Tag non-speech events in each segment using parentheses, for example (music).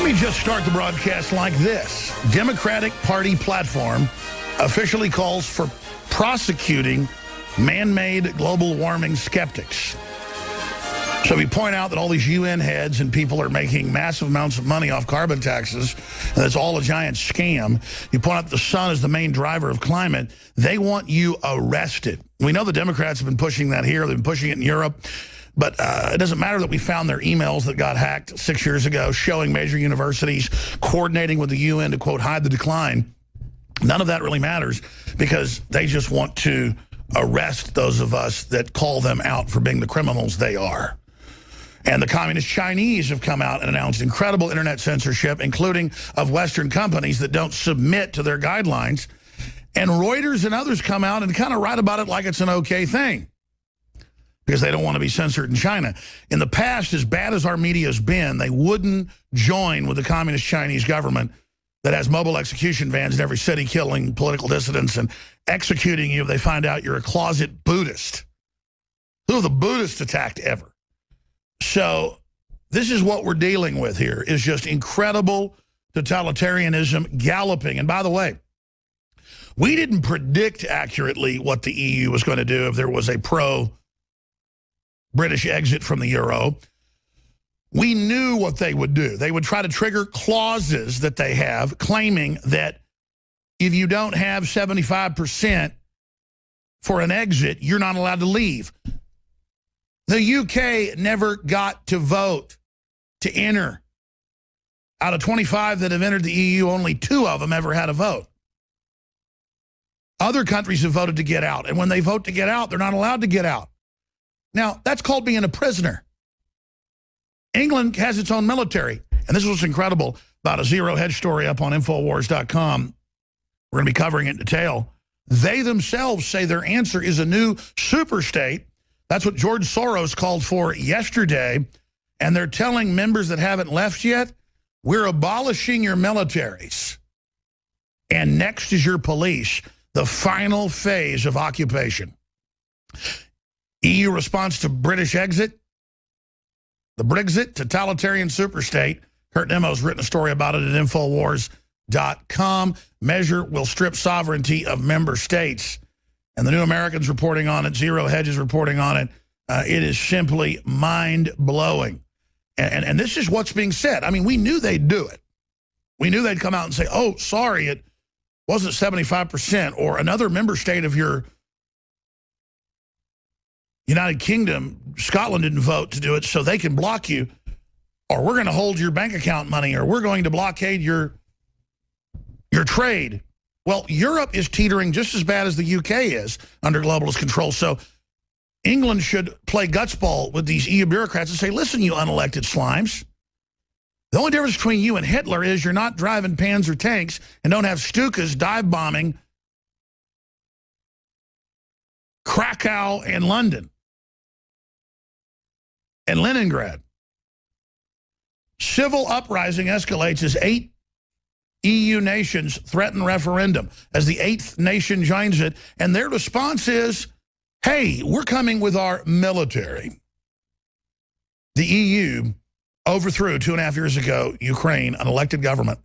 Let me just start the broadcast like this. Democratic Party platform officially calls for prosecuting man-made global warming skeptics. So we point out that all these UN heads and people are making massive amounts of money off carbon taxes, and it's all a giant scam. You point out the sun is the main driver of climate. They want you arrested. We know the Democrats have been pushing that here. They've been pushing it in Europe. But uh, it doesn't matter that we found their emails that got hacked six years ago showing major universities coordinating with the UN to, quote, hide the decline. None of that really matters because they just want to arrest those of us that call them out for being the criminals they are. And the communist Chinese have come out and announced incredible internet censorship, including of Western companies that don't submit to their guidelines. And Reuters and others come out and kind of write about it like it's an okay thing because they don't want to be censored in China. In the past, as bad as our media has been, they wouldn't join with the communist Chinese government that has mobile execution vans in every city killing political dissidents and executing you if they find out you're a closet Buddhist. Who have the Buddhists attacked ever? So this is what we're dealing with here is just incredible totalitarianism galloping. And by the way, we didn't predict accurately what the EU was going to do if there was a pro-British exit from the euro. We knew what they would do. They would try to trigger clauses that they have claiming that if you don't have 75% for an exit, you're not allowed to leave. The UK never got to vote to enter. Out of 25 that have entered the EU, only two of them ever had a vote. Other countries have voted to get out. And when they vote to get out, they're not allowed to get out. Now, that's called being a prisoner. England has its own military. And this was incredible about a zero hedge story up on Infowars.com. We're going to be covering it in detail. They themselves say their answer is a new super state that's what George Soros called for yesterday. And they're telling members that haven't left yet, we're abolishing your militaries. And next is your police, the final phase of occupation. EU response to British exit, the Brexit, totalitarian superstate. Kurt Nimmer's written a story about it at Infowars.com. Measure will strip sovereignty of member states and the New Americans reporting on it, Zero Hedges reporting on it. Uh, it is simply mind-blowing. And, and, and this is what's being said. I mean, we knew they'd do it. We knew they'd come out and say, oh, sorry, it wasn't 75%, or another member state of your United Kingdom, Scotland didn't vote to do it, so they can block you, or we're going to hold your bank account money, or we're going to blockade your your trade. Well, Europe is teetering just as bad as the UK is under globalist control. So England should play guts ball with these EU bureaucrats and say, listen, you unelected slimes. The only difference between you and Hitler is you're not driving Panzer tanks and don't have Stukas dive bombing Krakow and London and Leningrad. Civil uprising escalates as eight EU nations threaten referendum as the eighth nation joins it. And their response is, hey, we're coming with our military. The EU overthrew two and a half years ago Ukraine, an elected government,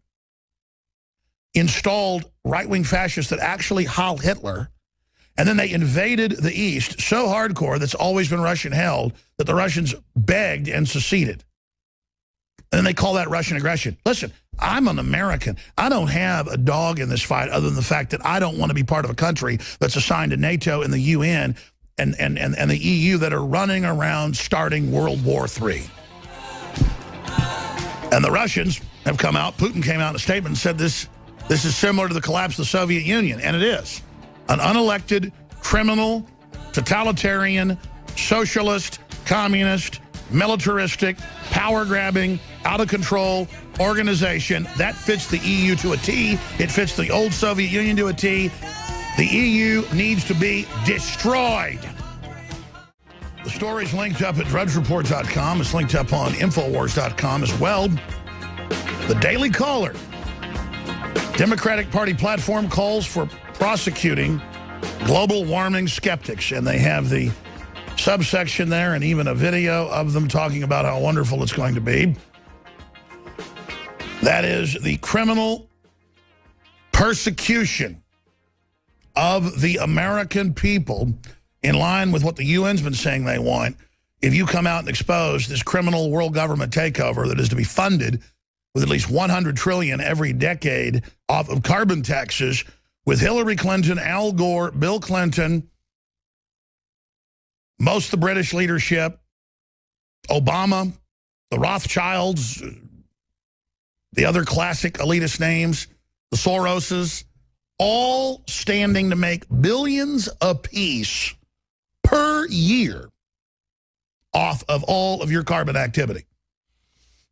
installed right-wing fascists that actually Heil Hitler, and then they invaded the East so hardcore that's always been Russian-held that the Russians begged and seceded. And then they call that Russian aggression. Listen, I'm an American. I don't have a dog in this fight other than the fact that I don't want to be part of a country that's assigned to NATO and the UN and, and, and, and the EU that are running around starting World War III. And the Russians have come out, Putin came out in a statement and said this, this is similar to the collapse of the Soviet Union, and it is. An unelected, criminal, totalitarian, socialist, communist, militaristic, power-grabbing, out-of-control organization. That fits the EU to a T. It fits the old Soviet Union to a T. The EU needs to be destroyed. The story's linked up at drudgereport.com. It's linked up on Infowars.com as well. The Daily Caller. Democratic Party platform calls for prosecuting global warming skeptics. And they have the subsection there and even a video of them talking about how wonderful it's going to be. That is the criminal persecution of the American people in line with what the UN's been saying they want. If you come out and expose this criminal world government takeover that is to be funded with at least 100 trillion every decade off of carbon taxes with Hillary Clinton, Al Gore, Bill Clinton, most of the British leadership, Obama, the Rothschilds, the other classic elitist names, the Soroses, all standing to make billions apiece per year off of all of your carbon activity.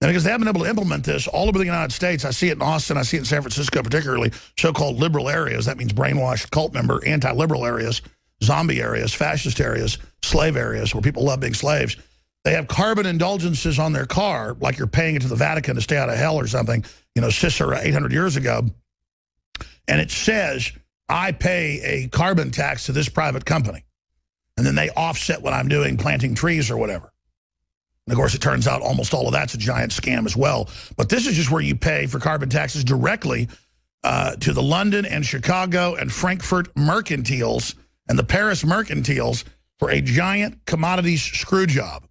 And because they haven't been able to implement this all over the United States, I see it in Austin, I see it in San Francisco, particularly so-called liberal areas. That means brainwashed cult member, anti-liberal areas, zombie areas, fascist areas, slave areas where people love being slaves. They have carbon indulgences on their car, like you're paying it to the Vatican to stay out of hell or something, you know, Cicero 800 years ago. And it says, I pay a carbon tax to this private company. And then they offset what I'm doing, planting trees or whatever. And of course, it turns out almost all of that's a giant scam as well. But this is just where you pay for carbon taxes directly uh, to the London and Chicago and Frankfurt mercantiles and the Paris mercantiles for a giant commodities screw job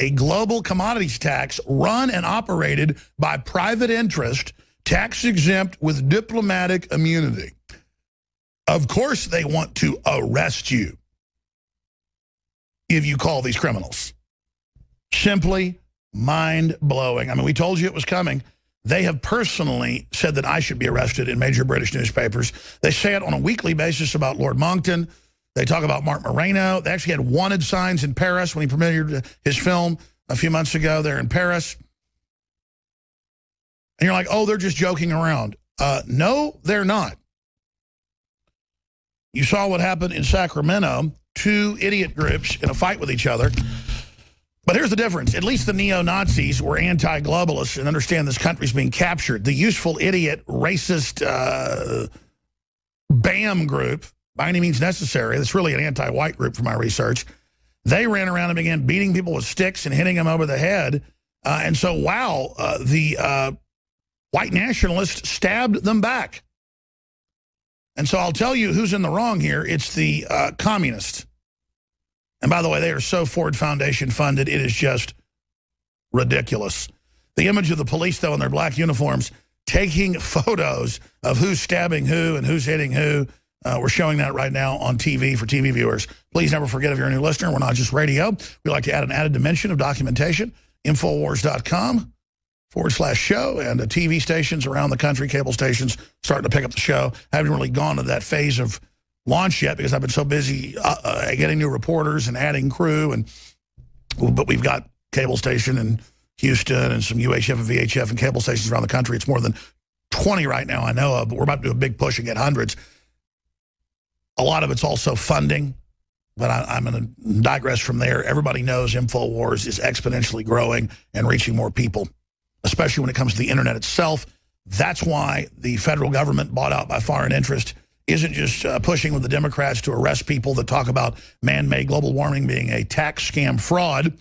a global commodities tax run and operated by private interest, tax exempt with diplomatic immunity. Of course they want to arrest you if you call these criminals. Simply mind-blowing. I mean, we told you it was coming. They have personally said that I should be arrested in major British newspapers. They say it on a weekly basis about Lord Monckton. They talk about Marc Morano. They actually had wanted signs in Paris when he premiered his film a few months ago there in Paris. And you're like, oh, they're just joking around. Uh, no, they're not. You saw what happened in Sacramento. Two idiot groups in a fight with each other. But here's the difference. At least the neo-Nazis were anti-globalists and understand this country's being captured. The useful idiot, racist uh, BAM group by any means necessary. That's really an anti-white group from my research. They ran around and began beating people with sticks and hitting them over the head. Uh, and so, wow, uh, the uh, white nationalists stabbed them back. And so I'll tell you who's in the wrong here. It's the uh, communists. And by the way, they are so Ford Foundation funded, it is just ridiculous. The image of the police, though, in their black uniforms, taking (laughs) photos of who's stabbing who and who's hitting who uh, we're showing that right now on TV for TV viewers. Please never forget if you're a new listener, we're not just radio. We like to add an added dimension of documentation. Infowars.com forward slash show and TV stations around the country, cable stations starting to pick up the show. Haven't really gone to that phase of launch yet because I've been so busy uh, uh, getting new reporters and adding crew. and But we've got cable station in Houston and some UHF and VHF and cable stations around the country. It's more than 20 right now I know of, but we're about to do a big push and get hundreds. A lot of it's also funding, but I, am going to digress from there. Everybody knows InfoWars is exponentially growing and reaching more people, especially when it comes to the internet itself. That's why the federal government bought out by foreign interest isn't just uh, pushing with the Democrats to arrest people that talk about man-made global warming being a tax scam fraud.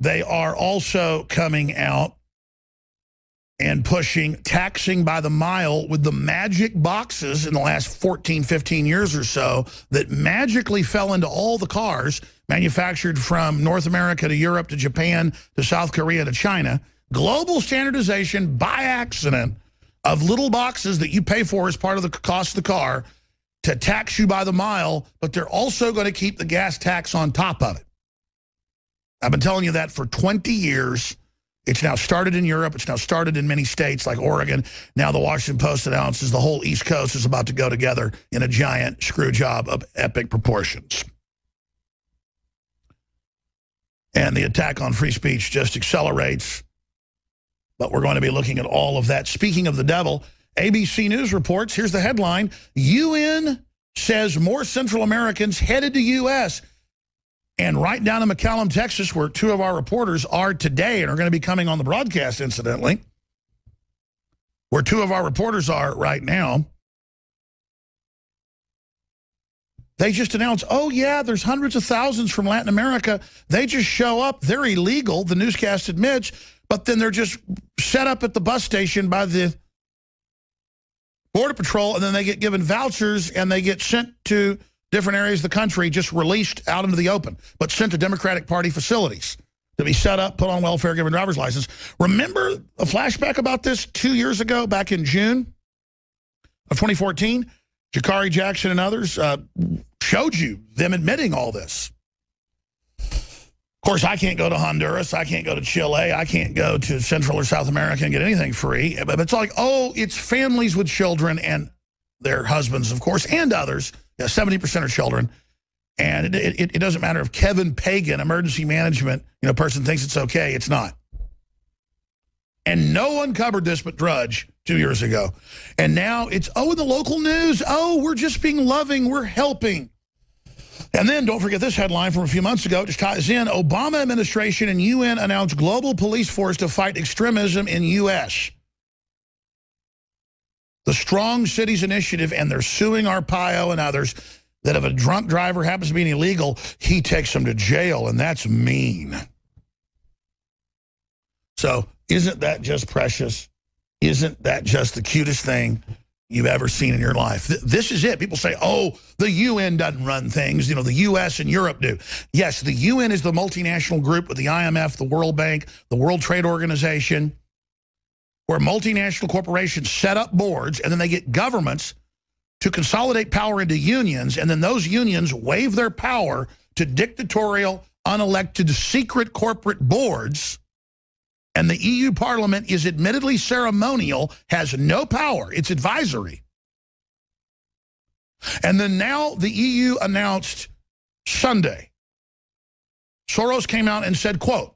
They are also coming out and pushing taxing by the mile with the magic boxes in the last 14, 15 years or so that magically fell into all the cars manufactured from North America to Europe to Japan to South Korea to China. Global standardization by accident of little boxes that you pay for as part of the cost of the car to tax you by the mile, but they're also going to keep the gas tax on top of it. I've been telling you that for 20 years it's now started in Europe. It's now started in many states like Oregon. Now the Washington Post announces the whole East Coast is about to go together in a giant screw job of epic proportions. And the attack on free speech just accelerates. But we're going to be looking at all of that. Speaking of the devil, ABC News reports, here's the headline, UN says more Central Americans headed to U.S., and right down in McAllen, Texas, where two of our reporters are today and are going to be coming on the broadcast, incidentally, where two of our reporters are right now, they just announced, oh, yeah, there's hundreds of thousands from Latin America. They just show up. They're illegal, the newscast admits, but then they're just set up at the bus station by the Border Patrol, and then they get given vouchers and they get sent to different areas of the country, just released out into the open, but sent to Democratic Party facilities to be set up, put on welfare, given driver's license. Remember a flashback about this two years ago, back in June of 2014? Jakari Jackson and others uh, showed you them admitting all this. Of course, I can't go to Honduras. I can't go to Chile. I can't go to Central or South America and get anything free. But it's like, oh, it's families with children and their husbands, of course, and others. Yeah, 70% are children. And it, it, it doesn't matter if Kevin Pagan, emergency management, you know, person thinks it's okay. It's not. And no one covered this but Drudge two years ago. And now it's, oh, in the local news, oh, we're just being loving. We're helping. And then don't forget this headline from a few months ago. It ties in. Obama administration and UN announced global police force to fight extremism in U.S. The Strong Cities Initiative, and they're suing Arpaio and others that if a drunk driver happens to be an illegal, he takes them to jail, and that's mean. So isn't that just precious? Isn't that just the cutest thing? You've ever seen in your life. This is it. People say, oh, the UN doesn't run things. You know, the U.S. and Europe do. Yes, the UN is the multinational group with the IMF, the World Bank, the World Trade Organization, where multinational corporations set up boards and then they get governments to consolidate power into unions, and then those unions waive their power to dictatorial, unelected, secret corporate boards and the EU Parliament is admittedly ceremonial, has no power. It's advisory. And then now the EU announced Sunday, Soros came out and said, quote,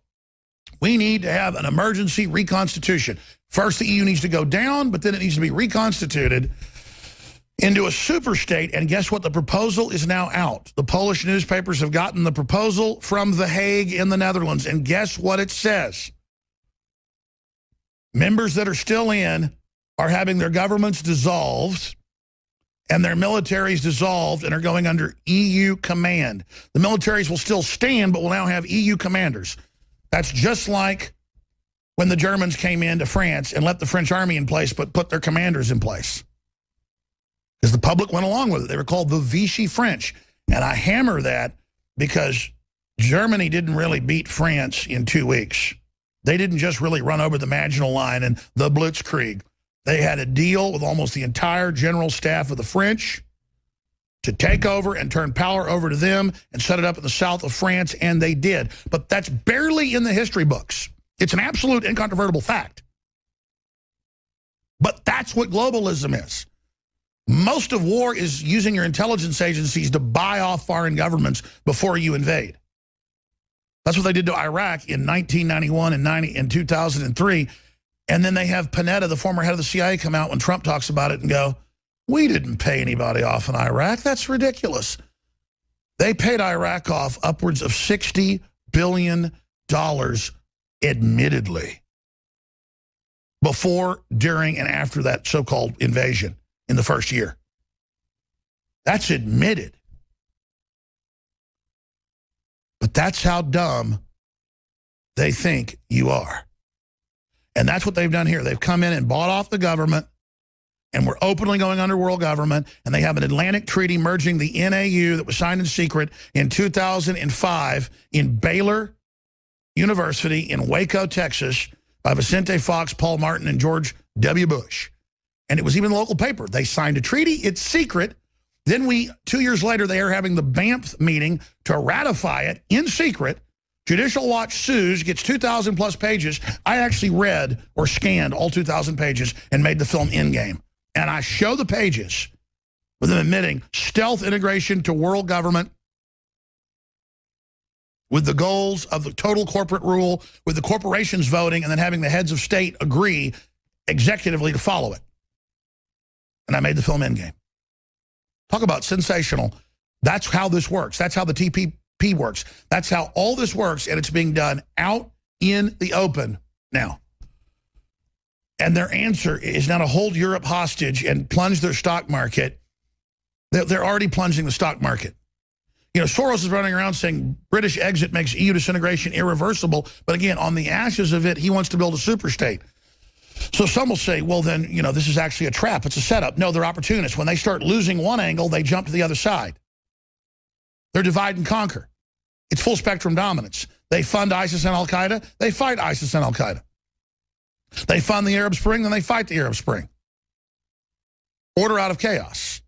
we need to have an emergency reconstitution. First, the EU needs to go down, but then it needs to be reconstituted into a super state. And guess what? The proposal is now out. The Polish newspapers have gotten the proposal from The Hague in the Netherlands. And guess what it says? Members that are still in are having their governments dissolved and their militaries dissolved and are going under EU command. The militaries will still stand, but will now have EU commanders. That's just like when the Germans came into France and left the French army in place, but put their commanders in place. Because the public went along with it. They were called the Vichy French. And I hammer that because Germany didn't really beat France in two weeks. They didn't just really run over the Maginot Line and the Blitzkrieg. They had a deal with almost the entire general staff of the French to take over and turn power over to them and set it up in the south of France, and they did. But that's barely in the history books. It's an absolute incontrovertible fact. But that's what globalism is. Most of war is using your intelligence agencies to buy off foreign governments before you invade. That's what they did to Iraq in 1991 and 90 and 2003. And then they have Panetta, the former head of the CIA, come out when Trump talks about it and go, we didn't pay anybody off in Iraq. That's ridiculous. They paid Iraq off upwards of $60 billion, admittedly, before, during, and after that so-called invasion in the first year. That's admitted. But that's how dumb they think you are. And that's what they've done here. They've come in and bought off the government, and we're openly going under world government, and they have an Atlantic treaty merging the NAU that was signed in secret in 2005 in Baylor University in Waco, Texas, by Vicente Fox, Paul Martin, and George W. Bush. And it was even the local paper. They signed a treaty. It's secret. Then we, two years later, they are having the Banff meeting to ratify it in secret. Judicial Watch sues, gets 2,000 plus pages. I actually read or scanned all 2,000 pages and made the film Endgame. And I show the pages with them admitting stealth integration to world government with the goals of the total corporate rule, with the corporations voting, and then having the heads of state agree executively to follow it. And I made the film Endgame. Talk about sensational. That's how this works. That's how the TPP works. That's how all this works, and it's being done out in the open now. And their answer is now to hold Europe hostage and plunge their stock market. They're already plunging the stock market. You know, Soros is running around saying British exit makes EU disintegration irreversible. But again, on the ashes of it, he wants to build a super state. So some will say, well, then, you know, this is actually a trap. It's a setup. No, they're opportunists. When they start losing one angle, they jump to the other side. They're divide and conquer. It's full spectrum dominance. They fund ISIS and Al-Qaeda. They fight ISIS and Al-Qaeda. They fund the Arab Spring, then they fight the Arab Spring. Order out of chaos.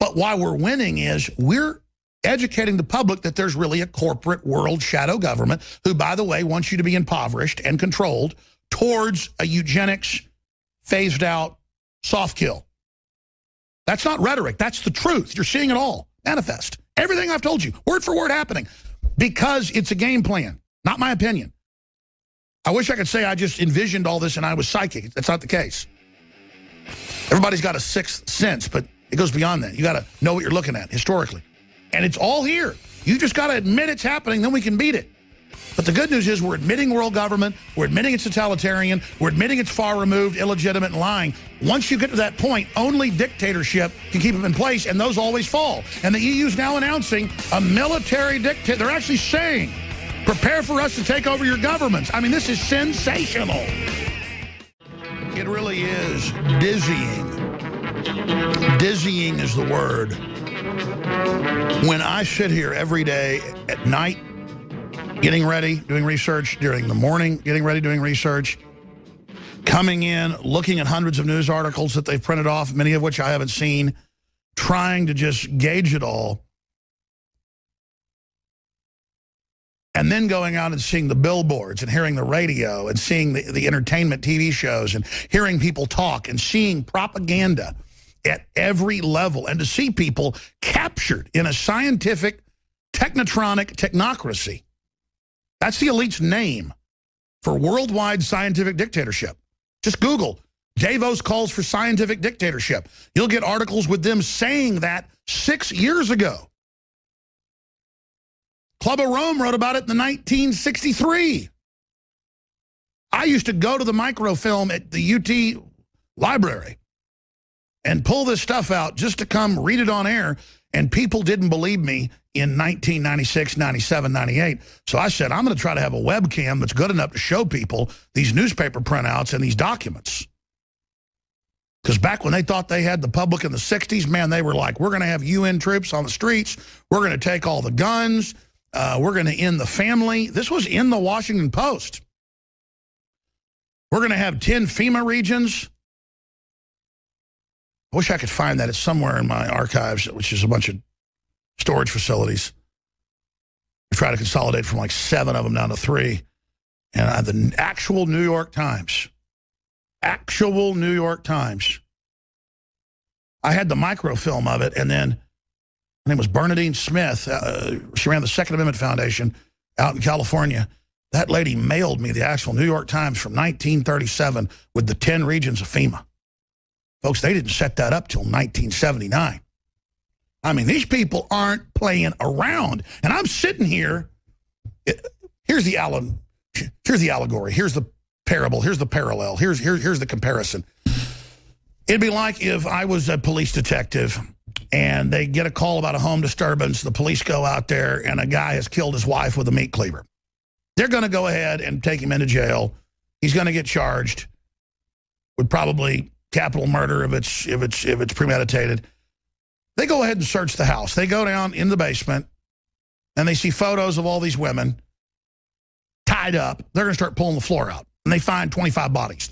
But why we're winning is we're educating the public that there's really a corporate world shadow government who, by the way, wants you to be impoverished and controlled towards a eugenics, phased out, soft kill. That's not rhetoric. That's the truth. You're seeing it all manifest. Everything I've told you, word for word happening, because it's a game plan, not my opinion. I wish I could say I just envisioned all this and I was psychic. That's not the case. Everybody's got a sixth sense, but it goes beyond that. You got to know what you're looking at historically. And it's all here. You just got to admit it's happening, then we can beat it. But the good news is we're admitting world government, we're admitting it's totalitarian, we're admitting it's far removed, illegitimate, and lying. Once you get to that point, only dictatorship can keep them in place, and those always fall. And the EU is now announcing a military dictator. They're actually saying, prepare for us to take over your governments. I mean, this is sensational. It really is dizzying. Dizzying is the word. When I sit here every day at night, getting ready, doing research, during the morning, getting ready, doing research, coming in, looking at hundreds of news articles that they've printed off, many of which I haven't seen, trying to just gauge it all. And then going out and seeing the billboards and hearing the radio and seeing the, the entertainment TV shows and hearing people talk and seeing propaganda at every level and to see people captured in a scientific, technotronic technocracy. That's the elite's name for worldwide scientific dictatorship. Just Google Davos calls for scientific dictatorship. You'll get articles with them saying that six years ago. Club of Rome wrote about it in the 1963. I used to go to the microfilm at the UT library and pull this stuff out just to come read it on air. And people didn't believe me in 1996, 97, 98. So I said, I'm going to try to have a webcam that's good enough to show people these newspaper printouts and these documents. Because back when they thought they had the public in the 60s, man, they were like, we're going to have UN troops on the streets. We're going to take all the guns. Uh, we're going to end the family. This was in the Washington Post. We're going to have 10 FEMA regions. I wish I could find that. It's somewhere in my archives, which is a bunch of storage facilities. We try to consolidate from like seven of them down to three. And uh, the actual New York Times, actual New York Times. I had the microfilm of it, and then her name was Bernadine Smith. Uh, she ran the Second Amendment Foundation out in California. That lady mailed me the actual New York Times from 1937 with the 10 regions of FEMA. Folks, they didn't set that up till 1979. I mean, these people aren't playing around. And I'm sitting here. Eh, here's the Allen. Here's the allegory. Here's the parable. Here's the parallel. Here's here, here's the comparison. It'd be like if I was a police detective and they get a call about a home disturbance. The police go out there and a guy has killed his wife with a meat cleaver. They're going to go ahead and take him into jail. He's going to get charged with probably capital murder if it's if it's if it's premeditated. They go ahead and search the house. They go down in the basement and they see photos of all these women tied up. They're going to start pulling the floor out. And they find 25 bodies.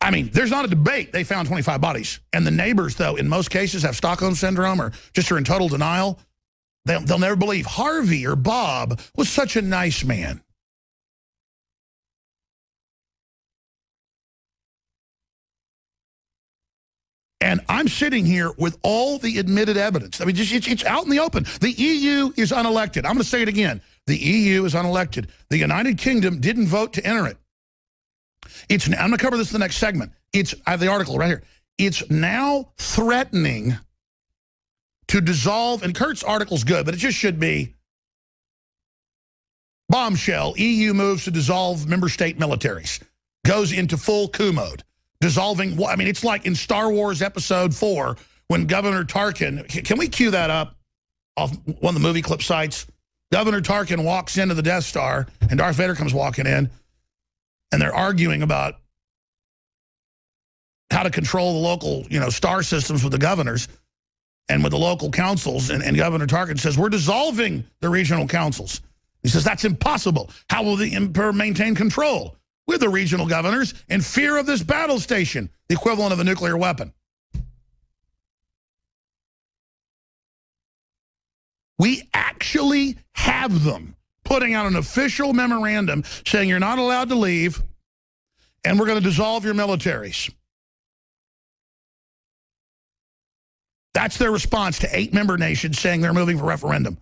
I mean, there's not a debate. They found 25 bodies. And the neighbors, though, in most cases have Stockholm Syndrome or just are in total denial. They'll, they'll never believe Harvey or Bob was such a nice man. And I'm sitting here with all the admitted evidence. I mean, just, it's, it's out in the open. The EU is unelected. I'm going to say it again. The EU is unelected. The United Kingdom didn't vote to enter it. It's. I'm going to cover this in the next segment. It's. I have the article right here. It's now threatening to dissolve, and Kurt's article's good, but it just should be bombshell. EU moves to dissolve member state militaries. Goes into full coup mode. Dissolving. I mean, it's like in Star Wars Episode 4 when Governor Tarkin, can we cue that up off one of the movie clip sites? Governor Tarkin walks into the Death Star and Darth Vader comes walking in and they're arguing about how to control the local, you know, star systems with the governors and with the local councils. And, and Governor Tarkin says, we're dissolving the regional councils. He says, that's impossible. How will the emperor maintain control? With the regional governors in fear of this battle station, the equivalent of a nuclear weapon. We actually have them putting out an official memorandum saying you're not allowed to leave and we're going to dissolve your militaries. That's their response to eight member nations saying they're moving for referendum.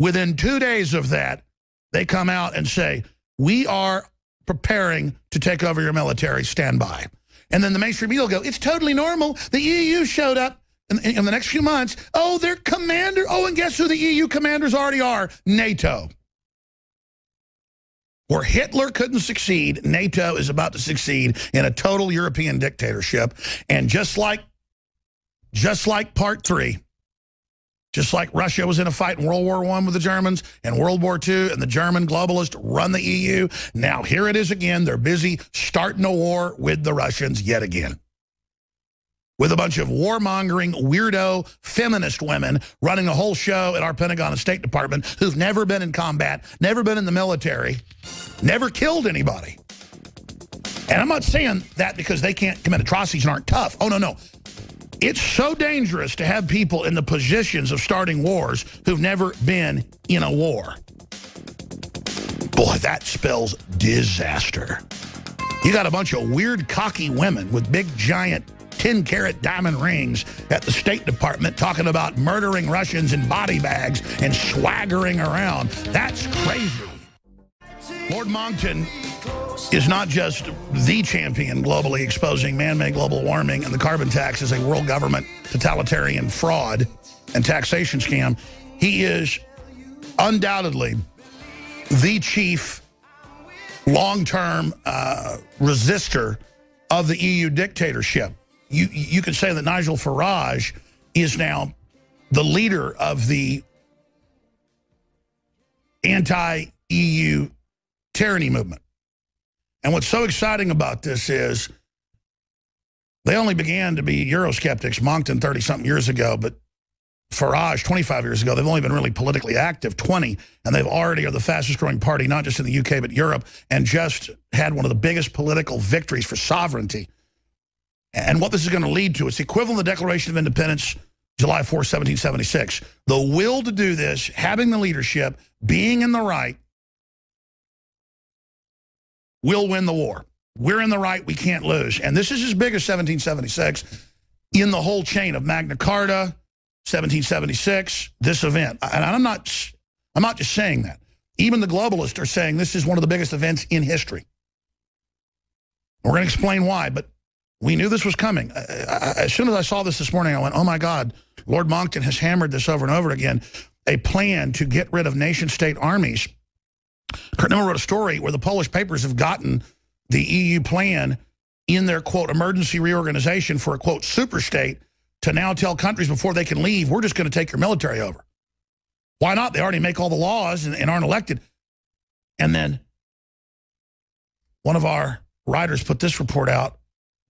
Within two days of that, they come out and say, we are preparing to take over your military, stand by. And then the mainstream media will go, it's totally normal. The EU showed up in, in the next few months. Oh, their commander. Oh, and guess who the EU commanders already are? NATO. Where Hitler couldn't succeed, NATO is about to succeed in a total European dictatorship. And just like, just like part three, just like Russia was in a fight in World War I with the Germans and World War II, and the German globalists run the EU. Now here it is again. They're busy starting a war with the Russians yet again with a bunch of warmongering, weirdo, feminist women running a whole show at our Pentagon and State Department who've never been in combat, never been in the military, never killed anybody. And I'm not saying that because they can't commit atrocities and aren't tough. Oh, no, no. It's so dangerous to have people in the positions of starting wars who've never been in a war. Boy, that spells disaster. You got a bunch of weird, cocky women with big, giant 10 carat diamond rings at the State Department talking about murdering Russians in body bags and swaggering around. That's crazy. Lord Monckton is not just the champion globally exposing man-made global warming and the carbon tax as a world government totalitarian fraud and taxation scam. He is undoubtedly the chief long-term uh, resistor of the EU dictatorship you you could say that Nigel Farage is now the leader of the anti-EU tyranny movement. And what's so exciting about this is they only began to be Eurosceptics, Monckton 30-something years ago, but Farage 25 years ago, they've only been really politically active 20, and they've already are the fastest growing party, not just in the UK, but Europe, and just had one of the biggest political victories for sovereignty and what this is going to lead to. It's equivalent to the Declaration of Independence, July 4, 1776. The will to do this, having the leadership, being in the right, will win the war. We're in the right, we can't lose. And this is as big as 1776 in the whole chain of Magna Carta, 1776, this event. And I'm not, I'm not just saying that. Even the globalists are saying this is one of the biggest events in history. We're going to explain why, but we knew this was coming. as soon as I saw this this morning, I went, oh, my God, Lord Monckton has hammered this over and over again, a plan to get rid of nation-state armies. Kurt Nimmer wrote a story where the Polish papers have gotten the EU plan in their, quote, emergency reorganization for a, quote, super state to now tell countries before they can leave, we're just going to take your military over. Why not? They already make all the laws and, and aren't elected. And then one of our writers put this report out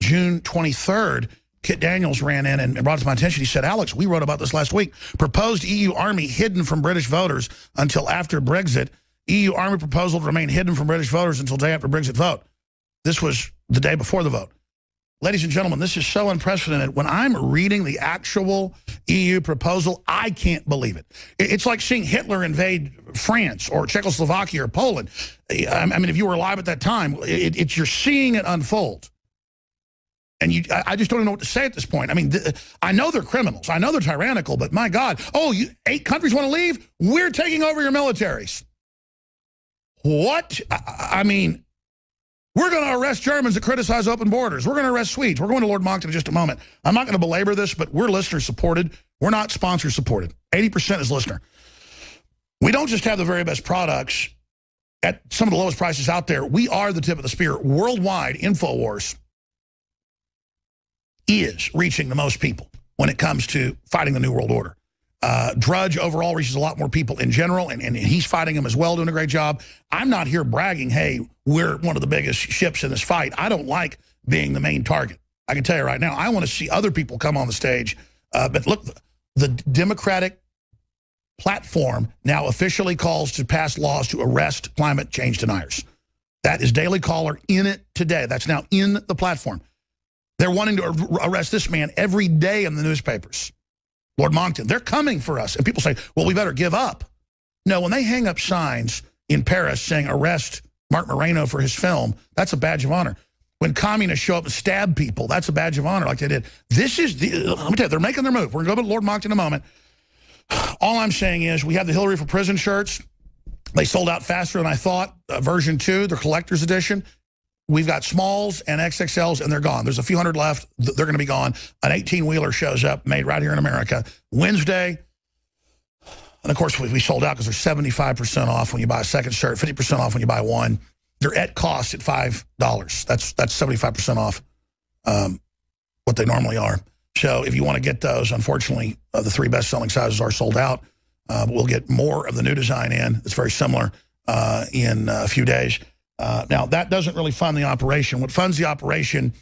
June 23rd, Kit Daniels ran in and brought it to my attention. He said, Alex, we wrote about this last week. Proposed EU army hidden from British voters until after Brexit. EU army proposal to remain hidden from British voters until day after Brexit vote. This was the day before the vote. Ladies and gentlemen, this is so unprecedented. When I'm reading the actual EU proposal, I can't believe it. It's like seeing Hitler invade France or Czechoslovakia or Poland. I mean, if you were alive at that time, it's you're seeing it unfold. And you, I just don't know what to say at this point. I mean, I know they're criminals. I know they're tyrannical, but my God, oh, you, eight countries want to leave? We're taking over your militaries. What? I, I mean, we're going to arrest Germans that criticize open borders. We're going to arrest Swedes. We're going to Lord Monckton in just a moment. I'm not going to belabor this, but we're listener supported. We're not sponsor supported. 80% is listener. We don't just have the very best products at some of the lowest prices out there. We are the tip of the spear. Worldwide, InfoWars is reaching the most people when it comes to fighting the New World Order. Uh, Drudge overall reaches a lot more people in general, and, and he's fighting them as well, doing a great job. I'm not here bragging, hey, we're one of the biggest ships in this fight. I don't like being the main target. I can tell you right now, I want to see other people come on the stage. Uh, but look, the Democratic platform now officially calls to pass laws to arrest climate change deniers. That is Daily Caller in it today. That's now in the platform. They're wanting to arrest this man every day in the newspapers. Lord Monckton, they're coming for us. And people say, well, we better give up. No, when they hang up signs in Paris saying arrest Marc Morano for his film, that's a badge of honor. When communists show up and stab people, that's a badge of honor like they did. This is, the, let me tell you, they're making their move. We're going to go to Lord Monckton in a moment. All I'm saying is we have the Hillary for Prison shirts. They sold out faster than I thought. Uh, version 2, the collector's edition. We've got smalls and XXLs, and they're gone. There's a few hundred left. They're going to be gone. An 18-wheeler shows up, made right here in America. Wednesday, and of course, we, we sold out because they're 75% off when you buy a second shirt, 50% off when you buy one. They're at cost at $5. That's that's 75% off um, what they normally are. So if you want to get those, unfortunately, uh, the three best-selling sizes are sold out. Uh, we'll get more of the new design in. It's very similar uh, in a few days. Uh, now, that doesn't really fund the operation. What funds the operation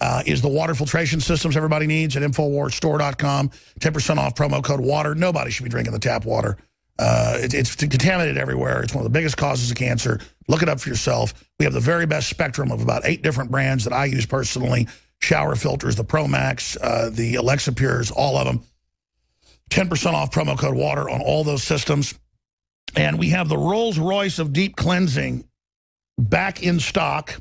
uh, is the water filtration systems everybody needs at InfoWarsStore.com. 10% off promo code WATER. Nobody should be drinking the tap water. Uh, it, it's contaminated everywhere. It's one of the biggest causes of cancer. Look it up for yourself. We have the very best spectrum of about eight different brands that I use personally. Shower filters, the ProMax, uh, the Alexa Pures, all of them. 10% off promo code WATER on all those systems. And we have the Rolls Royce of deep cleansing back in stock,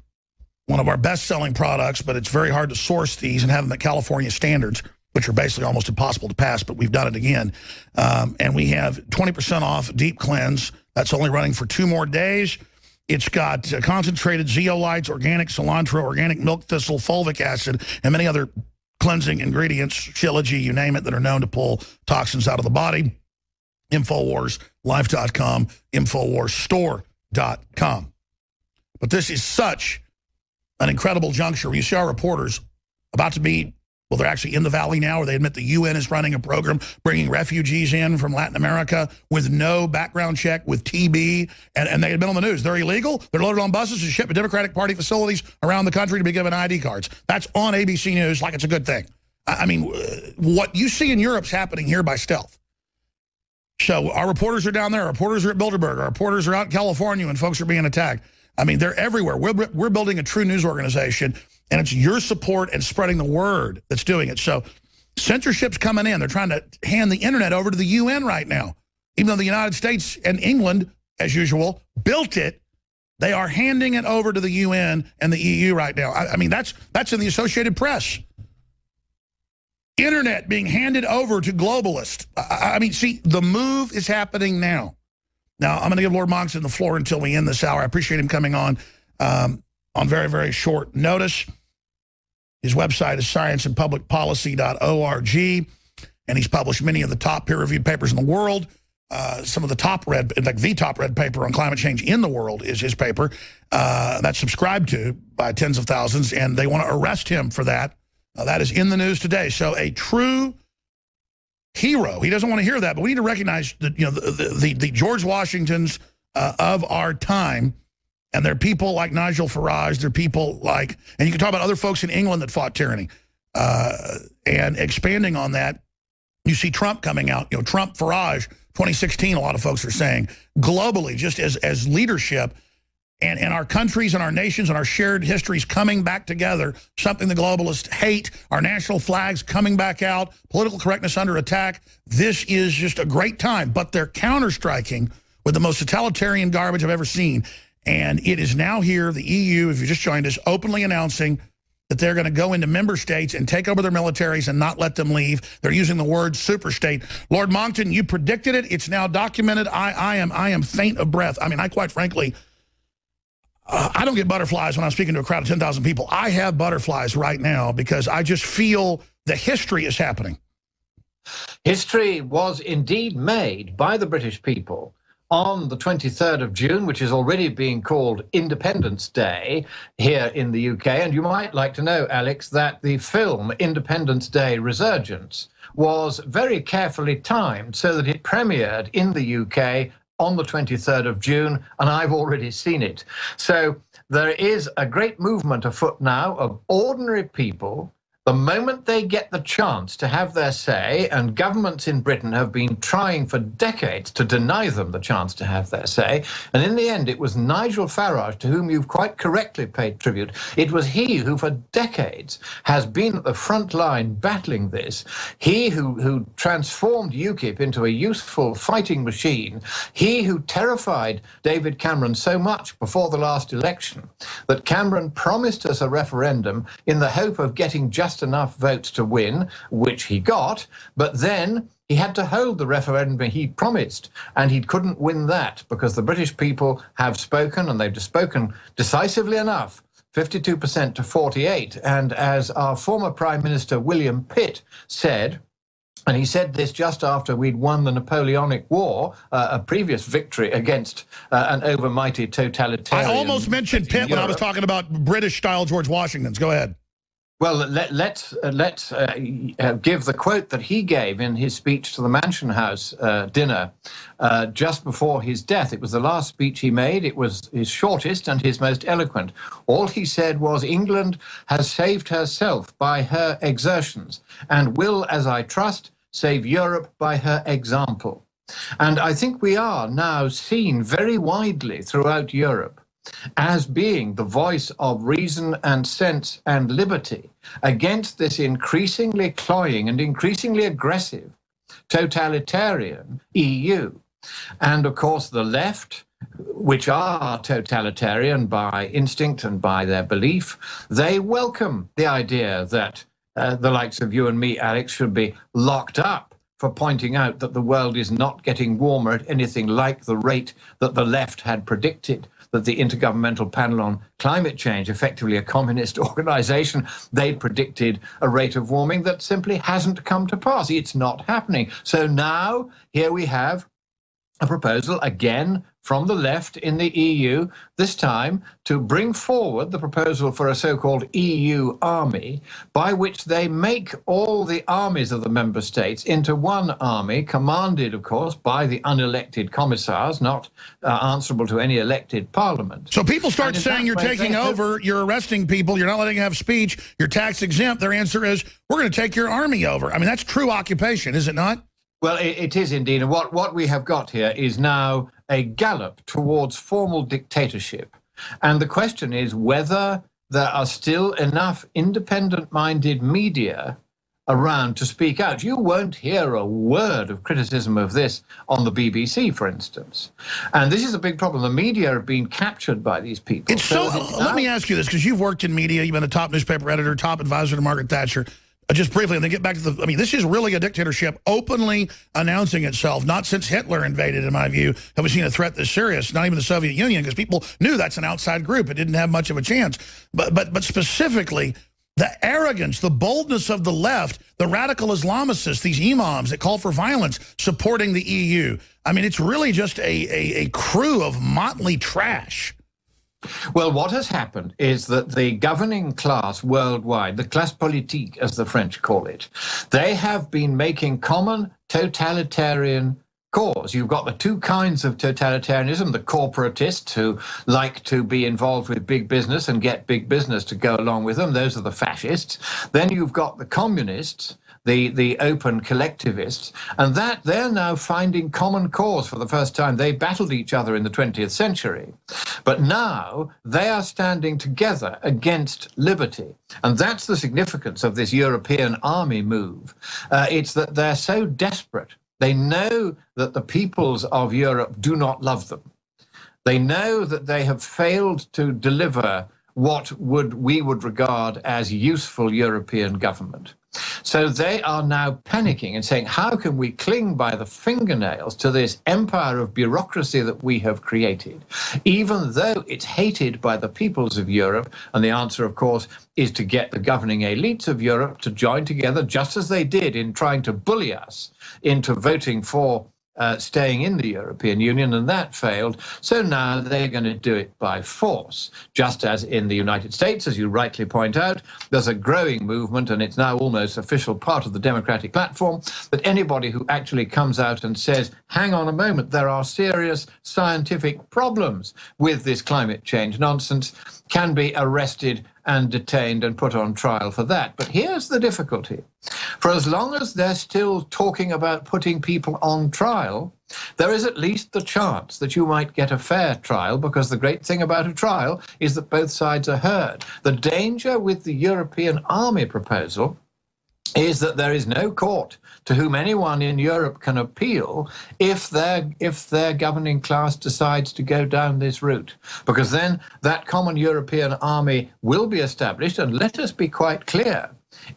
one of our best-selling products, but it's very hard to source these and have them at California standards, which are basically almost impossible to pass, but we've done it again. Um, and we have 20% off Deep Cleanse. That's only running for two more days. It's got uh, concentrated zeolites, organic cilantro, organic milk thistle, fulvic acid, and many other cleansing ingredients, shilajit, you name it, that are known to pull toxins out of the body. Infowars, life.com, InfoWarsStore.com. But this is such an incredible juncture. You see our reporters about to be, well, they're actually in the valley now, where they admit the UN is running a program bringing refugees in from Latin America with no background check, with TB, and, and they had been on the news. They're illegal. They're loaded on buses and shipped to Democratic Party facilities around the country to be given ID cards. That's on ABC News like it's a good thing. I mean, what you see in Europe's happening here by stealth. So our reporters are down there. Our reporters are at Bilderberg. Our reporters are out in California and folks are being attacked. I mean, they're everywhere. We're, we're building a true news organization, and it's your support and spreading the word that's doing it. So censorship's coming in. They're trying to hand the internet over to the UN right now. Even though the United States and England, as usual, built it, they are handing it over to the UN and the EU right now. I, I mean, that's that's in the Associated Press. Internet being handed over to globalists. I, I mean, see, the move is happening now. Now, I'm going to give Lord Monckton the floor until we end this hour. I appreciate him coming on um, on very, very short notice. His website is scienceandpublicpolicy.org, and he's published many of the top peer-reviewed papers in the world. Uh, some of the top read, in fact, the top read paper on climate change in the world is his paper. Uh, that's subscribed to by tens of thousands, and they want to arrest him for that. Uh, that is in the news today. So a true hero. He doesn't want to hear that, but we need to recognize that you know the the, the George Washingtons uh, of our time, and they're people like Nigel Farage. They're people like, and you can talk about other folks in England that fought tyranny, uh, and expanding on that. You see Trump coming out. You know, Trump Farage 2016. A lot of folks are saying globally, just as as leadership and, and our countries and our nations and our shared histories coming back together, something the globalists hate, our national flags coming back out, political correctness under attack. This is just a great time, but they're counter-striking with the most totalitarian garbage I've ever seen. And it is now here, the EU, if you just joined us, openly announcing that they're going to go into member states and take over their militaries and not let them leave. They're using the word superstate. Lord Monckton, you predicted it. It's now documented. I, I am I am faint of breath. I mean, I quite frankly I don't get butterflies when I'm speaking to a crowd of 10,000 people. I have butterflies right now because I just feel the history is happening. History was indeed made by the British people on the 23rd of June, which is already being called Independence Day here in the UK. And you might like to know, Alex, that the film Independence Day Resurgence was very carefully timed so that it premiered in the UK on the 23rd of June, and I've already seen it. So there is a great movement afoot now of ordinary people the moment they get the chance to have their say, and governments in Britain have been trying for decades to deny them the chance to have their say, and in the end, it was Nigel Farage, to whom you've quite correctly paid tribute. It was he who, for decades, has been at the front line battling this. He who, who transformed UKIP into a useful fighting machine. He who terrified David Cameron so much before the last election that Cameron promised us a referendum in the hope of getting just just enough votes to win, which he got, but then he had to hold the referendum he promised, and he couldn't win that because the British people have spoken, and they've spoken decisively enough. 52% to 48. And as our former Prime Minister William Pitt said, and he said this just after we'd won the Napoleonic War, uh, a previous victory against uh, an overmighty totalitarian. I almost mentioned Pitt when I was talking about British style George Washington's. Go ahead. Well, let, let's, uh, let's uh, uh, give the quote that he gave in his speech to the Mansion House uh, dinner uh, just before his death. It was the last speech he made. It was his shortest and his most eloquent. All he said was England has saved herself by her exertions and will, as I trust, save Europe by her example. And I think we are now seen very widely throughout Europe as being the voice of reason and sense and liberty against this increasingly cloying and increasingly aggressive totalitarian EU. And of course, the left, which are totalitarian by instinct and by their belief, they welcome the idea that uh, the likes of you and me, Alex, should be locked up for pointing out that the world is not getting warmer at anything like the rate that the left had predicted that the Intergovernmental Panel on Climate Change, effectively a communist (laughs) organization, they predicted a rate of warming that simply hasn't come to pass. It's not happening. So now here we have a proposal again from the left in the EU, this time to bring forward the proposal for a so called EU army, by which they make all the armies of the member states into one army, commanded, of course, by the unelected commissars, not uh, answerable to any elected parliament. So people start saying you're taking over, you're arresting people, you're not letting them have speech, you're tax exempt. Their answer is, we're going to take your army over. I mean, that's true occupation, is it not? Well, it, it is indeed. And what, what we have got here is now a gallop towards formal dictatorship. And the question is whether there are still enough independent minded media around to speak out. You won't hear a word of criticism of this on the BBC, for instance. And this is a big problem. The media are being captured by these people. It's so, so let me ask you this, because you've worked in media, you've been a top newspaper editor, top advisor to Margaret Thatcher. Uh, just briefly, and then get back to the, I mean, this is really a dictatorship openly announcing itself. Not since Hitler invaded, in my view, have we seen a threat this serious. Not even the Soviet Union, because people knew that's an outside group. It didn't have much of a chance. But, but, but specifically, the arrogance, the boldness of the left, the radical Islamicists, these imams that call for violence, supporting the EU. I mean, it's really just a, a, a crew of motley trash. Well, what has happened is that the governing class worldwide, the classe politique, as the French call it, they have been making common totalitarian cause. You've got the two kinds of totalitarianism the corporatists who like to be involved with big business and get big business to go along with them. Those are the fascists. Then you've got the communists the, the open collectivists, and that they're now finding common cause for the first time. They battled each other in the 20th century, but now they are standing together against liberty. And that's the significance of this European army move. Uh, it's that they're so desperate. They know that the peoples of Europe do not love them. They know that they have failed to deliver what would we would regard as useful European government. So they are now panicking and saying, how can we cling by the fingernails to this empire of bureaucracy that we have created, even though it's hated by the peoples of Europe? And the answer, of course, is to get the governing elites of Europe to join together, just as they did in trying to bully us into voting for uh, staying in the European Union, and that failed. So now they're going to do it by force. Just as in the United States, as you rightly point out, there's a growing movement, and it's now almost official part of the Democratic platform, that anybody who actually comes out and says, hang on a moment, there are serious scientific problems with this climate change nonsense, can be arrested and detained and put on trial for that. But here's the difficulty. For as long as they're still talking about putting people on trial, there is at least the chance that you might get a fair trial because the great thing about a trial is that both sides are heard. The danger with the European army proposal is that there is no court to whom anyone in Europe can appeal if their if their governing class decides to go down this route because then that common European army will be established and let us be quite clear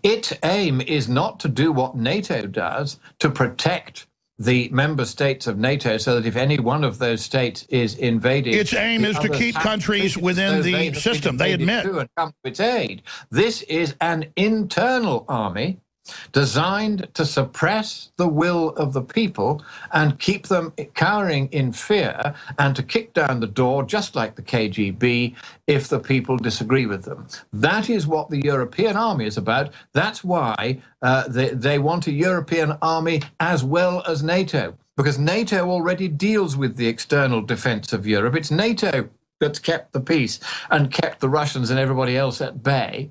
its aim is not to do what NATO does to protect the member states of NATO so that if any one of those states is invaded... Its aim is to keep countries within the system, they admit. And come to its aid. This is an internal army designed to suppress the will of the people and keep them cowering in fear and to kick down the door, just like the KGB, if the people disagree with them. That is what the European army is about. That's why uh, they, they want a European army as well as NATO, because NATO already deals with the external defense of Europe. It's NATO that's kept the peace and kept the Russians and everybody else at bay.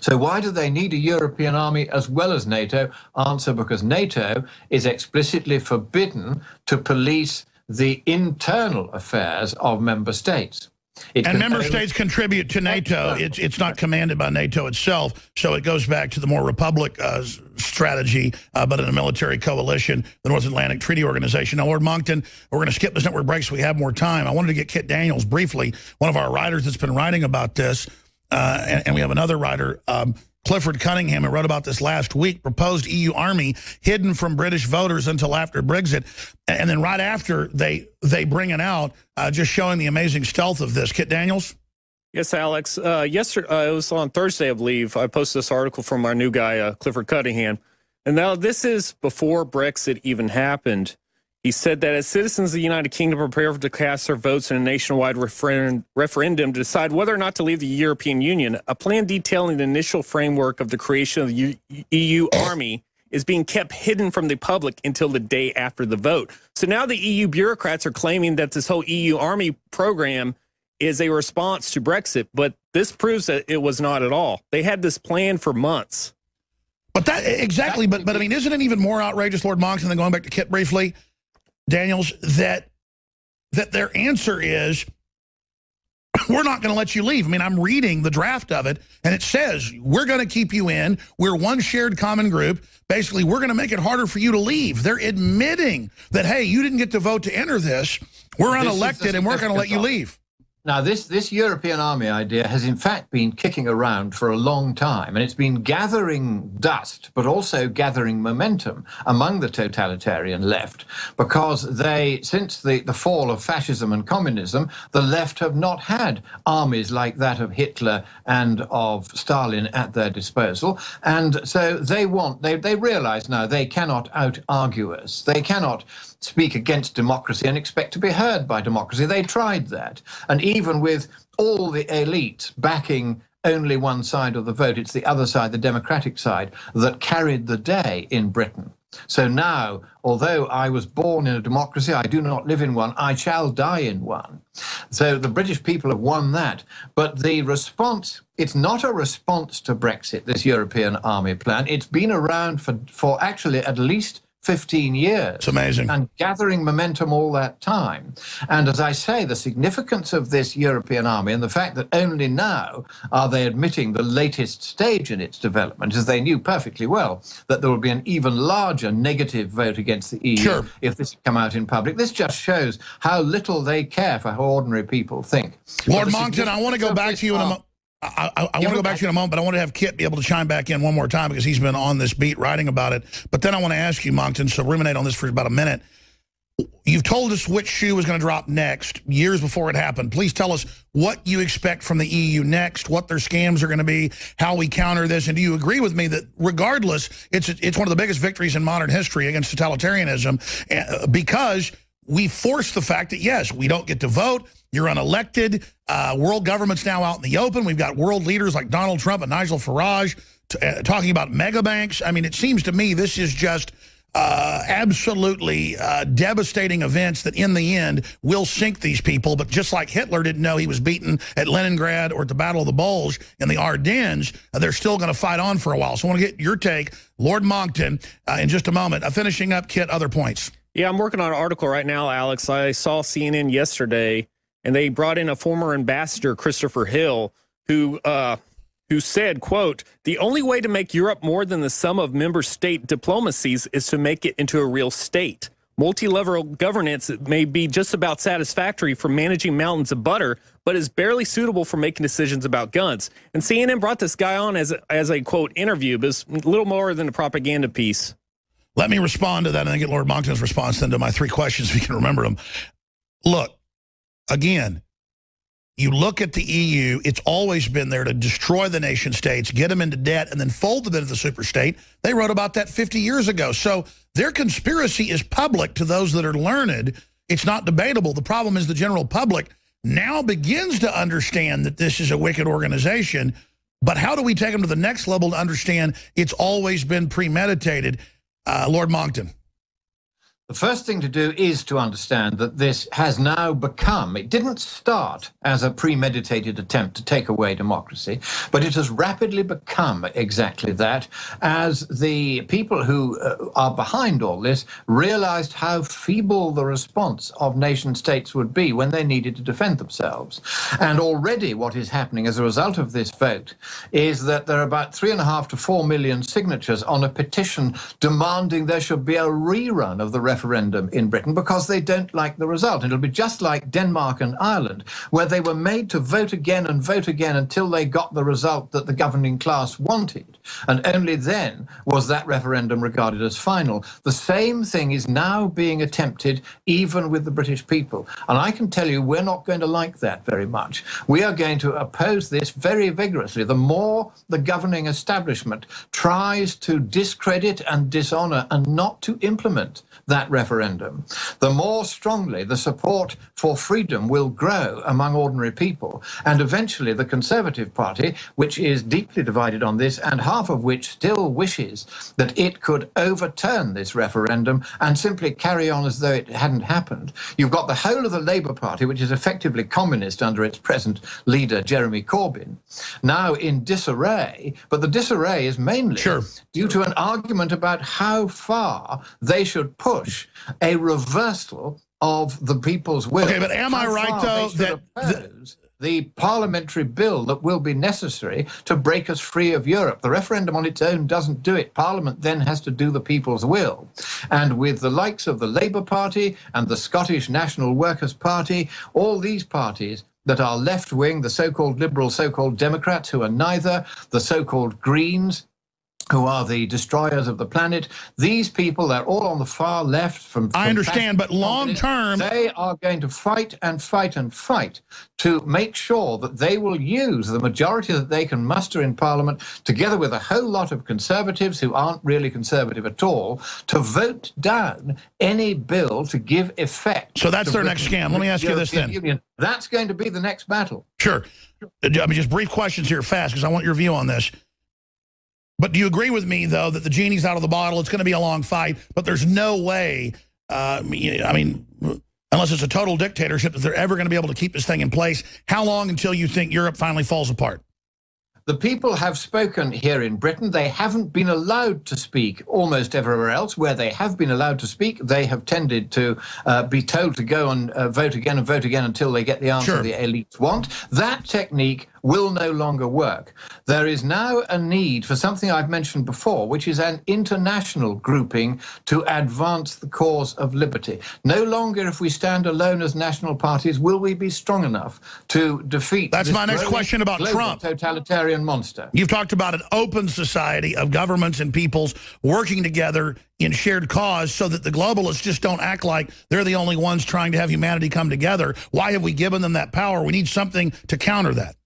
So why do they need a European army as well as NATO? Answer because NATO is explicitly forbidden to police the internal affairs of member states. It and member states contribute to NATO. It's it's not commanded by NATO itself, so it goes back to the more republic uh, strategy, uh, but in a military coalition, the North Atlantic Treaty Organization. Now, Lord Monckton, we're going to skip this network break so we have more time. I wanted to get Kit Daniels briefly, one of our writers that's been writing about this. Uh, and, and, we have another writer, um, Clifford Cunningham, who wrote about this last week, proposed EU army hidden from British voters until after Brexit. And then right after they they bring it out, uh, just showing the amazing stealth of this. Kit Daniels? Yes, Alex. Uh, yesterday, uh, it was on Thursday, I believe, I posted this article from our new guy, uh, Clifford Cunningham. And now this is before Brexit even happened. He said that as citizens of the United Kingdom prepare to cast their votes in a nationwide refer referendum to decide whether or not to leave the European Union, a plan detailing the initial framework of the creation of the U EU (coughs) army is being kept hidden from the public until the day after the vote. So now the EU bureaucrats are claiming that this whole EU army program is a response to Brexit, but this proves that it was not at all. They had this plan for months. But that exactly, but but I mean, isn't it even more outrageous, Lord Monckton, than going back to Kit briefly? Daniels, that that their answer is (coughs) we're not going to let you leave. I mean, I'm reading the draft of it, and it says, we're going to keep you in. We're one shared common group. Basically, we're going to make it harder for you to leave. They're admitting that, hey, you didn't get to vote to enter this. We're unelected, and we're going to let you leave. Now, this, this European army idea has in fact been kicking around for a long time, and it's been gathering dust, but also gathering momentum among the totalitarian left, because they, since the, the fall of fascism and communism, the left have not had armies like that of Hitler and of Stalin at their disposal. And so they want, they, they realize now they cannot out argue us. They cannot speak against democracy and expect to be heard by democracy. They tried that. And even with all the elite backing only one side of the vote, it's the other side, the democratic side, that carried the day in Britain. So now, although I was born in a democracy, I do not live in one, I shall die in one. So the British people have won that. But the response, it's not a response to Brexit, this European army plan. It's been around for, for actually at least 15 years. It's amazing. And gathering momentum all that time. And as I say, the significance of this European army and the fact that only now are they admitting the latest stage in its development, as they knew perfectly well that there would be an even larger negative vote against the EU sure. if this had come out in public. This just shows how little they care for how ordinary people think. Lord Monckton, I want to go back to you in a moment. I, I, I want to go back to you in a moment, but I want to have Kit be able to chime back in one more time because he's been on this beat writing about it. But then I want to ask you, Monckton, so ruminate on this for about a minute. You've told us which shoe was going to drop next years before it happened. Please tell us what you expect from the EU next, what their scams are going to be, how we counter this. And do you agree with me that regardless, it's, it's one of the biggest victories in modern history against totalitarianism uh, because we force the fact that, yes, we don't get to vote. You're unelected. Uh, world government's now out in the open. We've got world leaders like Donald Trump and Nigel Farage uh, talking about mega banks. I mean, it seems to me this is just uh, absolutely uh, devastating events that in the end will sink these people. But just like Hitler didn't know he was beaten at Leningrad or at the Battle of the Bulge in the Ardennes, uh, they're still going to fight on for a while. So I want to get your take, Lord Monckton, uh, in just a moment. Finishing up, Kit, other points. Yeah, I'm working on an article right now, Alex. I saw CNN yesterday, and they brought in a former ambassador, Christopher Hill, who uh, who said, quote, the only way to make Europe more than the sum of member state diplomacies is to make it into a real state. Multi-level governance may be just about satisfactory for managing mountains of butter, but is barely suitable for making decisions about guns. And CNN brought this guy on as as a quote interview, but it's a little more than a propaganda piece. Let me respond to that and then get Lord Monckton's response then to my three questions if you can remember them. Look, again, you look at the EU, it's always been there to destroy the nation states, get them into debt, and then fold them into the super state. They wrote about that 50 years ago. So their conspiracy is public to those that are learned. It's not debatable. The problem is the general public now begins to understand that this is a wicked organization. But how do we take them to the next level to understand it's always been premeditated? Uh, Lord Monckton. The first thing to do is to understand that this has now become, it didn't start as a premeditated attempt to take away democracy, but it has rapidly become exactly that as the people who uh, are behind all this realized how feeble the response of nation states would be when they needed to defend themselves. And already what is happening as a result of this vote is that there are about three and a half to four million signatures on a petition demanding there should be a rerun of the referendum referendum in Britain because they don't like the result. It'll be just like Denmark and Ireland, where they were made to vote again and vote again until they got the result that the governing class wanted. And only then was that referendum regarded as final. The same thing is now being attempted even with the British people. And I can tell you, we're not going to like that very much. We are going to oppose this very vigorously. The more the governing establishment tries to discredit and dishonor and not to implement that referendum, the more strongly the support for freedom will grow among ordinary people. And eventually, the Conservative Party, which is deeply divided on this, and half of which still wishes that it could overturn this referendum and simply carry on as though it hadn't happened. You've got the whole of the Labour Party, which is effectively communist under its present leader, Jeremy Corbyn, now in disarray. But the disarray is mainly sure. due to an argument about how far they should push a reversal of the people's will. Okay, but am I right though that the, the parliamentary bill that will be necessary to break us free of Europe. The referendum on its own doesn't do it. Parliament then has to do the people's will. And with the likes of the Labour Party and the Scottish National Workers' Party, all these parties that are left wing, the so called liberal, so called Democrats, who are neither, the so called Greens, who are the destroyers of the planet. These people, they're all on the far left from. from I understand, but long term. They are going to fight and fight and fight to make sure that they will use the majority that they can muster in Parliament, together with a whole lot of conservatives who aren't really conservative at all, to vote down any bill to give effect. So that's their next scam. Let me ask you this then. Union. That's going to be the next battle. Sure. Uh, I mean, just brief questions here fast because I want your view on this. But do you agree with me, though, that the genie's out of the bottle? It's going to be a long fight, but there's no way, uh, I mean, unless it's a total dictatorship, that they're ever going to be able to keep this thing in place. How long until you think Europe finally falls apart? The people have spoken here in Britain. They haven't been allowed to speak almost everywhere else. Where they have been allowed to speak, they have tended to uh, be told to go and uh, vote again and vote again until they get the answer sure. the elites want. That technique will no longer work. There is now a need for something I've mentioned before, which is an international grouping to advance the cause of liberty. No longer, if we stand alone as national parties, will we be strong enough to defeat. That's my next question about Trump. Totalitarian monster. You've talked about an open society of governments and peoples working together in shared cause so that the globalists just don't act like they're the only ones trying to have humanity come together. Why have we given them that power? We need something to counter that.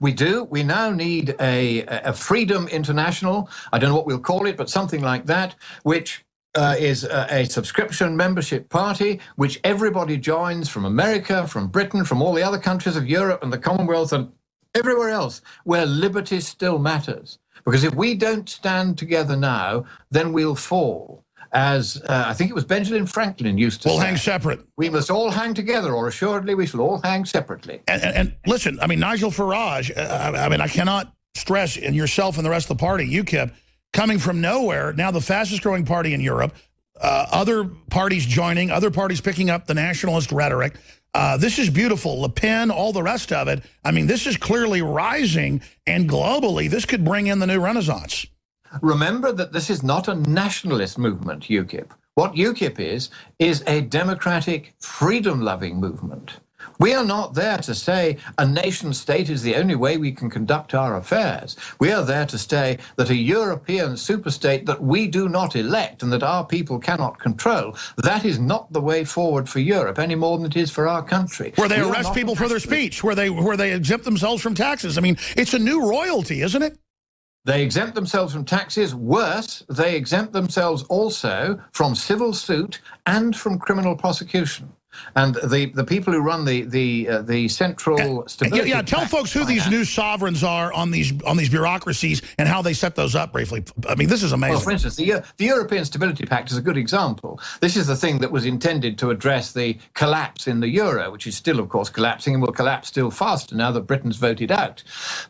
We do. We now need a, a Freedom International. I don't know what we'll call it, but something like that, which uh, is a, a, subscription membership party which everybody joins from America, from Britain, from all the other countries of Europe and the Commonwealth and everywhere else where liberty still matters. Because if we don't stand together now, then we'll fall as uh, I think it was Benjamin Franklin used to we'll say. hang separate. We must all hang together, or assuredly we shall all hang separately. And, and, and listen, I mean, Nigel Farage, uh, I, I, mean, I cannot stress, and yourself and the rest of the party, UKIP, coming from nowhere, now the fastest growing party in Europe, uh, other parties joining, other parties picking up the nationalist rhetoric. Uh, this is beautiful. Le Pen, all the rest of it. I mean, this is clearly rising, and globally, this could bring in the new renaissance. Remember that this is not a nationalist movement, UKIP. What UKIP is, is a democratic, freedom loving movement. We are not there to say a nation state is the only way we can conduct our affairs. We are there to say that a European superstate that we do not elect and that our people cannot control, that is not the way forward for Europe any more than it is for our country. Where they we arrest people for their speech, where they where they exempt themselves from taxes. I mean, it's a new royalty, isn't it? They exempt themselves from taxes. Worse, they exempt themselves also from civil suit and from criminal prosecution. And the, the people who run the the uh, the central stability. Yeah, yeah tell folks who these new sovereigns are on these on these bureaucracies and how they set those up briefly. I mean, this is amazing. Well, for instance, the the European Stability Pact is a good example. This is the thing that was intended to address the collapse in the euro, which is still, of course, collapsing and will collapse still faster now that Britain's voted out.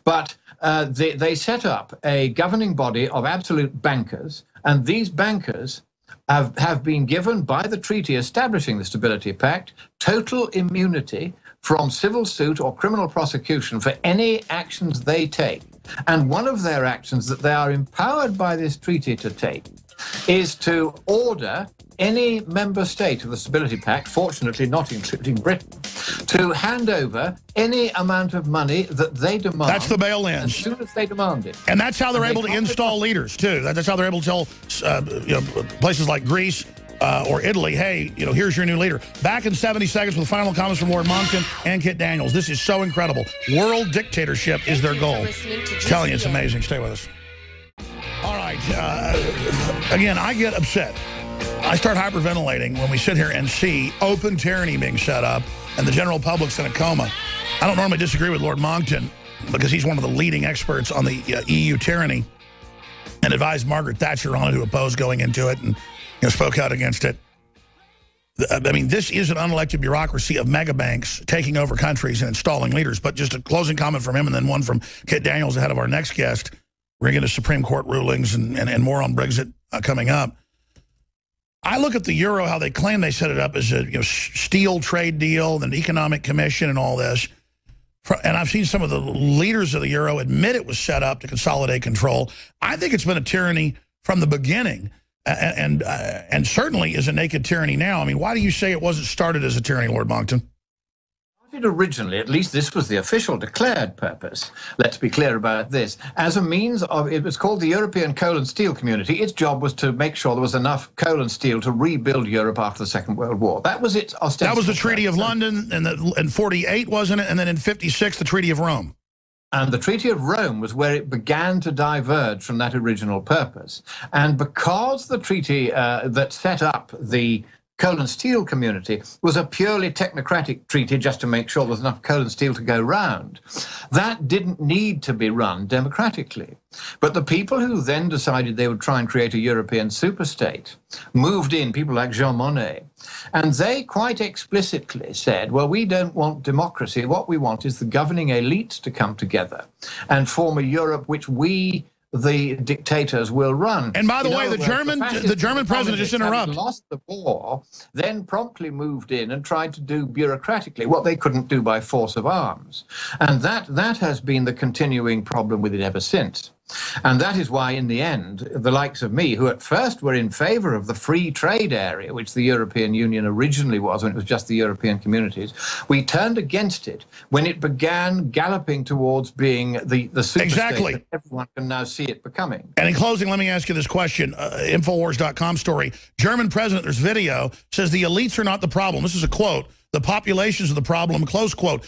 But uh, they, they set up a governing body of absolute bankers, and these bankers have, have been given by the treaty establishing the Stability Pact total immunity from civil suit or criminal prosecution for any actions they take. And one of their actions that they are empowered by this treaty to take is to order any member state of the Stability Pact, fortunately not including Britain, to hand over any amount of money that they demand. That's the bail-in. As soon as they demand it. And that's how they're and able they to install leaders, too. That's how they're able to tell uh, you know, places like Greece, uh, or Italy, hey, you know, here's your new leader. Back in 70 seconds with final comments from Lord Monckton and Kit Daniels. This is so incredible. World dictatorship is their goal. Telling you, it's amazing. Stay with us. All right. Uh, again, I get upset. I start hyperventilating when we sit here and see open tyranny being set up and the general public's in a coma. I don't normally disagree with Lord Monckton because he's one of the leading experts on the uh, EU tyranny and advised Margaret Thatcher on it to oppose going into it and you know, spoke out against it. I mean, this is an unelected bureaucracy of mega banks taking over countries and installing leaders. But just a closing comment from him and then one from Kit Daniels, ahead of our next guest. We're going to Supreme Court rulings and, and, and more on Brexit uh, coming up. I look at the euro, how they claim they set it up as a you know, steel trade deal, an economic commission and all this. And I've seen some of the leaders of the euro admit it was set up to consolidate control. I think it's been a tyranny from the beginning and and, uh, and certainly is a naked tyranny now. I mean, why do you say it wasn't started as a tyranny, Lord Monckton? Originally, at least this was the official declared purpose, let's be clear about this, as a means of, it was called the European Coal and Steel Community. Its job was to make sure there was enough coal and steel to rebuild Europe after the Second World War. That was its ostensible That was the Treaty of London in, the, in 48, wasn't it? And then in 56, the Treaty of Rome. And the Treaty of Rome was where it began to diverge from that original purpose. And because the treaty uh, that set up the coal and steel community was a purely technocratic treaty just to make sure there's enough coal and steel to go round. That didn't need to be run democratically. But the people who then decided they would try and create a European superstate moved in, people like Jean Monnet, and they quite explicitly said, well, we don't want democracy. What we want is the governing elites to come together and form a Europe which we the dictators will run. And by the you way, know, the German the, the German president just interrupted. Lost the war, then promptly moved in and tried to do bureaucratically what they couldn't do by force of arms, and that that has been the continuing problem with it ever since. And that is why, in the end, the likes of me, who at first were in favor of the free trade area, which the European Union originally was when it was just the European communities, we turned against it when it began galloping towards being the, the super exactly. that everyone can now see it becoming. And in closing, let me ask you this question. Uh, Infowars.com story. German president, there's video, says the elites are not the problem. This is a quote. The populations are the problem, close quote.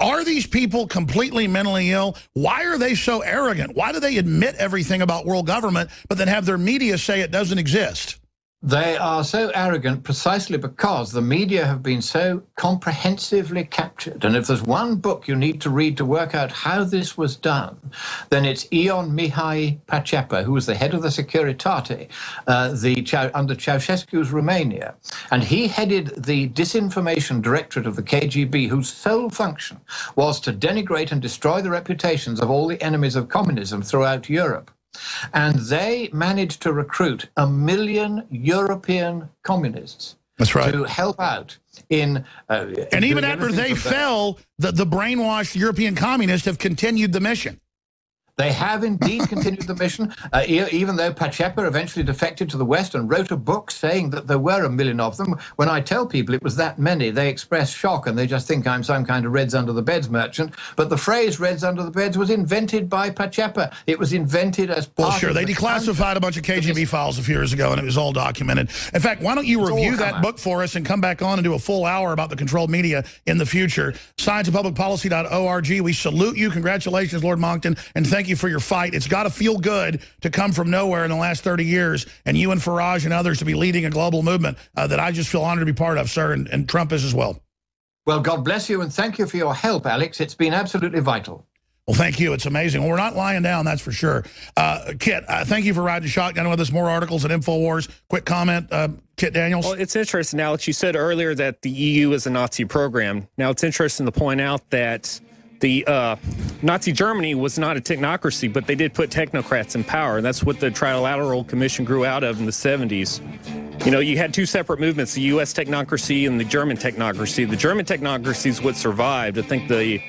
Are these people completely mentally ill? Why are they so arrogant? Why do they admit everything about world government, but then have their media say it doesn't exist? They are so arrogant precisely because the media have been so comprehensively captured. And if there's one book you need to read to work out how this was done, then it's Ion Mihai Pacepa, who was the head of the Securitate uh, under Ceausescu's Romania. And he headed the disinformation directorate of the KGB, whose sole function was to denigrate and destroy the reputations of all the enemies of communism throughout Europe. And they managed to recruit a million European communists That's right. to help out in. Uh, and even after they fell, the, the brainwashed European communists have continued the mission. They have indeed continued the mission, uh, even though Pacepa eventually defected to the West and wrote a book saying that there were a million of them. When I tell people it was that many, they express shock and they just think I'm some kind of Reds under the beds merchant. But the phrase Reds under the beds was invented by Pacepa. It was invented as part Well, sure. They the declassified a bunch of KGB files a few years ago and it was all documented. In fact, why don't you it's review that out. book for us and come back on and do a full hour about the controlled media in the future? Scienceofpublicpolicy.org. We salute you. Congratulations, Lord Monckton. And thank you for your fight. It's got to feel good to come from nowhere in the last 30 years and you and Farage and others to be leading a global movement uh, that I just feel honored to be part of, sir, and, and Trump is as well. Well, God bless you and thank you for your help, Alex. It's been absolutely vital. Well, thank you. It's amazing. Well, we're not lying down, that's for sure. Uh, Kit, uh, thank you for riding shotgun with us. More articles at InfoWars. Quick comment, uh, Kit Daniels. Well, it's interesting, Alex. You said earlier that the EU is a Nazi program. Now, it's interesting to point out that the uh, Nazi Germany was not a technocracy, but they did put technocrats in power. And that's what the Trilateral Commission grew out of in the 70s. You know, you had two separate movements, the U.S. technocracy and the German technocracy. The German technocracy is what survived. I think the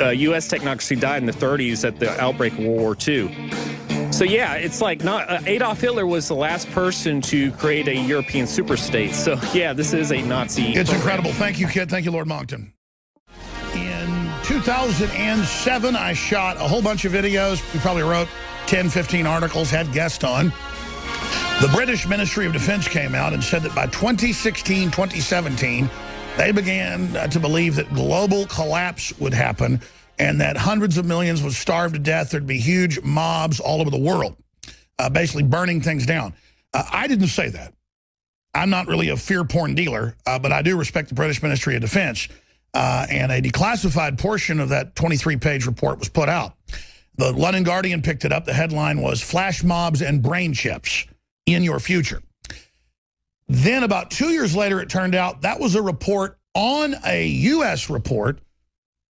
uh, U.S. technocracy died in the 30s at the outbreak of World War II. So yeah, it's like not uh, Adolf Hitler was the last person to create a European superstate. So yeah, this is a Nazi. It's program. incredible. Thank you, Kit. Thank you, Lord Monckton. In 2007, I shot a whole bunch of videos. We probably wrote 10, 15 articles, had guests on. The British Ministry of Defense came out and said that by 2016, 2017, they began uh, to believe that global collapse would happen and that hundreds of millions would starve to death. There'd be huge mobs all over the world, uh, basically burning things down. Uh, I didn't say that. I'm not really a fear porn dealer, uh, but I do respect the British Ministry of Defense. Uh, and a declassified portion of that 23-page report was put out. The London Guardian picked it up. The headline was Flash Mobs and Brain Chips in your future. Then about two years later, it turned out that was a report on a U.S. report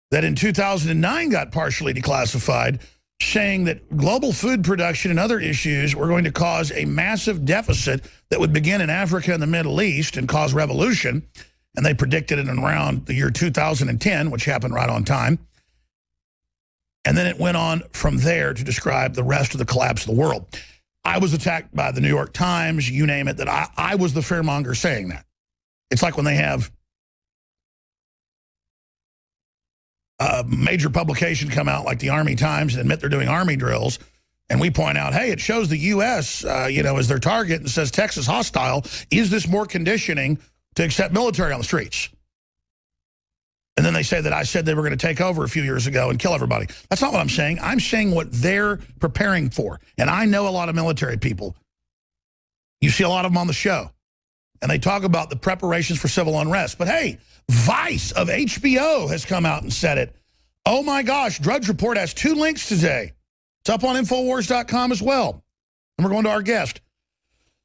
that in 2009 got partially declassified, saying that global food production and other issues were going to cause a massive deficit that would begin in Africa and the Middle East and cause revolution. And they predicted it around the year 2010, which happened right on time. And then it went on from there to describe the rest of the collapse of the world. I was attacked by the New York Times, you name it, that I, I was the fearmonger saying that. It's like when they have a major publication come out like the Army Times and admit they're doing Army drills, and we point out, hey, it shows the U.S., uh, you know, as their target and says Texas hostile. Is this more conditioning to accept military on the streets? And then they say that I said they were going to take over a few years ago and kill everybody. That's not what I'm saying. I'm saying what they're preparing for. And I know a lot of military people. You see a lot of them on the show. And they talk about the preparations for civil unrest. But hey, Vice of HBO has come out and said it. Oh my gosh, Drudge Report has two links today. It's up on Infowars.com as well. And we're going to our guest.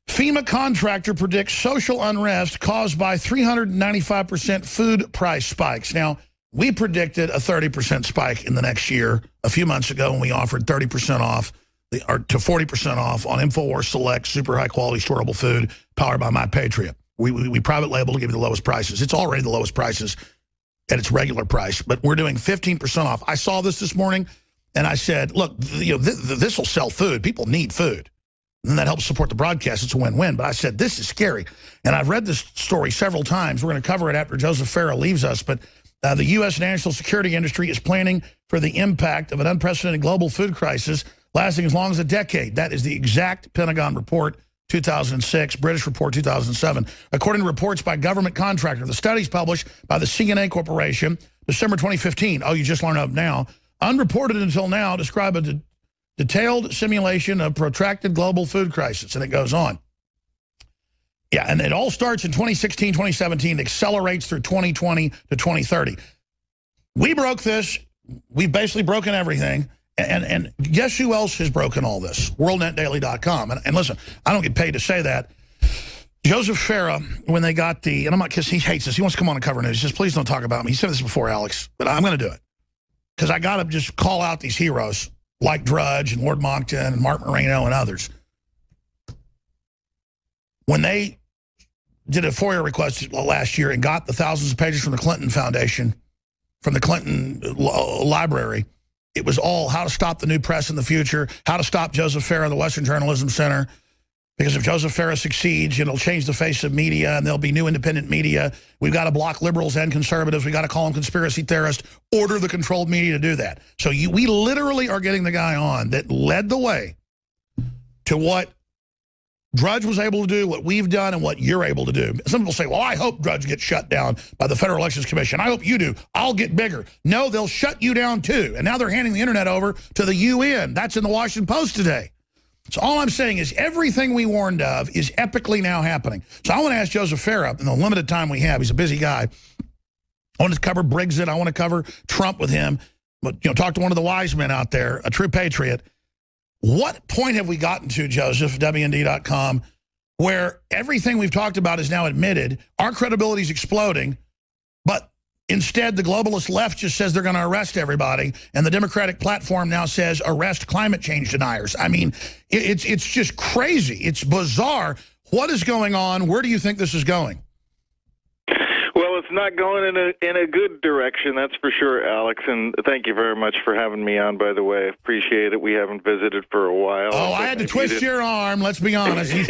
FEMA contractor predicts social unrest caused by 395% food price spikes. Now, we predicted a 30% spike in the next year a few months ago when we offered 30% off are to 40% off on InfoWars Select, super high quality storable food powered by My Patriot. We, we, we private label to give you the lowest prices. It's already the lowest prices at its regular price, but we're doing 15% off. I saw this this morning, and I said, look, you know, th this will sell food. People need food. And that helps support the broadcast. It's a win-win. But I said, this is scary. And I've read this story several times. We're going to cover it after Joseph Farah leaves us. But uh, the U.S. national security industry is planning for the impact of an unprecedented global food crisis lasting as long as a decade. That is the exact Pentagon report 2006, British report 2007. According to reports by government contractor, the studies published by the CNA Corporation, December 2015, oh, you just learned of now, unreported until now, describe a detailed simulation of protracted global food crisis, and it goes on. Yeah, and it all starts in 2016, 2017, accelerates through 2020 to 2030. We broke this. We've basically broken everything. And, and guess who else has broken all this? WorldNetDaily.com. And, and listen, I don't get paid to say that. Joseph Farah, when they got the, and I'm not kissing, he hates this. He wants to come on and cover news. He says, please don't talk about me. He said this before, Alex, but I'm going to do it. Because I got to just call out these heroes like Drudge and Lord Monckton and Marc Morano and others. When they did a FOIA request last year and got the thousands of pages from the Clinton Foundation, from the Clinton uh, Library, it was all how to stop the new press in the future, how to stop Joseph Farah, the Western Journalism Center. Because if Joseph Farah succeeds, it'll change the face of media and there'll be new independent media. We've got to block liberals and conservatives. We've got to call them conspiracy theorists, order the controlled media to do that. So you, we literally are getting the guy on that led the way to what Drudge was able to do what we've done and what you're able to do. Some people say, well, I hope Drudge gets shut down by the Federal Elections Commission. I hope you do. I'll get bigger. No, they'll shut you down too. And now they're handing the internet over to the UN. That's in the Washington Post today. So all I'm saying is everything we warned of is epically now happening. So I want to ask Joseph Farah in the limited time we have. He's a busy guy. I want to cover Brexit. I want to cover Trump with him. But, you know, talk to one of the wise men out there, a true patriot. What point have we gotten to, Joseph, WND.com, where everything we've talked about is now admitted, our credibility is exploding, but instead the globalist left just says they're going to arrest everybody, and the Democratic platform now says arrest climate change deniers. I mean, it's, it's just crazy. It's bizarre. What is going on? Where do you think this is going? Well, it's not going in a in a good direction, that's for sure, Alex. And thank you very much for having me on. By the way, appreciate it. We haven't visited for a while. Oh, I had to (laughs) twist you your arm. Let's be honest. (laughs) I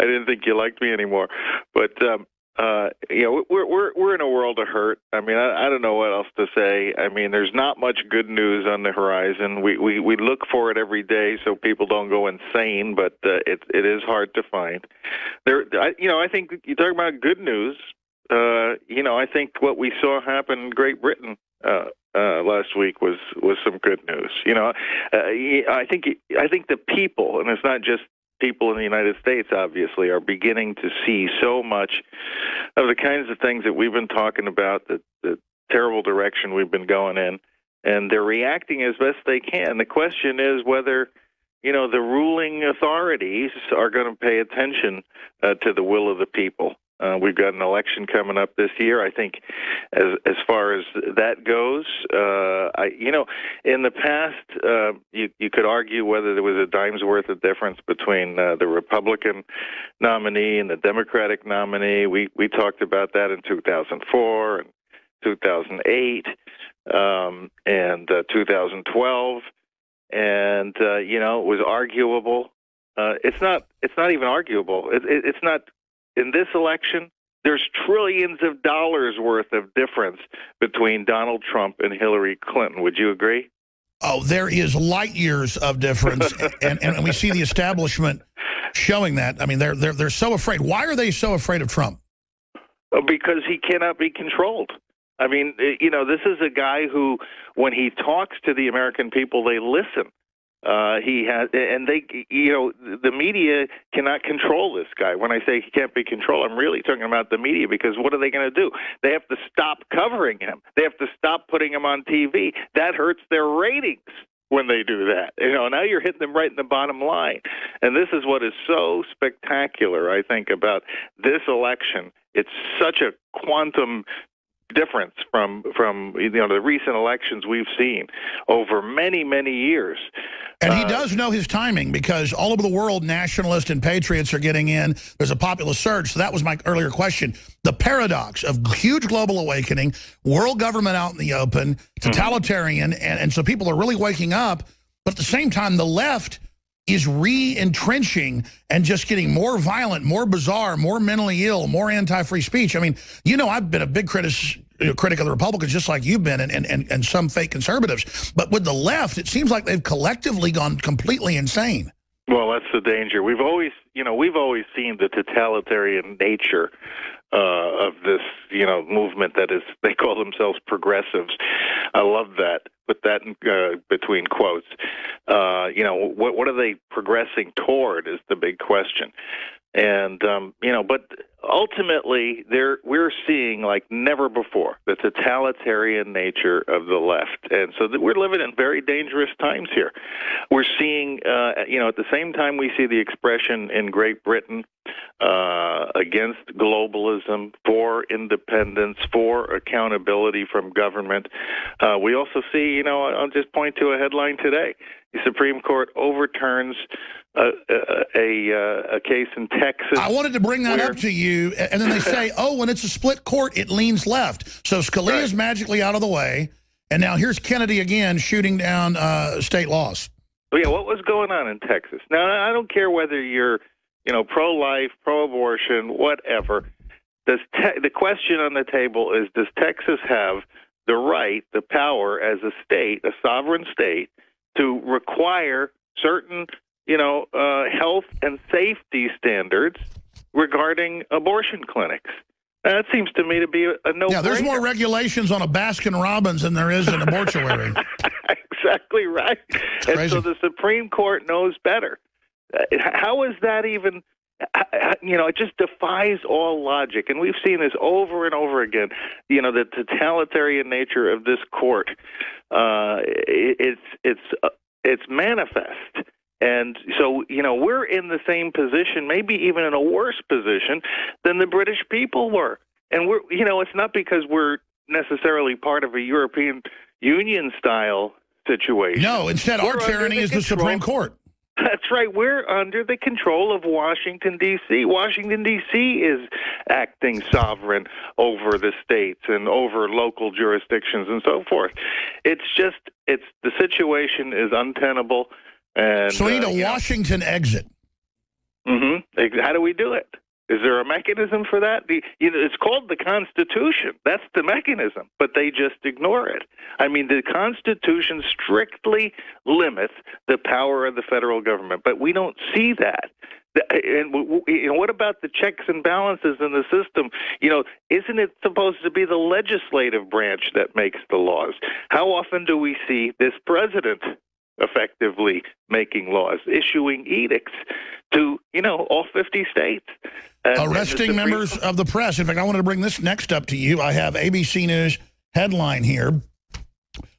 didn't think you liked me anymore, but um, uh, you know, we're we're we're in a world of hurt. I mean, I, I don't know what else to say. I mean, there's not much good news on the horizon. We we we look for it every day so people don't go insane, but uh, it it is hard to find. There, I, you know, I think you talk about good news. Uh, you know, I think what we saw happen in Great Britain uh, uh, last week was was some good news. You know, uh, I think I think the people, and it's not just people in the United States, obviously, are beginning to see so much of the kinds of things that we've been talking about, the, the terrible direction we've been going in, and they're reacting as best they can. The question is whether you know the ruling authorities are going to pay attention uh, to the will of the people uh, we've got an election coming up this year. I think, as as far as that goes, uh, I you know, in the past, uh, you you could argue whether there was a dime's worth of difference between uh, the Republican nominee and the Democratic nominee. We we talked about that in 2004 and 2008 um, and uh, 2012, and uh, you know, it was arguable. Uh, it's not. It's not even arguable. It, it, it's not in this election, there's trillions of dollars worth of difference between Donald Trump and Hillary Clinton. Would you agree? Oh, there is light years of difference, (laughs) and, and we see the establishment showing that. I mean, they're they're they're so afraid. Why are they so afraid of Trump? Uh, because he cannot be controlled. I mean, eh, you know, this is a guy who, when he talks to the American people, they listen. Uh, he has, and they, you know, the media cannot control this guy. When I say he can't be controlled, I'm really talking about the media because what are they going to do? They have to stop covering him. They have to stop putting him on TV. That hurts their ratings when they do that. You know, now you're hitting them right in the bottom line. And this is what is so spectacular, I think, about this election. It's such a quantum difference from from you know the recent elections we've seen over many many years. And he uh, does know his timing because all over the world, nationalists and patriots are getting in. There's a populist surge. So that was my earlier question. The paradox of huge global awakening, world government out in the open, mm-hmm. totalitarian, mm -hmm. and, and so people are really waking up. But at the same time, the left is re-entrenching and just getting more violent, more bizarre, more mentally ill, more anti-free speech. I mean, you know, I've been a big critic, uh, critic of the Republicans, just like you've been, and, and, and some fake conservatives. But with the left, it seems like they've collectively gone completely insane. Well, that's the danger. We've always, you know, we've always seen the totalitarian nature uh, of this, you know, movement that is they call themselves progressives. I love that. Put that in, uh, between quotes. Uh, you know, what what are they progressing toward is the big question. And um, you know, but ultimately, there we're seeing like never before the totalitarian nature of the left, and so we're living in very dangerous times here. We're seeing, uh, you know, at the same time we see the expression in Great Britain uh, against globalism, for independence, for accountability from government. Uh, we also see, you know, I'll just point to a headline today: the Supreme Court overturns a, a, a, case in Texas. I wanted to bring that where... up to you, and then they say, (laughs) oh, when it's a split court, it leans left. So Scalia is right. magically out of the way, and now here's Kennedy again shooting down uh, state laws. Well, yeah, what was going on in Texas? Now, I don't care whether you're, you know, pro-life, pro-abortion, whatever. Does the question on the table is: Does Texas have the right, the power as a state, a sovereign state, to require certain you know, uh, health and safety standards regarding abortion clinics. That seems to me to be a, no. Yeah, there's more regulations on a Baskin Robbins than there is in a mortuary. (laughs) exactly right. And so the Supreme Court knows better. Uh, how is that even? You know, it just defies all logic, and we've seen this over and over again. You know, the totalitarian nature of this court. Uh, it's it's uh, it's manifest and so, you know, we're in the same position, maybe even in a worse position than the British people were. And we're, you know, it's not because we're necessarily part of a European Union style situation. No, instead, we're our tyranny is control. the Supreme Court. That's right. We're under the control of Washington, D.C. Washington, D.C. is acting sovereign over the states and over local jurisdictions and so forth. It's just, it's the situation is untenable. And, so we need uh, a Washington know, exit. Mm-hmm. How do we do it? Is there a mechanism for that? The, you know, it's called the Constitution. That's the mechanism, but they just ignore it. I mean, the Constitution strictly limits the power of the federal government, but we don't see that. And what about the checks and balances in the system? You know, isn't it supposed to be the legislative branch that makes the laws? How often do we see this president effectively making laws, issuing edicts to, you know, all 50 states. And, Arresting and members of the press. In fact, I wanted to bring this next up to you. I have ABC News headline here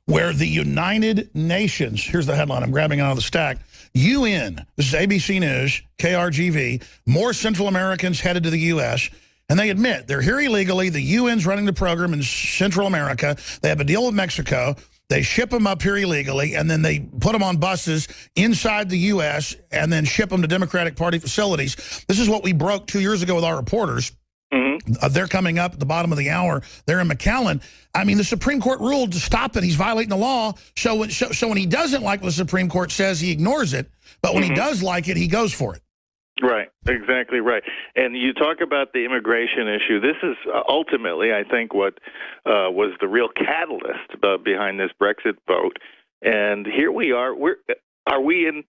where the United Nations, here's the headline, I'm grabbing out of the stack, UN, this is ABC News, KRGV, more Central Americans headed to the U.S., and they admit they're here illegally. The UN's running the program in Central America. They have a deal with Mexico. They ship them up here illegally, and then they put them on buses inside the U.S. and then ship them to Democratic Party facilities. This is what we broke two years ago with our reporters. Mm -hmm. uh, they're coming up at the bottom of the hour. They're in McAllen. I mean, the Supreme Court ruled to stop it. He's violating the law. So when, so, so when he doesn't like what the Supreme Court says, he ignores it. But when mm -hmm. he mm-hmm. does like it, he goes for it. Right, exactly right. And you talk about the immigration issue. This is uh, ultimately, I think, what uh, was the real catalyst uh, behind this Brexit vote. And here we are. We're are we in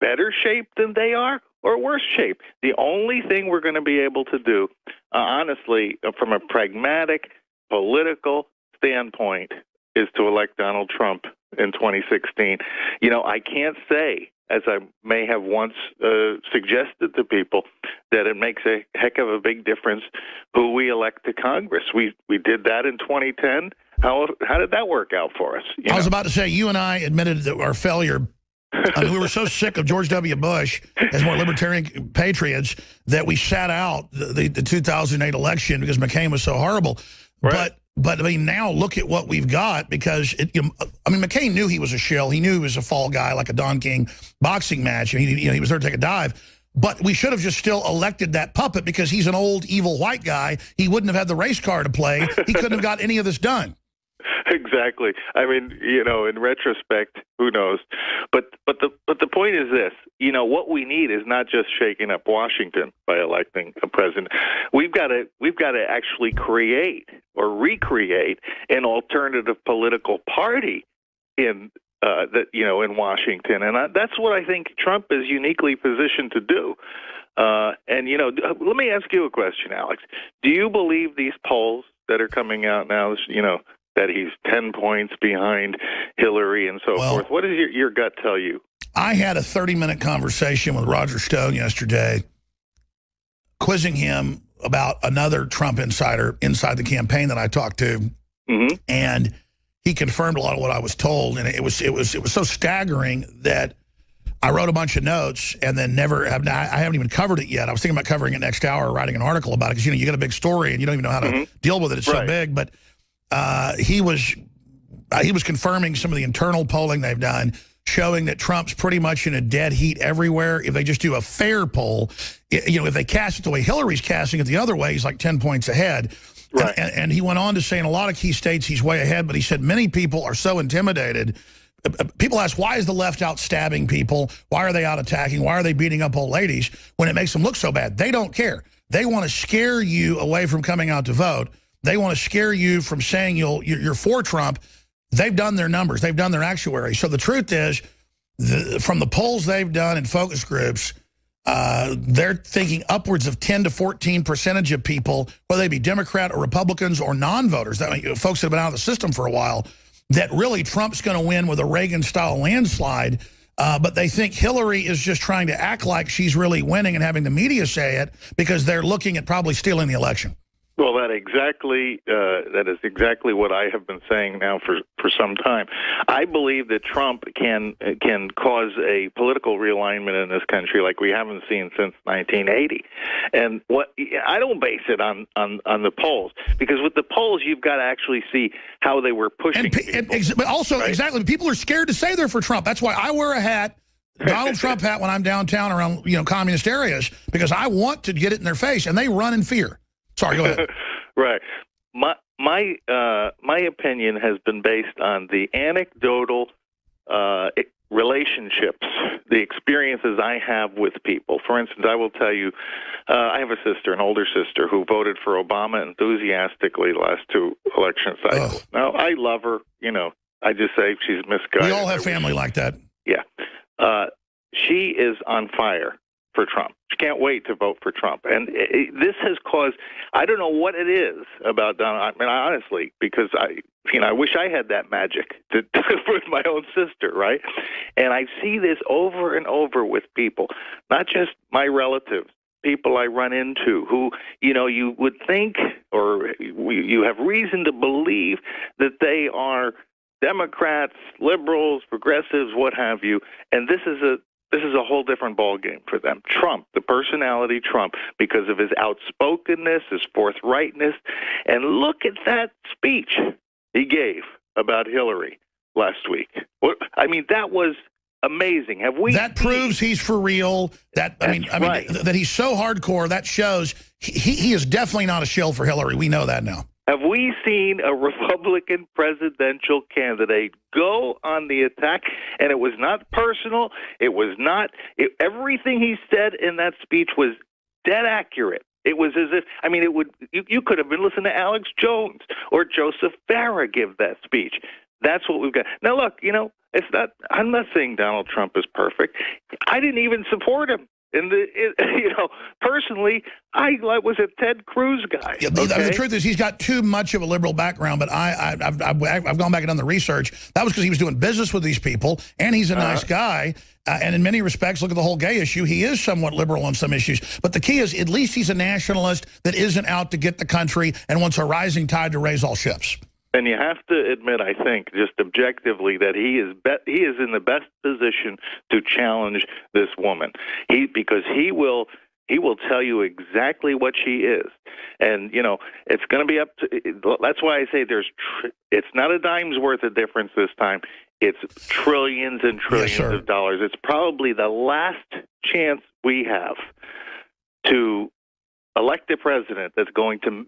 better shape than they are, or worse shape? The only thing we're going to be able to do, uh, honestly, uh, from a pragmatic political standpoint, is to elect Donald Trump in 2016. You know, I can't say as I may have once uh, suggested to people, that it makes a heck of a big difference who we elect to Congress. We we did that in 2010. How how did that work out for us? I know? was about to say you and I admitted our failure. I mean, we were so sick of George W. Bush as more libertarian patriots that we sat out the, the, the 2008 election because McCain was so horrible. Right. But But I mean, now look at what we've got because it, you know, I mean, McCain knew he was a shill. He knew he was a fall guy, like a Don King boxing match. He, you know, he was there to take a dive. But we should have just still elected that puppet because he's an old, evil white guy. He wouldn't have had the race car to play. He couldn't have got any of this done. (laughs) exactly. I mean, you know, in retrospect, who knows? But but the but the point is this: you know, what we need is not just shaking up Washington by electing a president. We've got to we've got to actually create or recreate an alternative political party in uh, that you know in Washington, and I, that's what I think Trump is uniquely positioned to do. Uh, and you know, let me ask you a question, Alex. Do you believe these polls that are coming out now? You know, that he's 10 points behind Hillary and so well, forth. What does your, your gut tell you? I had a 30 minute conversation with Roger Stone yesterday, quizzing him about another Trump insider inside the campaign that I talked to. Mm -hmm. And he confirmed a lot of what I was told. And it was, it was, it was so staggering that I wrote a bunch of notes and then never have, I haven't even covered it yet. I was thinking about covering it next hour, writing an article about it. Because, you know, you got a big story and you don't even know how to mm -hmm. deal with it. It's right. so big. But uh, he was uh, he was confirming some of the internal polling they've done, showing that Trump's pretty much in a dead heat everywhere. If they just do a fair poll, you know, if they cast it the way Hillary's casting it the other way, he's like 10 points ahead. Right. And, and he went on to say in a lot of key states he's way ahead, but he said many people are so intimidated uh, uh, people ask, why is the left out stabbing people? Why are they out attacking? Why are they beating up old ladies when it makes them look so bad? They don't care. They want to scare you away from coming out to vote. They want to scare you from saying you'll, you're for Trump. They've done their numbers. They've done their actuary. So the truth is, the, from the polls they've done in focus groups, uh, they're thinking upwards of 10 to 14 percentage of people, whether they be Democrat or Republicans or non-voters, that folks that have been out of the system for a while, that really Trump's going to win with a Reagan-style landslide. Uh, but they think Hillary is just trying to act like she's really winning and having the media say it because they're looking at probably stealing the election. Well, that exactly uh, that is exactly what I have been saying now for for some time. I believe that Trump can can cause a political realignment in this country like we haven't seen since 1980. And what I don't base it on on on the polls because with the polls you've got to actually see how they were pushing. And, people, and but also right? exactly people are scared to say they're for Trump. That's why I wear a hat. Donald (laughs) Trump hat when I'm downtown around you know communist areas because I want to get it in their face and they run in fear. Sorry, go ahead. (laughs) right. My my uh, my opinion has been based on the anecdotal uh, relationships, the experiences I have with people. For instance, I will tell you, uh, I have a sister, an older sister, who voted for Obama enthusiastically the last two election cycles. Ugh. Now, I love her. You know, I just say she's misguided. We all have family like that. Yeah. Uh, she is on fire for Trump. She can't wait to vote for Trump. And it, this has caused, I don't know what it is about Donald. I mean, I honestly, because I, you know, I wish I had that magic to, (laughs) with my own sister, right? And I see this over and over with people, not just my relatives, people I run into who, you know, you would think or you have reason to believe that they are Democrats, liberals, progressives, what have you, and this is a this is a whole different ballgame for them. Trump, the personality Trump, because of his outspokenness, his forthrightness, and look at that speech he gave about Hillary last week. I mean, that was amazing. Have we? That proves he's for real. That I mean, I mean right. that he's so hardcore. That shows he he is definitely not a shill for Hillary. We know that now. Have we seen a Republican presidential candidate go on the attack? And it was not personal. It was not, it, everything he said in that speech was dead accurate. It was as if, I mean, it would, you, you could have been listening to Alex Jones or Joseph Farah give that speech. That's what we've got. Now, look, you know, it's not, I'm not saying Donald Trump is perfect. I didn't even support him. And the, it, (laughs) you know, personally, I was a Ted Cruz guy. Yeah, the, okay? the, truth is, he's got too much of a liberal background. But I, I, have I've, I've gone back and done the research. That was because he was doing business with these people, and he's a uh -huh. nice guy. Uh, and in many respects, look at the whole gay issue. He is somewhat liberal on some issues. But the key is, at least he's a nationalist that isn't out to get the country and wants a rising tide to raise all ships. And you have to admit, I think, just objectively, that he is be- he is in the best position to challenge this woman. He because he will He will tell you exactly what she is. And, you know, it's going to be up to, that's why I say there's, tr- it's not a dime's worth of difference this time. It's trillions and trillions Yes, of dollars. It's probably the last chance we have to elect a president that's going to,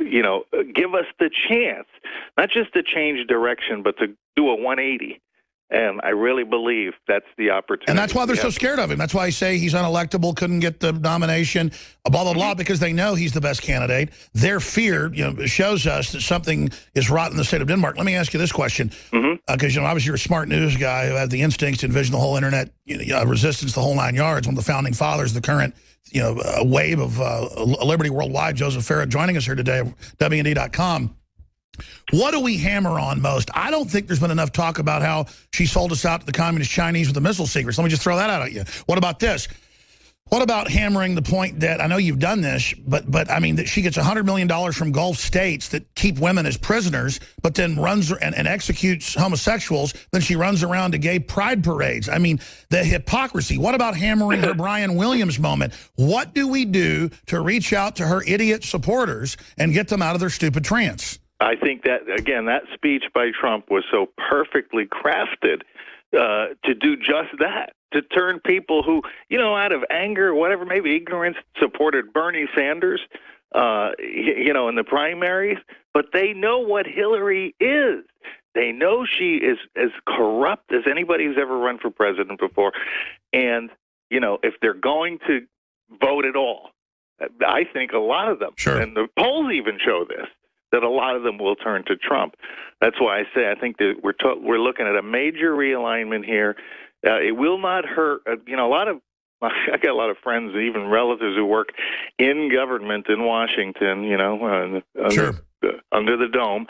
you know, give us the chance, not just to change direction, but to do a 180. And I really believe that's the opportunity. And that's why they're so scared of him. That's why I say he's unelectable, couldn't get the nomination, blah, blah, blah, because they know he's the best candidate. Their fear you know, shows us that something is rotten in the state of Denmark. Let me ask you this question, because, Mhm. you know, obviously you're a smart news guy who had the instincts to envision the whole internet, you know, uh, resistance, the whole nine yards, one of the founding fathers, the current, you know, uh, wave of uh, Liberty Worldwide, Joseph Farah, joining us here today, WND.com. What do we hammer on most? I don't think there's been enough talk about how she sold us out to the communist Chinese with the missile secrets. Let me just throw that out at you. What about this? What about hammering the point that I know you've done this, but but I mean that she gets $100 million from Gulf states that keep women as prisoners, but then runs and, and executes homosexuals. Then she runs around to gay pride parades. I mean, the hypocrisy. What about hammering her (laughs) Brian Williams moment? What do we do to reach out to her idiot supporters and get them out of their stupid trance? I think that again, that speech by Trump was so perfectly crafted uh, to do just that. To turn people who, you know, out of anger, whatever, maybe ignorance, supported Bernie Sanders, uh, you know, in the primaries, but they know what Hillary is. They know she is as corrupt as anybody who's ever run for president before. And, you know, if they're going to vote at all, I think a lot of them, Sure. and the polls even show this, that a lot of them will turn to Trump. That's why I say I think that we're to- we're looking at a major realignment here. Uh, it will not hurt. Uh, you know, a lot of (laughs) I got a lot of friends, and even relatives, who work in government in Washington. You know, uh, under, Sure. uh, under the dome,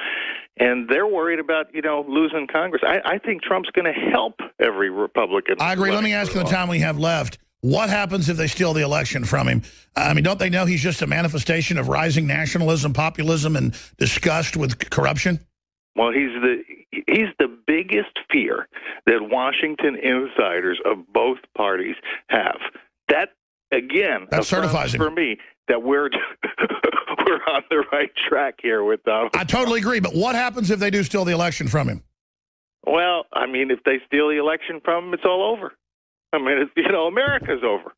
and they're worried about you know losing Congress. I, I think Trump's going to help every Republican. I agree. Let me ask you the time we have left. What happens if they steal the election from him? I mean, don't they know he's just a manifestation of rising nationalism, populism, and disgust with corruption? Well, he's the he's the biggest fear that Washington insiders of both parties have. That again That certifies him. for me that we're (laughs) we're on the right track here with Donald. I totally agree. But what happens if they do steal the election from him? Well, I mean, if they steal the election from him, it's all over. I mean, it's, you know, America's over.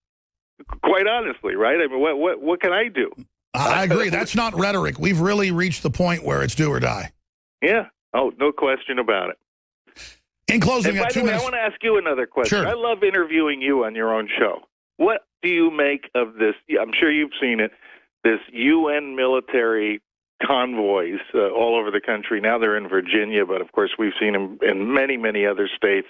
Quite honestly, right? I mean, what what what can I do? I agree. That's not rhetoric. We've really reached the point where it's do or die. Yeah. Oh, no question about it. In closing, And by the way, I want to ask you another question. Sure. I love interviewing you on your own show. What do you make of this? I'm sure you've seen it. This UN military convoys uh, all over the country. Now they're in Virginia, but of course we've seen them in many, many other states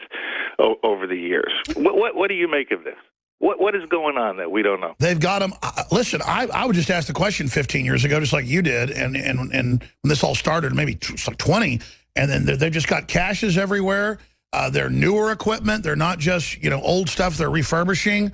o- over the years. What, what What do you make of this? What What is going on that we don't know? They've got them. Uh, listen, I, I would just ask the question 15 years ago, just like you did, and and and when this all started, maybe like 20, and then they- they've just got caches everywhere. Uh, they're newer equipment. They're not just you know old stuff. They're refurbishing.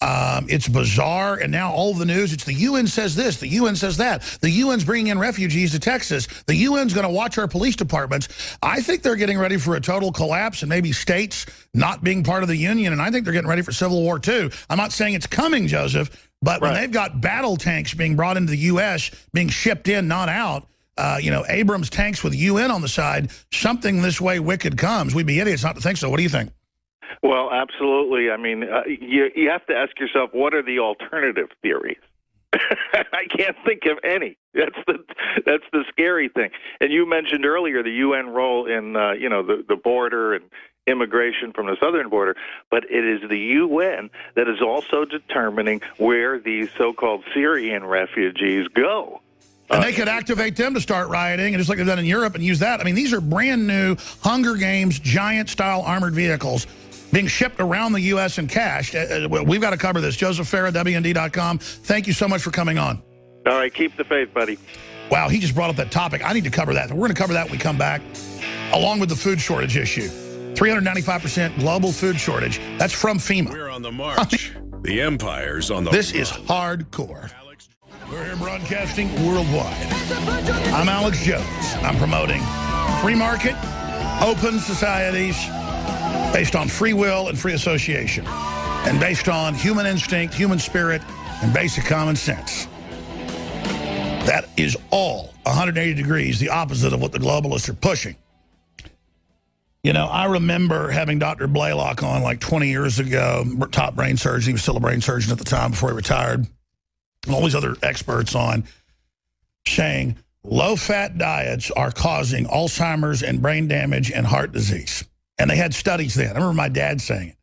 Um, it's bizarre, and now all the news. It's the UN says this, the UN says that. The UN's bringing in refugees to Texas. The UN's going to watch our police departments. I think they're getting ready for a total collapse, and maybe states not being part of the union. And I think they're getting ready for civil war too. I'm not saying it's coming, Joseph, but when they've got battle tanks being brought into the U.S., being shipped in, not out. Uh, you know, Abrams tanks with UN on the side. Something this way wicked comes. We'd be idiots not to think so. What do you think? Well, absolutely. I mean, uh, you you have to ask yourself, what are the alternative theories? (laughs) I can't think of any. That's the that's the scary thing. And you mentioned earlier the UN role in uh, you know the the border and immigration from the southern border, but it is the UN that is also determining where these so-called Syrian refugees go. And Uh, they could activate them to start rioting, and just like they've done in Europe, and use that. I mean, these are brand new Hunger Games giant-style armored vehicles being shipped around the U.S. and cashed. Uh, uh, we've got to cover this. Joseph Farah, WND.com. Thank you so much for coming on. All right, keep the faith, buddy. Wow, he just brought up that topic. I need to cover that. We're going to cover that when we come back, along with the food shortage issue. 395% global food shortage. That's from FEMA. We're on the march. the Empire's on the This run. is hardcore. Alex We're here broadcasting worldwide. I'm Alex Jones. I'm promoting free market, open societies based on free will and free association, and based on human instinct, human spirit, and basic common sense. That is all 180 degrees the opposite of what the globalists are pushing. You know, I remember having Dr. Blaylock on like 20 years ago, top brain surgeon. He was still a brain surgeon at the time before he retired. And all these other experts on saying low-fat diets are causing Alzheimer's and brain damage and heart disease. And they had studies then. I remember my dad saying it.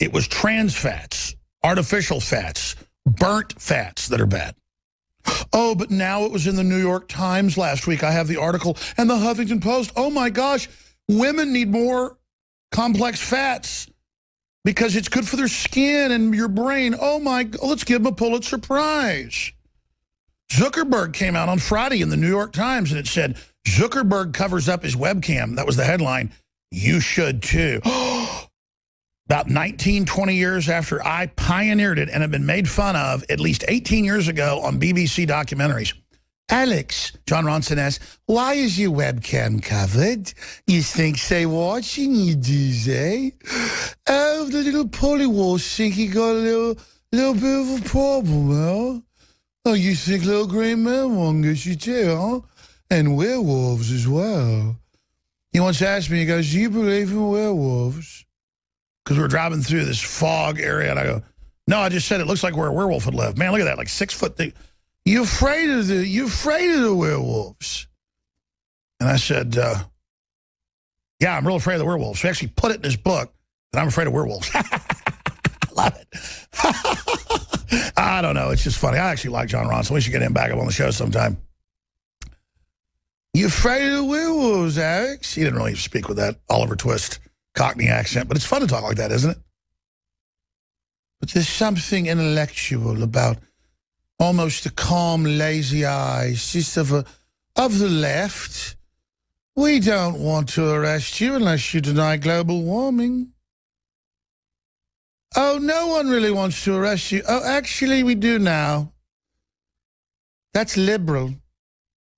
It was trans fats, artificial fats, burnt fats that are bad. Oh, but now it was in the New York Times last week. I have the article and the Huffington Post. Oh my gosh, women need more complex fats because it's good for their skin and your brain. Oh my, let's give them a Pulitzer Prize. Zuckerberg came out on Friday in the New York Times and it said, Zuckerberg covers up his webcam. That was the headline. You should too. (gasps) About 19, 20 years after I pioneered it and have been made fun of at least 18 years ago on BBC documentaries. Alex, Jon Ronson asks, why is your webcam covered? You think they watching you, they? Oh, the little polywash think he got a little, little bit of a problem, huh? Oh, you think little green man won't you too, huh? And werewolves as well. He once asked me, he goes, do you believe in werewolves? Because we were driving through this fog area, and I go, no, I just said it looks like where a werewolf would live. Man, look at that, like six foot thing. You afraid of the, you afraid of the werewolves? And I said, uh, yeah, I'm real afraid of the werewolves. He actually put it in his book that I'm afraid of werewolves. (laughs) I love it. (laughs) I don't know. It's just funny. I actually like Jon Ronson. We should get him back up on the show sometime. You afraid of the Alex? He didn't really speak with that Oliver Twist Cockney accent, but it's fun to talk like that, isn't it? But there's something intellectual about almost the calm, lazy eyes, just of, a, of the left. We don't want to arrest you unless you deny global warming. Oh, no one really wants to arrest you. Oh, actually, we do now. That's liberal.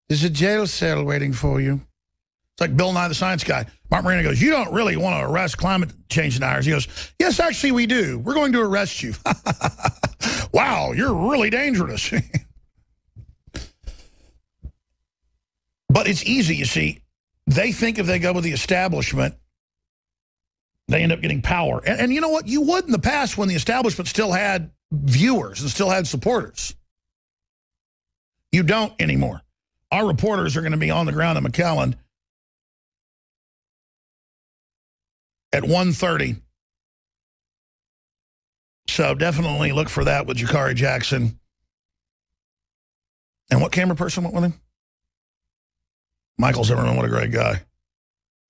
There's a jail cell waiting for you. It's like Bill Nye the Science Guy. Marc Morano goes, you don't really want to arrest climate change deniers. He goes, yes, actually we do. We're going to arrest you. (laughs) wow, you're really dangerous. (laughs) but it's easy, you see. They think if they go with the establishment, they end up getting power. And, and you know what? You would in the past when the establishment still had viewers and still had supporters. You don't anymore our reporters are going to be on the ground in McAllen at 1.30. So definitely look for that with Jakari Jackson. And what camera person went with him? Michael Zimmerman, what a great guy.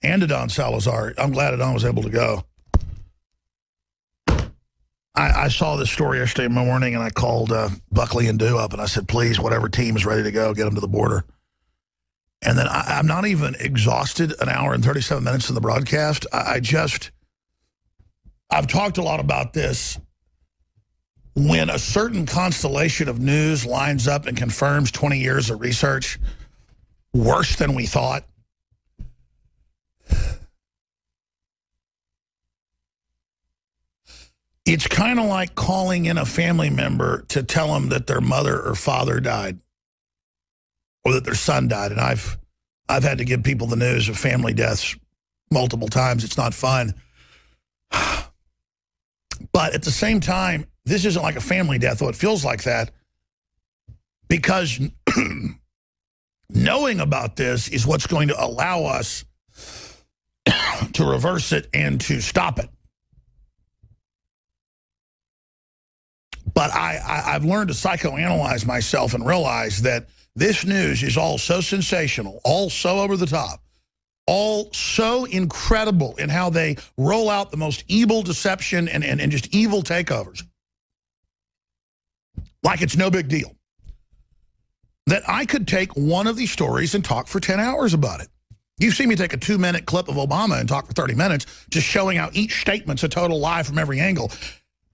And Adan Salazar. I'm glad Adan was able to go. I, I, saw this story yesterday morning, and I called uh, Buckley and Dew up, and I said, please, whatever team is ready to go, get them to the border. And then I, am not even exhausted an hour and 37 minutes in the broadcast. I, I just, I've talked a lot about this. When a certain constellation of news lines up and confirms 20 years of research, worse than we thought, it's kind of like calling in a family member to tell them that their mother or father died or that their son died. And I've I've had to give people the news of family deaths multiple times. It's not fun. (sighs) But at the same time, this isn't like a family death, though it feels like that, because (clears throat) knowing about this is what's going to allow us (coughs) to reverse it and to stop it. But I, I, have learned to psychoanalyze myself and realize that this news is all so sensational, all so over the top, all so incredible in how they roll out the most evil deception and, and, and just evil takeovers. Like it's no big deal. That I could take one of these stories and talk for 10 hours about it. You've seen me take a two-minute clip of Obama and talk for 30 minutes, just showing how each statement's a total lie from every angle.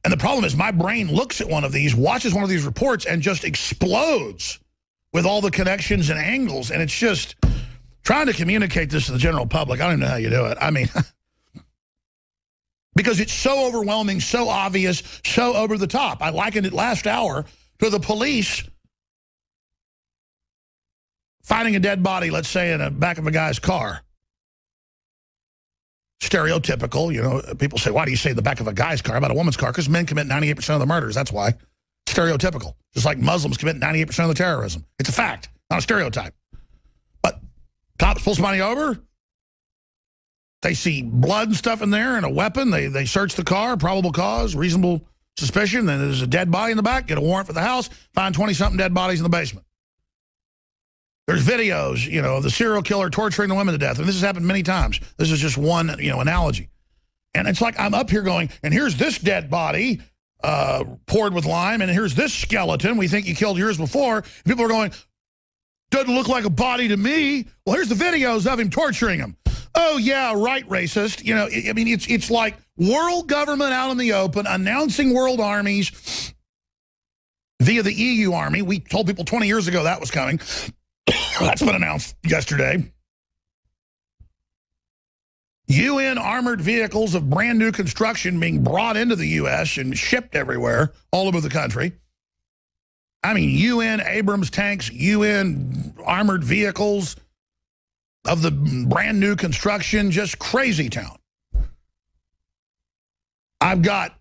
And the problem is my brain looks at one of these, watches one of these reports, and just explodes with all the connections and angles. And it's just trying to communicate this to the general public. I don't know how you do it. I mean, (laughs) because it's so overwhelming, so obvious, so over the top. I likened it last hour to the police finding a dead body, let's say, in the back of a guy's car. Stereotypical, you know, people say, why do you say the back of a guy's car about a woman's car? Because men commit 98% of the murders, that's why. Stereotypical. Just like Muslims commit 98% of the terrorism. It's a fact, not a stereotype. But cops pull somebody over, they see blood and stuff in there and a weapon. They, they search the car, probable cause, reasonable suspicion. Then there's a dead body in the back, get a warrant for the house, find 20-something dead bodies in the basement. There's videos, you know, the serial killer torturing the women to death. And this has happened many times. This is just one, you know, analogy. And it's like I'm up here going, and here's this dead body uh, poured with lime, and here's this skeleton. We think you killed yours before. People are going, doesn't look like a body to me. Well, here's the videos of him torturing him. Oh, yeah, right, racist. You know, I mean, it's, it's like world government out in the open announcing world armies via the EU army. We told people 20 years ago that was coming. (coughs) That's been announced yesterday. UN armored vehicles of brand new construction being brought into the U.S. and shipped everywhere, all over the country. I mean, UN Abrams tanks, UN armored vehicles of the brand new construction, just crazy town. I've got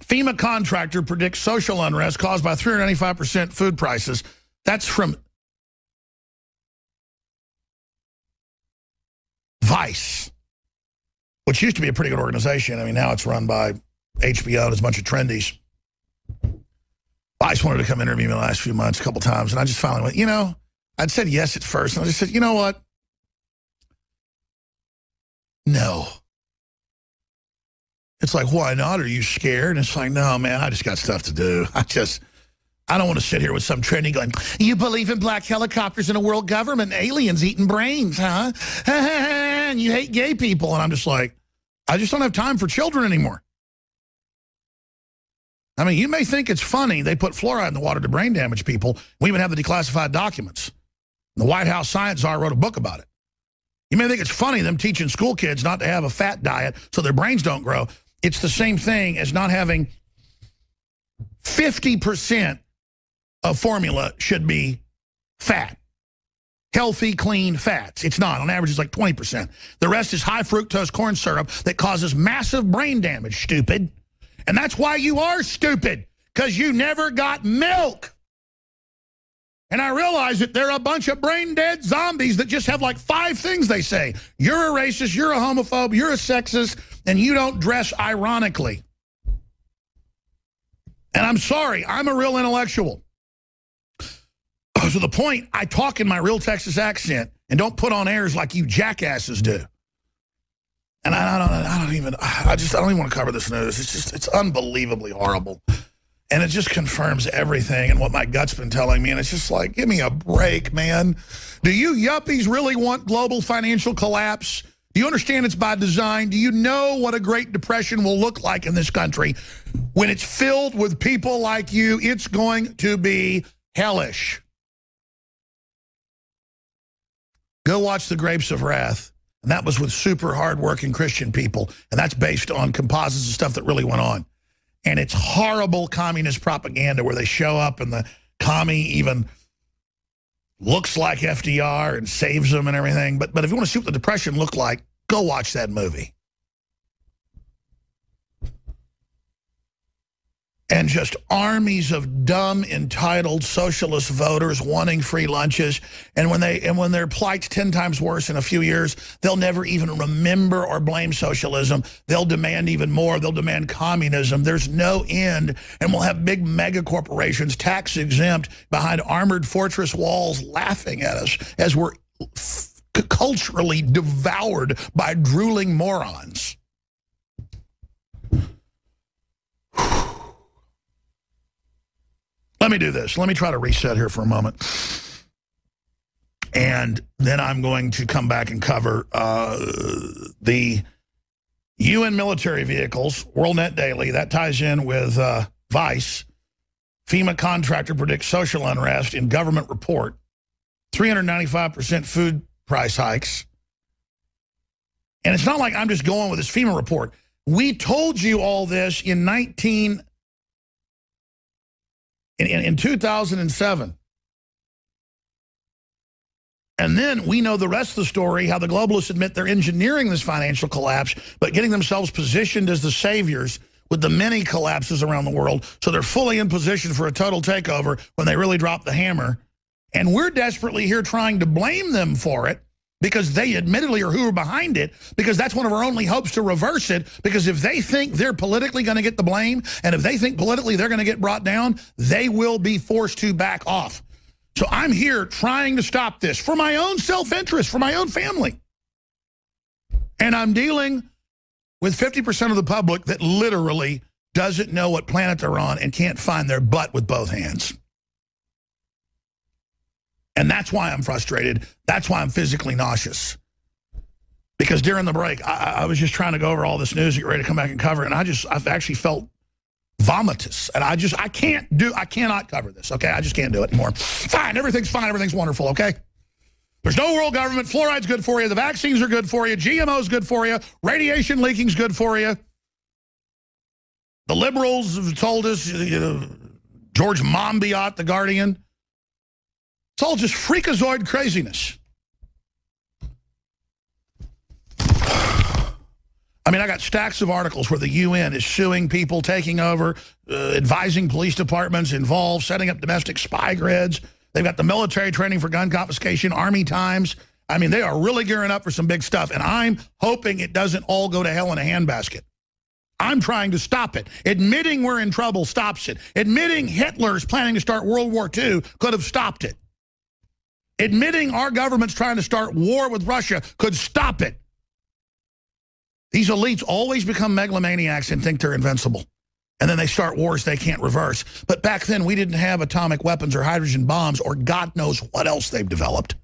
FEMA contractor predicts social unrest caused by 395% food prices. That's from Vice, which used to be a pretty good organization. I mean, now it's run by HBO and a bunch of trendies. Vice wanted to come interview me the last few months a couple times, and I just finally went, you know, I'd said yes at first, and I just said, you know what? No. It's like, why not? Are you scared? And it's like, no, man, I just got stuff to do. (laughs) I just, I don't want to sit here with some trendy going, you believe in black helicopters and a world government, aliens eating brains, huh? (laughs) and you hate gay people. And I'm just like, I just don't have time for children anymore. I mean, you may think it's funny they put fluoride in the water to brain damage people. We even have the declassified documents. The White House science czar wrote a book about it. You may think it's funny them teaching school kids not to have a fat diet so their brains don't grow. It's the same thing as not having 50% of formula should be fat. Healthy, clean fats. It's not. On average, it's like 20%. The rest is high fructose corn syrup that causes massive brain damage, stupid. And that's why you are stupid, because you never got milk. And I realize that there are a bunch of brain dead zombies that just have like five things they say. You're a racist, you're a homophobe, you're a sexist, and you don't dress ironically. And I'm sorry, I'm a real intellectual. (clears throat) To the point, I talk in my real Texas accent and don't put on airs like you jackasses do. And I, I don't, I don't even, I just, I don't even want to cover this news. It's just, it's unbelievably horrible. And it just confirms everything and what my gut's been telling me. And it's just like, give me a break, man. Do you yuppies really want global financial collapse? Do you understand it's by design? Do you know what a Great Depression will look like in this country? When it's filled with people like you, it's going to be hellish. Go watch The Grapes of Wrath. And that was with super hardworking Christian people. And that's based on composites and stuff that really went on. And it's horrible communist propaganda where they show up and the commie even looks like FDR and saves them and everything. But, but if you want to see what the Depression looked like, go watch that movie. And just armies of dumb, entitled socialist voters wanting free lunches. And when they and when their plights ten times worse in a few years, they'll never even remember or blame socialism. They'll demand even more. They'll demand communism. There's no end. And we'll have big mega corporations, tax exempt, behind armored fortress walls laughing at us as we're culturally devoured by drooling morons. Let me do this. Let me try to reset here for a moment. And then I'm going to come back and cover uh, the UN military vehicles, WorldNet Daily. That ties in with uh, Vice. FEMA contractor predicts social unrest in government report. 395% food price hikes. And it's not like I'm just going with this FEMA report. We told you all this in 19 in, in, in 2007. And then we know the rest of the story, how the globalists admit they're engineering this financial collapse, but getting themselves positioned as the saviors with the many collapses around the world. So they're fully in position for a total takeover when they really drop the hammer. And we're desperately here trying to blame them for it because they admittedly are who are behind it because that's one of our only hopes to reverse it because if they think they're politically going to get the blame and if they think politically they're going to get brought down, they will be forced to back off. So I'm here trying to stop this for my own self-interest, for my own family. And I'm dealing with 50% of the public that literally doesn't know what planet they're on and can't find their butt with both hands. And that's why I'm frustrated. That's why I'm physically nauseous. Because during the break, I, I was just trying to go over all this news, get ready to come back and cover it. And I just, I've actually felt vomitous. And I just, I can't do, I cannot cover this, okay? I just can't do it anymore. Fine, everything's fine, everything's wonderful, okay? There's no world government. Fluoride's good for you. The vaccines are good for you. GMO's good for you. Radiation leaking's good for you. The liberals have told us, you know, George Monbiot, the Guardian. It's all just freakazoid craziness. I mean, I got stacks of articles where the UN is suing people, taking over, uh, advising police departments involved, setting up domestic spy grids. They've got the military training for gun confiscation, army times. I mean, they are really gearing up for some big stuff, and I'm hoping it doesn't all go to hell in a handbasket. I'm trying to stop it. Admitting we're in trouble stops it. Admitting Hitler's planning to start World War II could have stopped it. Admitting our government's trying to start war with Russia could stop it. These elites always become megalomaniacs and think they're invincible. And then they start wars they can't reverse. But back then, we didn't have atomic weapons or hydrogen bombs or God knows what else they've developed.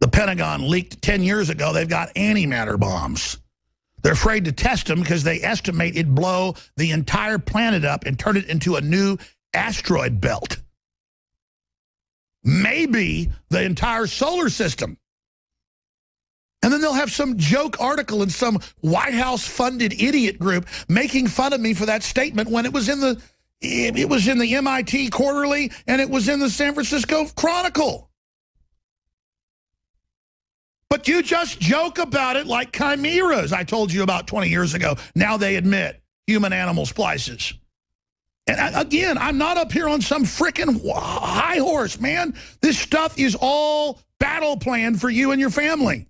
The Pentagon leaked 10 years ago they've got antimatter bombs. They're afraid to test them because they estimate it'd blow the entire planet up and turn it into a new asteroid belt. Maybe the entire solar system. And then they'll have some joke article in some White House funded idiot group making fun of me for that statement when it was in the it was in the MIT Quarterly and it was in the San Francisco Chronicle. But you just joke about it like chimeras I told you about 20 years ago. Now they admit human-animal splices. And uh, again, I'm not up here on some freaking high horse, man. This stuff is all battle plan for you and your family.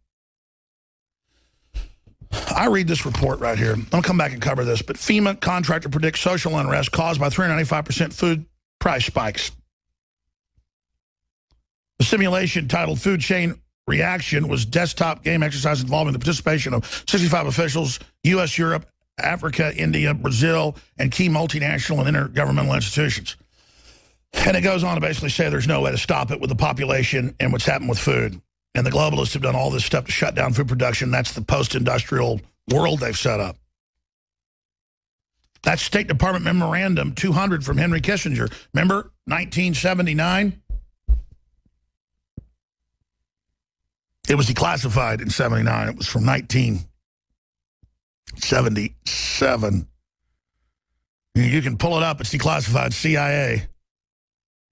I read this report right here. I'll come back and cover this. But FEMA contractor predicts social unrest caused by 395% food price spikes. The simulation titled Food Chain Reaction was desktop game exercise involving the participation of 65 officials, U.S., Europe, Africa, India, Brazil, and key multinational and intergovernmental institutions. And it goes on to basically say there's no way to stop it with the population and what's happened with food. And the globalists have done all this stuff to shut down food production. That's the post-industrial world they've set up. That State Department memorandum 200 from Henry Kissinger. Remember 1979? It was declassified in 79. It was from 1977. You can pull it up. It's declassified CIA.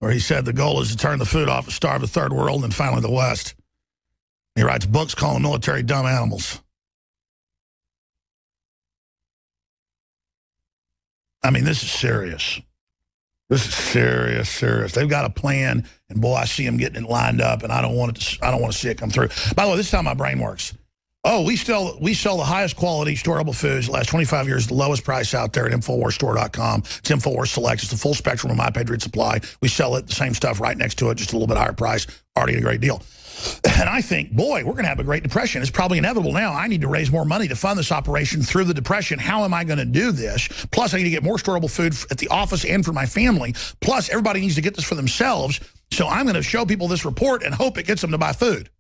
Where he said the goal is to turn the food off starve the third world and finally the West. He writes books calling military dumb animals. I mean, this is serious. This is serious, serious. They've got a plan, and boy, I see them getting it lined up, and I don't want it. To, I don't want to see it come through. By the way, this is how my brain works. Oh, we sell we sell the highest quality storable foods. Last 25 years, the lowest price out there at InfoWarsStore.com. It's InfoWars Select. It's the full spectrum of My Patriot Supply. We sell it, the same stuff right next to it, just a little bit higher price. Already a great deal. (clears throat) And I think, boy, we're going to have a Great Depression. It's probably inevitable now. I need to raise more money to fund this operation through the Depression. How am I going to do this? Plus, I need to get more storable food at the office and for my family. Plus, everybody needs to get this for themselves. So I'm going to show people this report and hope it gets them to buy food.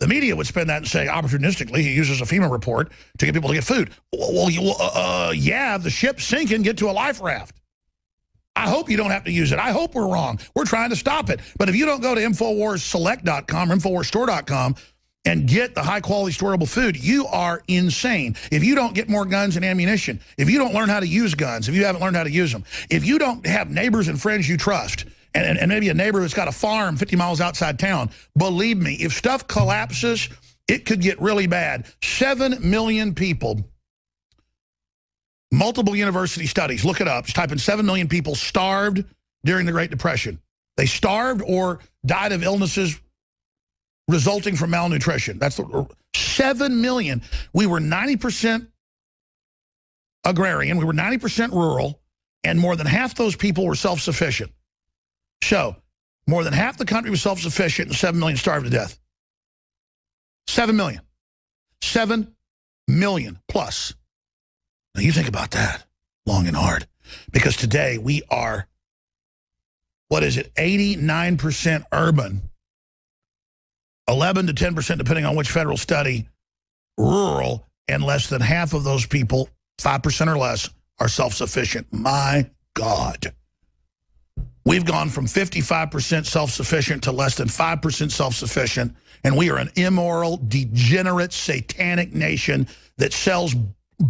The media would spend that and say, opportunistically, he uses a FEMA report to get people to get food. Well, uh, uh, yeah, the ship's sinking, get to a life raft. I hope you don't have to use it. I hope we're wrong. We're trying to stop it. But if you don't go to InfoWarsSelect.com or InfoWarsStore.com and get the high quality storable food, you are insane. If you don't get more guns and ammunition, if you don't learn how to use guns, if you haven't learned how to use them, if you don't have neighbors and friends you trust, and, and maybe a neighbor that's got a farm 50 miles outside town, believe me, if stuff collapses, it could get really bad. Seven million people, multiple university studies, look it up, just type in 7 million people starved during the Great Depression. They starved or died of illnesses resulting from malnutrition. That's the, 7 million. We were 90% agrarian, we were 90% rural, and more than half those people were self-sufficient. So, more than half the country was self-sufficient and 7 million starved to death. 7 million. 7 million plus. Now you think about that long and hard. Because today we are, what is it, 89% urban 11 to 10%, depending on which federal study, rural, and less than half of those people, 5% or less, are self-sufficient. My God. We've gone from 55% self-sufficient to less than 5% self-sufficient, and we are an immoral, degenerate, satanic nation that sells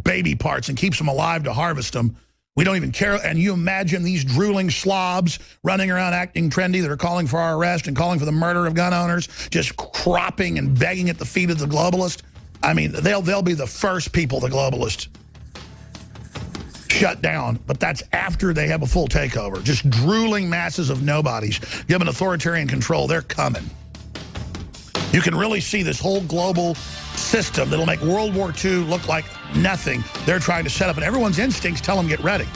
baby parts and keeps them alive to harvest them we don't even care. And you imagine these drooling slobs running around acting trendy that are calling for our arrest and calling for the murder of gun owners, just cropping and begging at the feet of the globalist. I mean, they'll, they'll be the first people the globalists shut down, but that's after they have a full takeover. Just drooling masses of nobodies given authoritarian control. They're coming. You can really see this whole global system that'll make World War II look like nothing they're trying to set up. And everyone's instincts tell them get ready.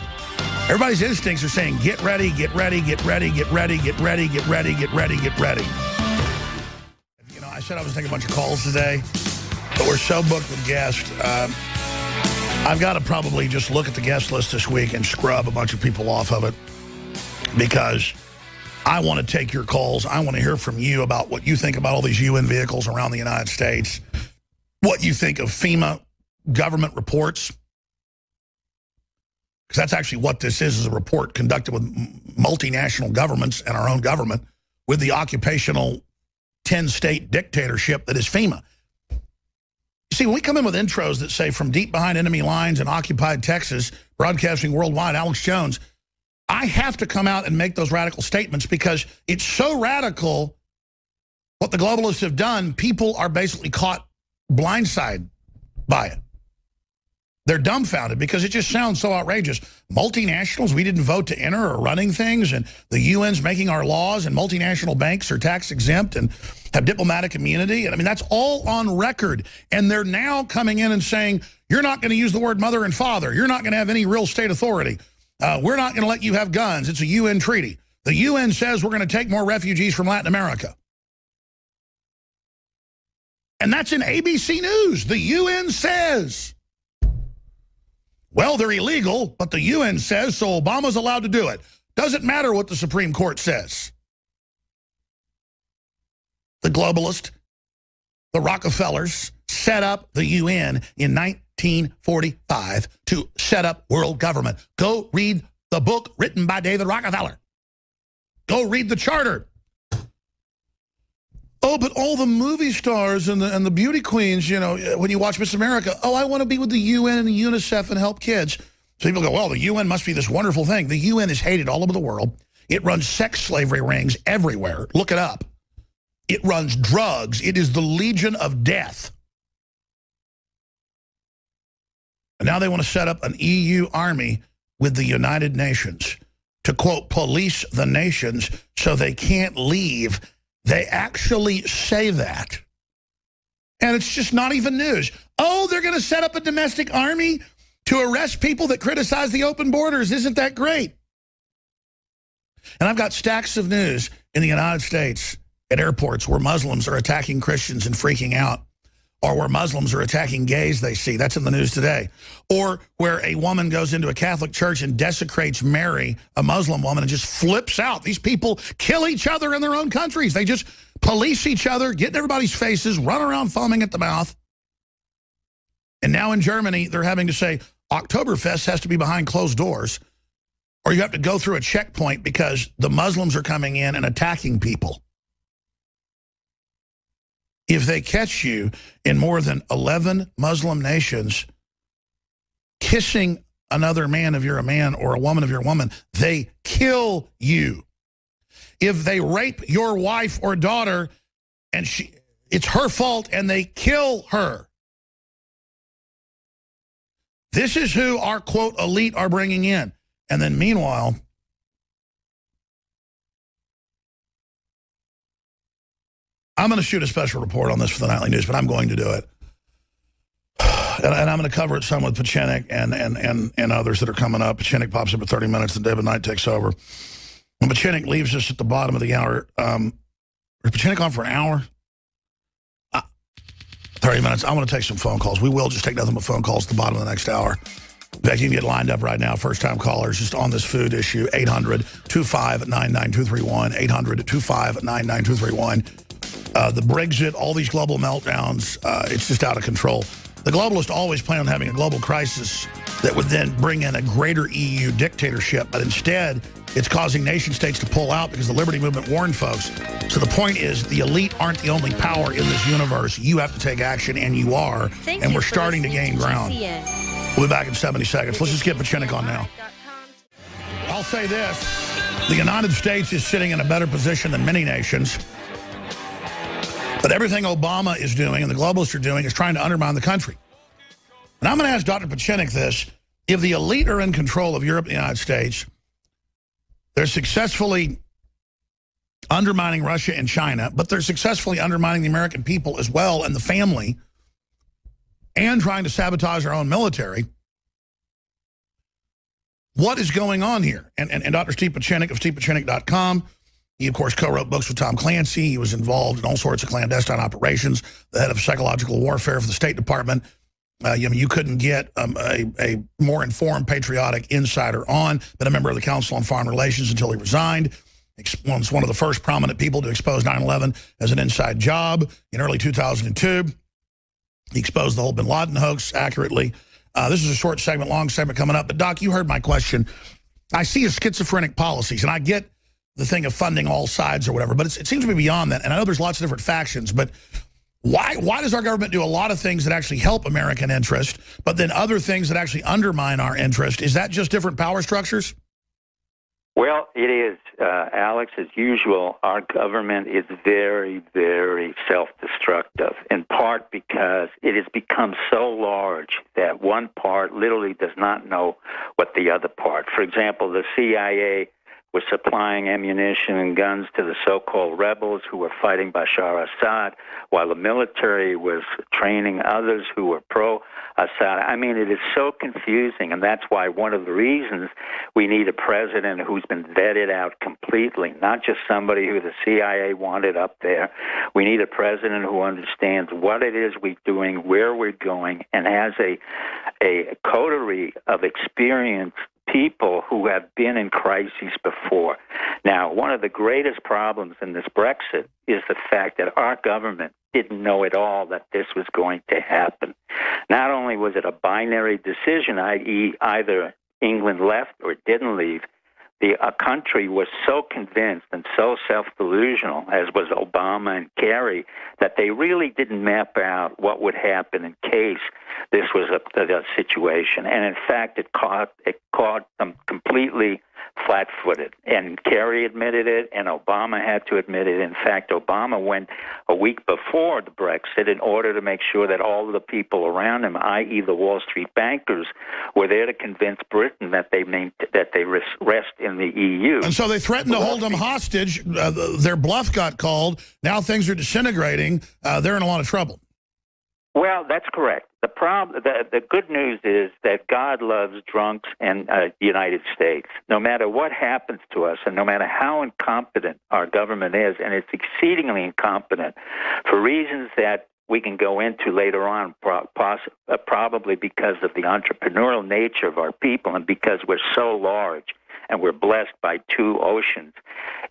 Everybody's instincts are saying get ready, get ready, get ready, get ready, get ready, get ready, get ready, get ready. You know, I said I was taking a bunch of calls today, but we're so booked with guests. Um, I've got to probably just look at the guest list this week and scrub a bunch of people off of it because I want to take your calls. I want to hear from you about what you think about all these UN vehicles around the United States what you think of FEMA government reports. Because that's actually what this is, is a report conducted with multinational governments and our own government with the occupational 10-state dictatorship that is FEMA. See, when we come in with intros that say from deep behind enemy lines in occupied Texas, broadcasting worldwide, Alex Jones, I have to come out and make those radical statements because it's so radical what the globalists have done, people are basically caught blindside by it. They're dumbfounded because it just sounds so outrageous. Multinationals, we didn't vote to enter, are running things, and the UN's making our laws, and multinational banks are tax exempt and have diplomatic immunity. And I mean, that's all on record. And they're now coming in and saying, you're not going to use the word mother and father. You're not going to have any real state authority. Uh, we're not going to let you have guns. It's a UN treaty. The UN says we're going to take more refugees from Latin America. And that's in ABC News. The UN says. Well, they're illegal, but the UN says, so Obama's allowed to do it. Doesn't matter what the Supreme Court says. The globalist, the Rockefellers, set up the UN in 1945 to set up world government. Go read the book written by David Rockefeller. Go read the charter Oh, but all the movie stars and the and the beauty queens, you know, when you watch Miss America, oh, I want to be with the UN and UNICEF and help kids. So people go, well, the UN must be this wonderful thing. The UN is hated all over the world. It runs sex slavery rings everywhere. Look it up. It runs drugs. It is the legion of death. And now they want to set up an EU army with the United Nations to, quote, police the nations so they can't leave they actually say that. And it's just not even news. Oh, they're going to set up a domestic army to arrest people that criticize the open borders. Isn't that great? And I've got stacks of news in the United States at airports where Muslims are attacking Christians and freaking out or where Muslims are attacking gays they see. That's in the news today. Or where a woman goes into a Catholic church and desecrates Mary, a Muslim woman, and just flips out. These people kill each other in their own countries. They just police each other, get in everybody's faces, run around foaming at the mouth. And now in Germany, they're having to say, Oktoberfest has to be behind closed doors, or you have to go through a checkpoint because the Muslims are coming in and attacking people. If they catch you in more than 11 Muslim nations kissing another man if you're a man or a woman if you're a woman, they kill you. If they rape your wife or daughter and she it's her fault and they kill her. This is who our quote elite are bringing in. And then meanwhile, I'm going to shoot a special report on this for the nightly news, but I'm going to do it. (sighs) And, and I'm going to cover it some with Pieczenik and, and, and, and others that are coming up. Pieczenik pops up at 30 minutes, and David Knight takes over. When Pieczenik leaves us at the bottom of the hour, um, is Pieczenik on for an hour? 30 minutes. I want to take some phone calls. We will just take nothing but phone calls at the bottom of the next hour. In you can get lined up right now. First-time callers just on this food issue, 800-259-9231, 800-259-9231. Uh, the Brexit, all these global meltdowns, uh, it's just out of control. The globalists always plan on having a global crisis that would then bring in a greater EU dictatorship, but instead it's causing nation states to pull out because the liberty movement warned folks. So the point is the elite aren't the only power in this universe. You have to take action, and you are. Thank and you we're starting to gain ground. We'll be back in 70 seconds. Let's just get Pieczenik on now. I'll say this. The United States is sitting in a better position than many nations. But everything Obama is doing and the globalists are doing is trying to undermine the country. And I'm going to ask Dr. Pieczenik this. If the elite are in control of Europe and the United States, they're successfully undermining Russia and China, but they're successfully undermining the American people as well and the family and trying to sabotage our own military. What is going on here? And, and, and Dr. Steve Pieczenik of stevepieczenik.com, he, of course, co-wrote books with Tom Clancy. He was involved in all sorts of clandestine operations, the head of psychological warfare for the State Department. Uh, you, know, you couldn't get um, a, a more informed, patriotic insider on, but a member of the Council on Foreign Relations until he resigned. Was one of the first prominent people to expose 9-11 as an inside job in early 2002. He exposed the whole bin Laden hoax accurately. Uh, this is a short segment, long segment coming up. But, Doc, you heard my question. I see a schizophrenic policies, and I get the thing of funding all sides or whatever, but it seems to be beyond that. And I know there's lots of different factions, but why, why does our government do a lot of things that actually help American interest, but then other things that actually undermine our interest? Is that just different power structures? Well, it is, uh, Alex. As usual, our government is very, very self destructive, in part because it has become so large that one part literally does not know what the other part. For example, the CIA was supplying ammunition and guns to the so called rebels who were fighting Bashar Assad, while the military was training others who were pro Assad. I mean, it is so confusing, and that's why one of the reasons we need a president who's been vetted out completely, not just somebody who the CIA wanted up there. We need a president who understands what it is we're doing, where we're going, and has a a coterie of experience people who have been in crises before. Now, one of the greatest problems in this Brexit is the fact that our government didn't know at all that this was going to happen. Not only was it a binary decision, i.e., either England left or didn't leave, the country was so convinced and so self-delusional, as was Obama and Kerry, that they really didn't map out what would happen in case this was a, a, situation. And in fact, it caught it caught them completely flat-footed. And Kerry admitted it, and Obama had to admit it. In fact, Obama went a week before the Brexit in order to make sure that all of the people around him, i.e., the Wall Street bankers, were there to convince Britain that they that they rest in the EU. And so they threatened to hold them hostage. Uh, their bluff got called. Now things are disintegrating. Uh, they're in a lot of trouble. Well, that's correct. The problem, the, the good news is that God loves drunks and uh, United States. No matter what happens to us, and no matter how incompetent our government is, and it's exceedingly incompetent for reasons that we can go into later on, uh, probably because of the entrepreneurial nature of our people and because we're so large and we're blessed by two oceans,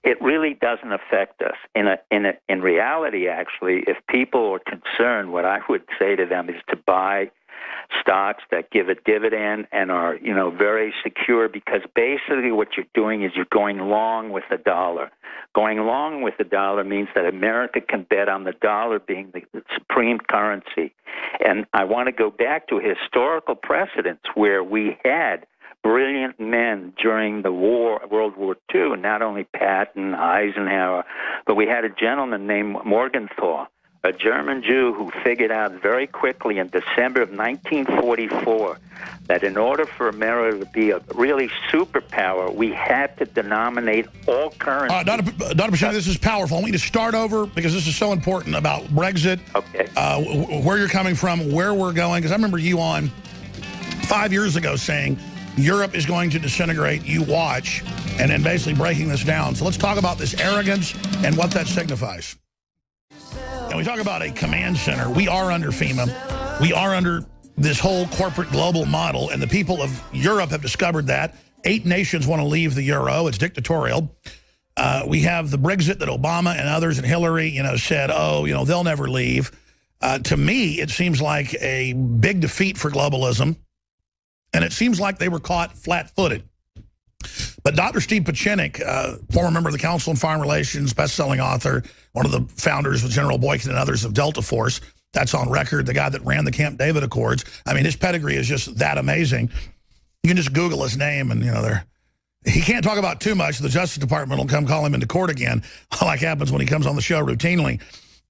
it really doesn't affect us. In a, in a, in reality, actually, if people are concerned, what I would say to them is to buy stocks that give a dividend and are, you know, very secure because basically what you're doing is you're going long with the dollar. Going long with the dollar means that America can bet on the dollar being the, the supreme currency. And I want to go back to historical precedents where we had brilliant men during the war, World War II, not only Patton, Eisenhower, but we had a gentleman named Morgenthau, a German Jew who figured out very quickly in December of 1944 that in order for America to be a really superpower, we had to denominate all currency. Uh, Dr. Dr. this is powerful. I want you to start over because this is so important about Brexit, okay. Uh, where you're coming from, where we're going. Because I remember you on five years ago saying Europe is going to disintegrate. You watch. And then basically breaking this down. So let's talk about this arrogance and what that signifies. And we talk about a command center. We are under FEMA. We are under this whole corporate global model. And the people of Europe have discovered that. Eight nations want to leave the euro. It's dictatorial. Uh, we have the Brexit that Obama and others and Hillary, you know, said, oh, you know, they'll never leave. Uh, to me, it seems like a big defeat for globalism. And it seems like they were caught flat-footed. But Dr. Steve Pieczenik, uh, former member of the Council on Foreign Relations, best-selling author, one of the founders with General Boykin and others of Delta Force, that's on record, the guy that ran the Camp David Accords. I mean, his pedigree is just that amazing. You can just Google his name and, you know, they're he can't talk about too much. The Justice Department will come call him into court again, (laughs) like happens when he comes on the show routinely.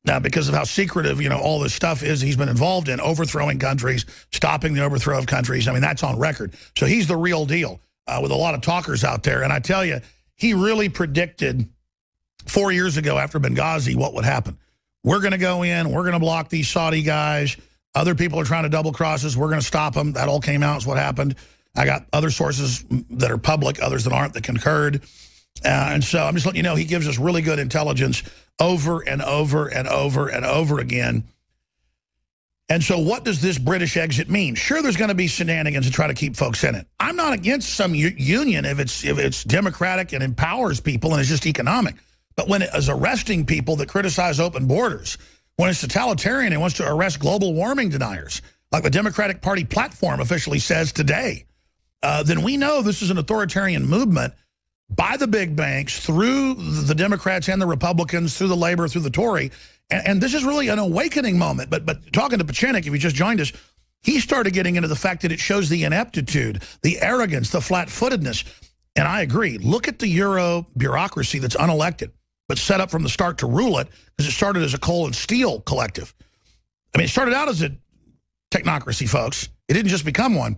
Now, because of how secretive, you know, all this stuff is he's been involved in, overthrowing countries, stopping the overthrow of countries. I mean, that's on record. So he's the real deal uh, with a lot of talkers out there. And I tell you, he really predicted four years ago after Benghazi what would happen. We're going to go in. We're going to block these Saudi guys. Other people are trying to double cross us. We're going to stop them. That all came out is what happened. I got other sources that are public, others that aren't, that concurred. Uh, and so I'm just letting you know he gives us really good intelligence over and over and over and over again. And so what does this British exit mean? Sure, there's going to be shenanigans to try to keep folks in it. I'm not against some union if it's if it's democratic and empowers people and it's just economic. But when it is arresting people that criticize open borders, when it's totalitarian and wants to arrest global warming deniers, like the Democratic Party platform officially says today, uh, then we know this is an authoritarian movement by the big banks, through the Democrats and the Republicans, through the Labor, through the Tory. And, and this is really an awakening moment. But but talking to Pieczenik, if you just joined us, he started getting into the fact that it shows the ineptitude, the arrogance, the flat-footedness. And I agree. Look at the Euro bureaucracy that's unelected, but set up from the start to rule it, because it started as a coal and steel collective. I mean, it started out as a technocracy, folks. It didn't just become one.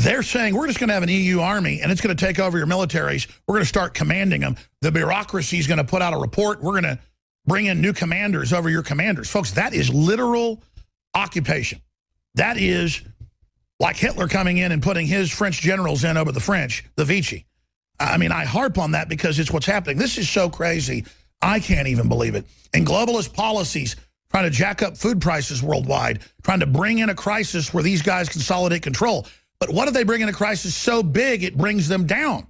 They're saying we're just going to have an EU army and it's going to take over your militaries. We're going to start commanding them. The bureaucracy is going to put out a report. We're going to bring in new commanders over your commanders. Folks, that is literal occupation. That is like Hitler coming in and putting his French generals in over the French, the Vichy. I mean, I harp on that because it's what's happening. This is so crazy. I can't even believe it. And globalist policies trying to jack up food prices worldwide, trying to bring in a crisis where these guys consolidate control. But what if they bring in a crisis so big it brings them down?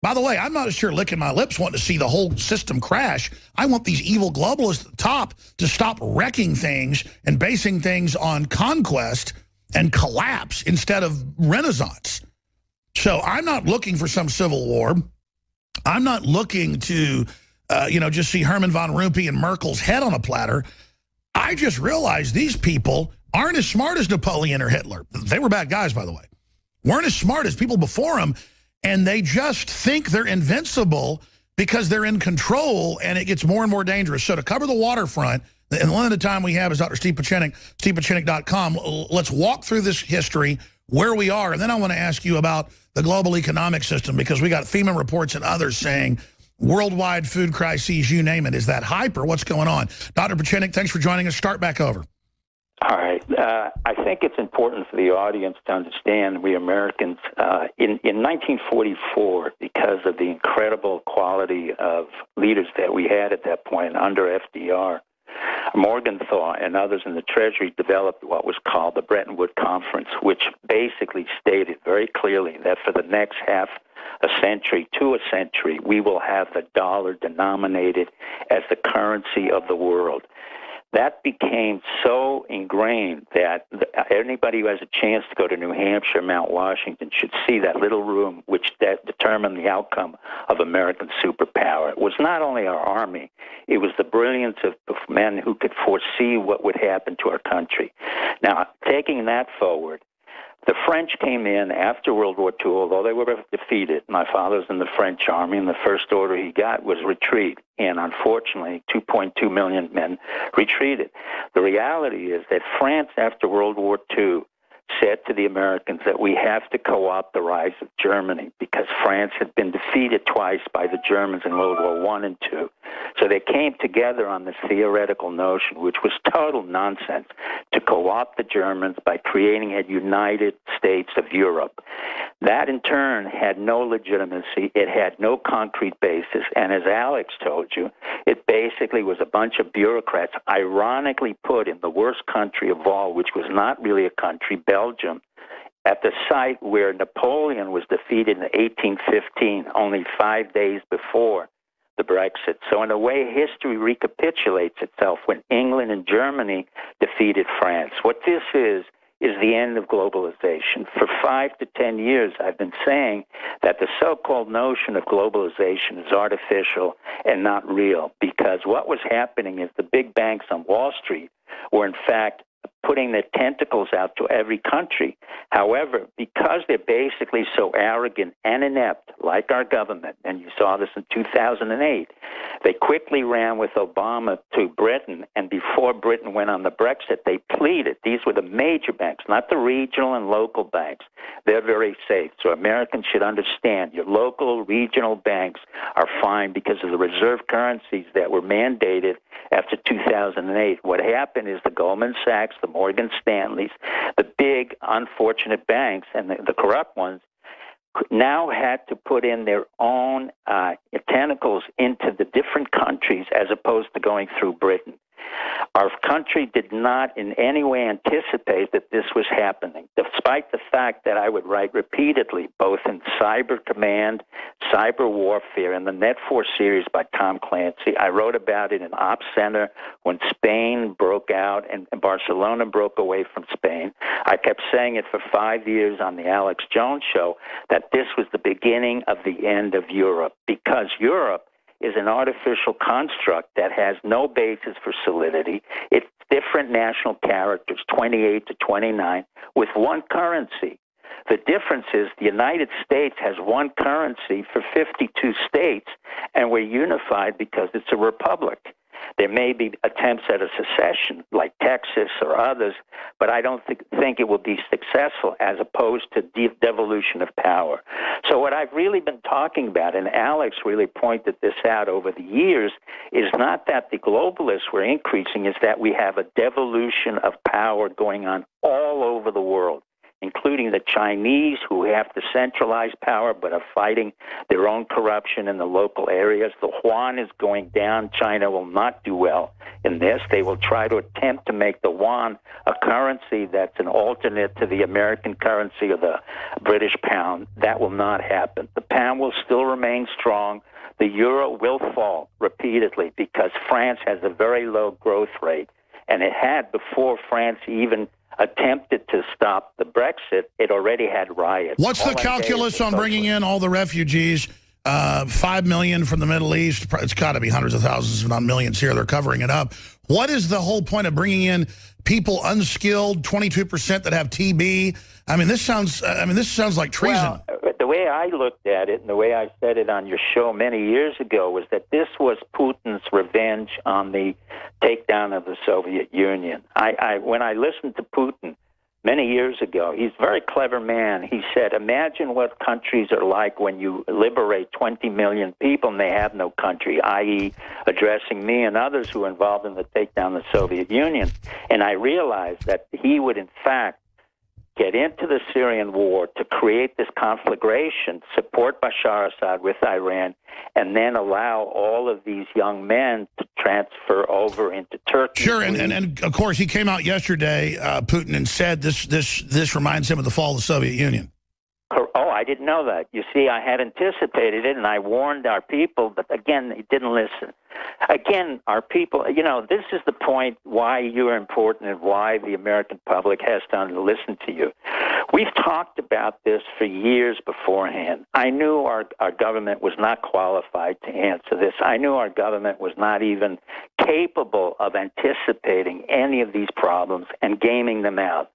By the way, I'm not sure licking my lips wanting to see the whole system crash. I want these evil globalists at the top to stop wrecking things and basing things on conquest and collapse instead of renaissance. So I'm not looking for some civil war. I'm not looking to, uh, you know, just see Herman Van Rompuy and Merkel's head on a platter. I just realized these people aren't as smart as Napoleon or Hitler. They were bad guys, by the way. Weren't as smart as people before them, and they just think they're invincible because they're in control, and it gets more and more dangerous. So to cover the waterfront, and one of the time we have is Dr. Steve Pieczenik, stevepieczenik.com. Let's walk through this history, where we are, and then I want to ask you about the global economic system because we got FEMA reports and others saying worldwide food crises, you name it. Is that hype or what's going on? Dr. Pieczenik, thanks for joining us. Start back over. All right. Uh, I think it's important for the audience to understand we Americans, uh, in, in 1944, because of the incredible quality of leaders that we had at that point under FDR, Morgenthau and others in the Treasury developed what was called the Bretton Woods Conference, which basically stated very clearly that for the next half a century to a century, we will have the dollar denominated as the currency of the world. That became so ingrained that anybody who has a chance to go to New Hampshire, Mount Washington, should see that little room which de- determined the outcome of American superpower. It was not only our army, it was the brilliance of men who could foresee what would happen to our country. Now, taking that forward, the French came in after World War II, although they were defeated. My father was in the French army, and the first order he got was retreat. And unfortunately, 2.2 million men retreated. The reality is that France, after World War II, said to the Americans that we have to co-opt the rise of Germany because France had been defeated twice by the Germans in World War One and Two. So they came together on this theoretical notion, which was total nonsense, to co-opt the Germans by creating a United States of Europe. That in turn had no legitimacy. It had no concrete basis. And as Alex told you, it basically was a bunch of bureaucrats ironically put in the worst country of all, which was not really a country, Belgium, at the site where Napoleon was defeated in 1815, only five days before the Brexit. So, in a way, history recapitulates itself when England and Germany defeated France. What this is, is the end of globalization. For five to ten years, I've been saying that the so called notion of globalization is artificial and not real because what was happening is the big banks on Wall Street were, in fact, putting their tentacles out to every country. However, because they're basically so arrogant and inept, like our government, and you saw this in 2008, they quickly ran with Obama to Britain, and before Britain went on the Brexit, they pleaded. These were the major banks, not the regional and local banks. They're very safe. So Americans should understand your local, regional banks are fine because of the reserve currencies that were mandated after 2008. What happened is the Goldman Sachs, the Morgan Stanleys, the big unfortunate banks and the, the corrupt ones now had to put in their own uh, tentacles into the different countries as opposed to going through Britain. Our country did not in any way anticipate that this was happening, despite the fact that I would write repeatedly, both in Cyber Command, Cyber Warfare, and the Net Force series by Tom Clancy. I wrote about it in Op Center when Spain broke out and Barcelona broke away from Spain. I kept saying it for five years on the Alex Jones show that this was the beginning of the end of Europe because Europe is an artificial construct that has no basis for solidity. It's different national characters, 28 to 29, with one currency. The difference is the United States has one currency for 52 states, and we're unified because it's a republic. There may be attempts at a secession, like Texas or others, but I don't think, think it will be successful as opposed to de- devolution of power. So, what I've really been talking about, and Alex really pointed this out over the years, is not that the globalists were increasing, is that we have a devolution of power going on all over the world including the Chinese who have to centralize power but are fighting their own corruption in the local areas. The yuan is going down. China will not do well in this. They will try to attempt to make the yuan a currency that's an alternate to the American currency or the British pound. That will not happen. The pound will still remain strong. The euro will fall repeatedly because France has a very low growth rate and it had before France even attempted to stop the Brexit, it already had riots. What's all the calculus on bringing in all the refugees? Uh, Five million from the Middle East. It's got to be hundreds of thousands, if not millions here. They're covering it up. What is the whole point of bringing in people unskilled, 22% that have TB? I mean, this sounds. I mean, this sounds like treason. Well, the way I looked at it, and the way I said it on your show many years ago, was that this was Putin's revenge on the takedown of the Soviet Union. I, I when I listened to Putin many years ago, he's a very clever man. He said, "Imagine what countries are like when you liberate 20 million people and they have no country." I.e., addressing me and others who were involved in the takedown of the Soviet Union, and I realized that he would, in fact get into the Syrian war to create this conflagration, support Bashar Assad with Iran, and then allow all of these young men to transfer over into Turkey. Sure, and, and, and of course he came out yesterday, uh, Putin, and said this this this reminds him of the fall of the Soviet Union. Oh, I didn't know that. You see, I had anticipated it, and I warned our people, but again, they didn't listen. Again, our people, you know, this is the point why you're important and why the American public has to listen to you. We've talked about this for years beforehand. I knew our, our government was not qualified to answer this. I knew our government was not even capable of anticipating any of these problems and gaming them out.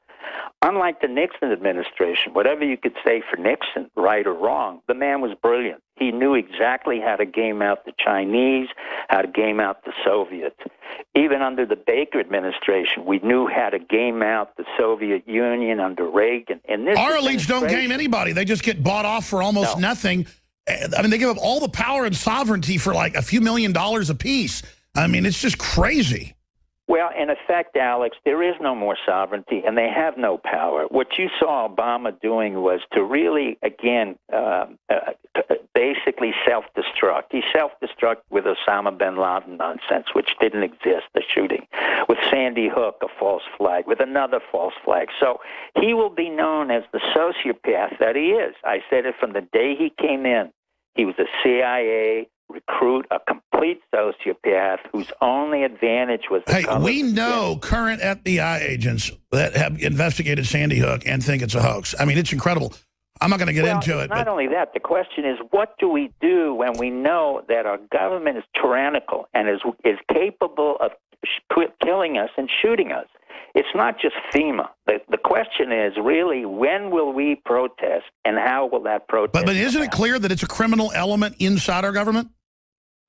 Unlike the Nixon administration, whatever you could say for Nixon, right or wrong, the man was brilliant. He knew exactly how to game out the Chinese, how to game out the Soviets. Even under the Baker administration, we knew how to game out the Soviet Union under Reagan. And this Our elites don't game anybody. They just get bought off for almost no. nothing. Eh, I mean, they give up all the power and sovereignty for like a few million dollars apiece. I mean, it's just crazy. Well, in effect, Alex, there is no more sovereignty, and they have no power. What you saw Obama doing was to really, again, uh, uh, basically self-destruct. He self destructed with Osama bin Laden nonsense, which didn't exist, the shooting, with Sandy Hook, a false flag, with another false flag. So he will be known as the sociopath that he is. I said it from the day he came in. He was a CIA recruit a complete sociopath whose only advantage was. hey, we know current FBI agents that have investigated Sandy Hook and think it's a hoax. I mean, it's incredible. I'm not going to get well, into it. Not only that, the question is, what do we do when we know that our government is tyrannical and is is capable of killing us and shooting us? It's not just FEMA. The, the question is really when will we protest and how will that protest? But, but isn't it clear that it's a criminal element inside our government?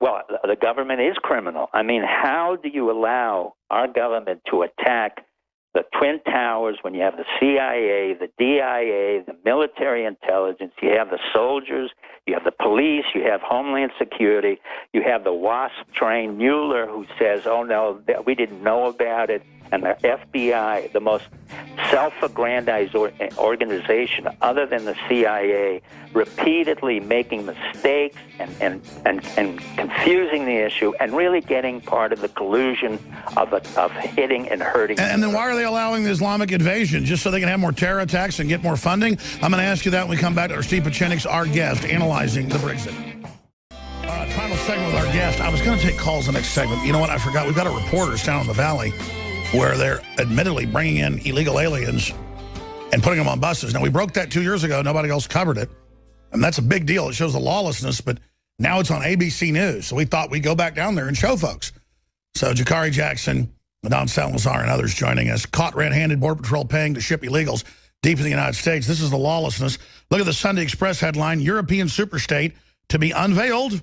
Well, the government is criminal. I mean, how do you allow our government to attack the Twin Towers when you have the CIA, the DIA, the military intelligence, you have the soldiers, you have the police, you have Homeland Security, you have the WASP trained Mueller who says, oh no, we didn't know about it and the FBI, the most self-aggrandized eh, organization other than the CIA, repeatedly making mistakes and, and, and, and confusing the issue and really getting part of the collusion of, a, of hitting and hurting. And, and then why are they allowing the Islamic invasion? Just so they can have more terror attacks and get more funding? I'm going to ask you that when we come back to our Steve Pieczenik's our guest, analyzing the Brexit. Right, final segment with our guest. I was going to take calls the next segment. You know what? I forgot. We've got a reporters down in the valley where they're admittedly bringing in illegal aliens and putting them on buses. Now, we broke that two years ago. Nobody else covered it. And that's a big deal. It shows the lawlessness, but now it's on ABC News. So we thought we'd go back down there and show folks. So Jakari Jackson, Adan Salazar, and others joining us. Caught red-handed Border Patrol paying to ship illegals deep in the United States. This is the lawlessness. Look at the Sunday Express headline, European superstate to be unveiled.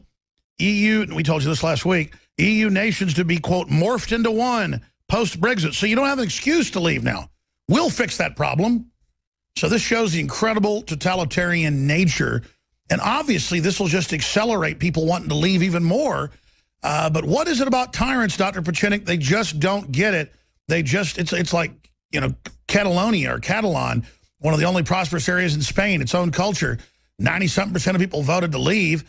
EU, we told you this last week, EU nations to be, quote, morphed into one post-Brexit. So you don't have an excuse to leave now. We'll fix that problem. So this shows the incredible totalitarian nature. And obviously, this will just accelerate people wanting to leave even more. Uh, but what is it about tyrants, Dr. Pieczenik? They just don't get it. They just, it's, it's like, you know, Catalonia or Catalan, one of the only prosperous areas in Spain, its own culture. 90-something percent of people voted to leave.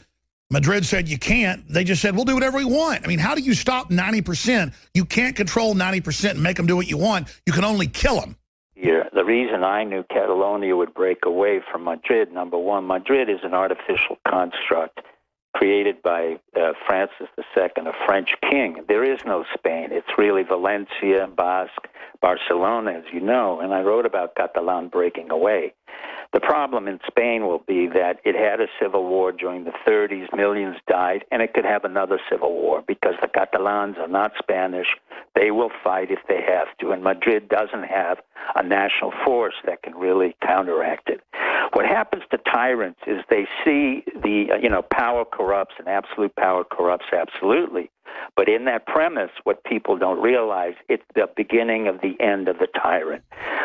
Madrid said you can't. They just said, we'll do whatever we want. I mean, how do you stop 90%? You can't control 90% and make them do what you want. You can only kill them. Yeah, the reason I knew Catalonia would break away from Madrid, number one, Madrid is an artificial construct created by uh, Francis II, a French king. There is no Spain. It's really Valencia, Basque, Barcelona, as you know. And I wrote about Catalan breaking away. The problem in Spain will be that it had a civil war during the 30s, millions died, and it could have another civil war because the Catalans are not Spanish. They will fight if they have to, and Madrid doesn't have a national force that can really counteract it. What happens to tyrants is they see the, uh, you know, power corrupts and absolute power corrupts absolutely. But in that premise, what people don't realize, it's the beginning of the end of the tyrant.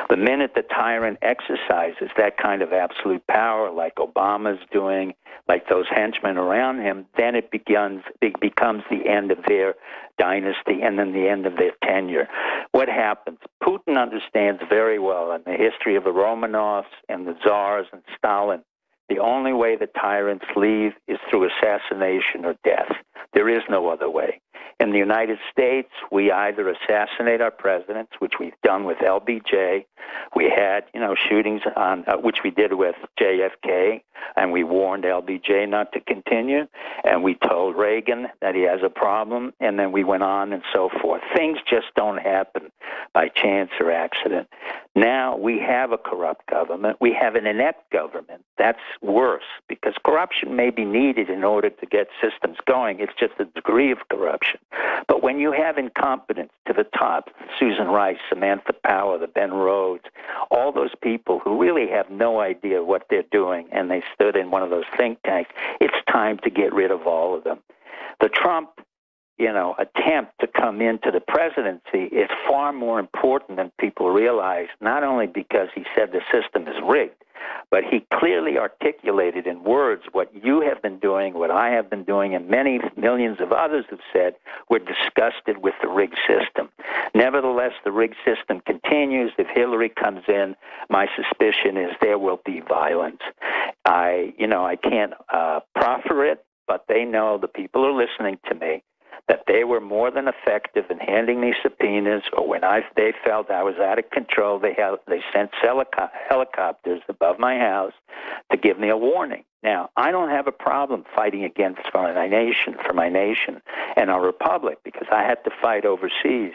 The minute the tyrant exercises that kind of absolute power, like Obama's doing, like those henchmen around him, then it begins, it becomes the end of their dynasty and then the end of their tenure. What happens? Putin understands very well in the history of the Romanovs and the Tsars and Stalin the only way the tyrants leave is through assassination or death. There is no other way. In the United States, we either assassinate our presidents, which we've done with LBJ. We had, you know, shootings on uh, which we did with JFK, and we warned LBJ not to continue, and we told Reagan that he has a problem, and then we went on and so forth. Things just don't happen by chance or accident. Now we have a corrupt government. We have an inept government. That's worse because corruption may be needed in order to get systems going. It's just the degree of corruption. But when you have incompetence to the top, Susan Rice, Samantha Power, the Ben Rhodes, all those people who really have no idea what they're doing, and they stood in one of those think tanks, it's time to get rid of all of them. The Trump you know, attempt to come into the presidency is far more important than people realize, not only because he said the system is rigged, but he clearly articulated in words what you have been doing, what I have been doing, and many millions of others have said. We're disgusted with the rigged system. Nevertheless, the rigged system continues. If Hillary comes in, my suspicion is there will be violence. I, you know, I can't uh, proffer it, but they know the people are listening to me that they were more than effective in handing me subpoenas, or when I, they felt I was out of control, they, had, they sent helico- helicopters above my house to give me a warning. Now, I don't have a problem fighting against for my nation, for my nation and our republic, because I had to fight overseas.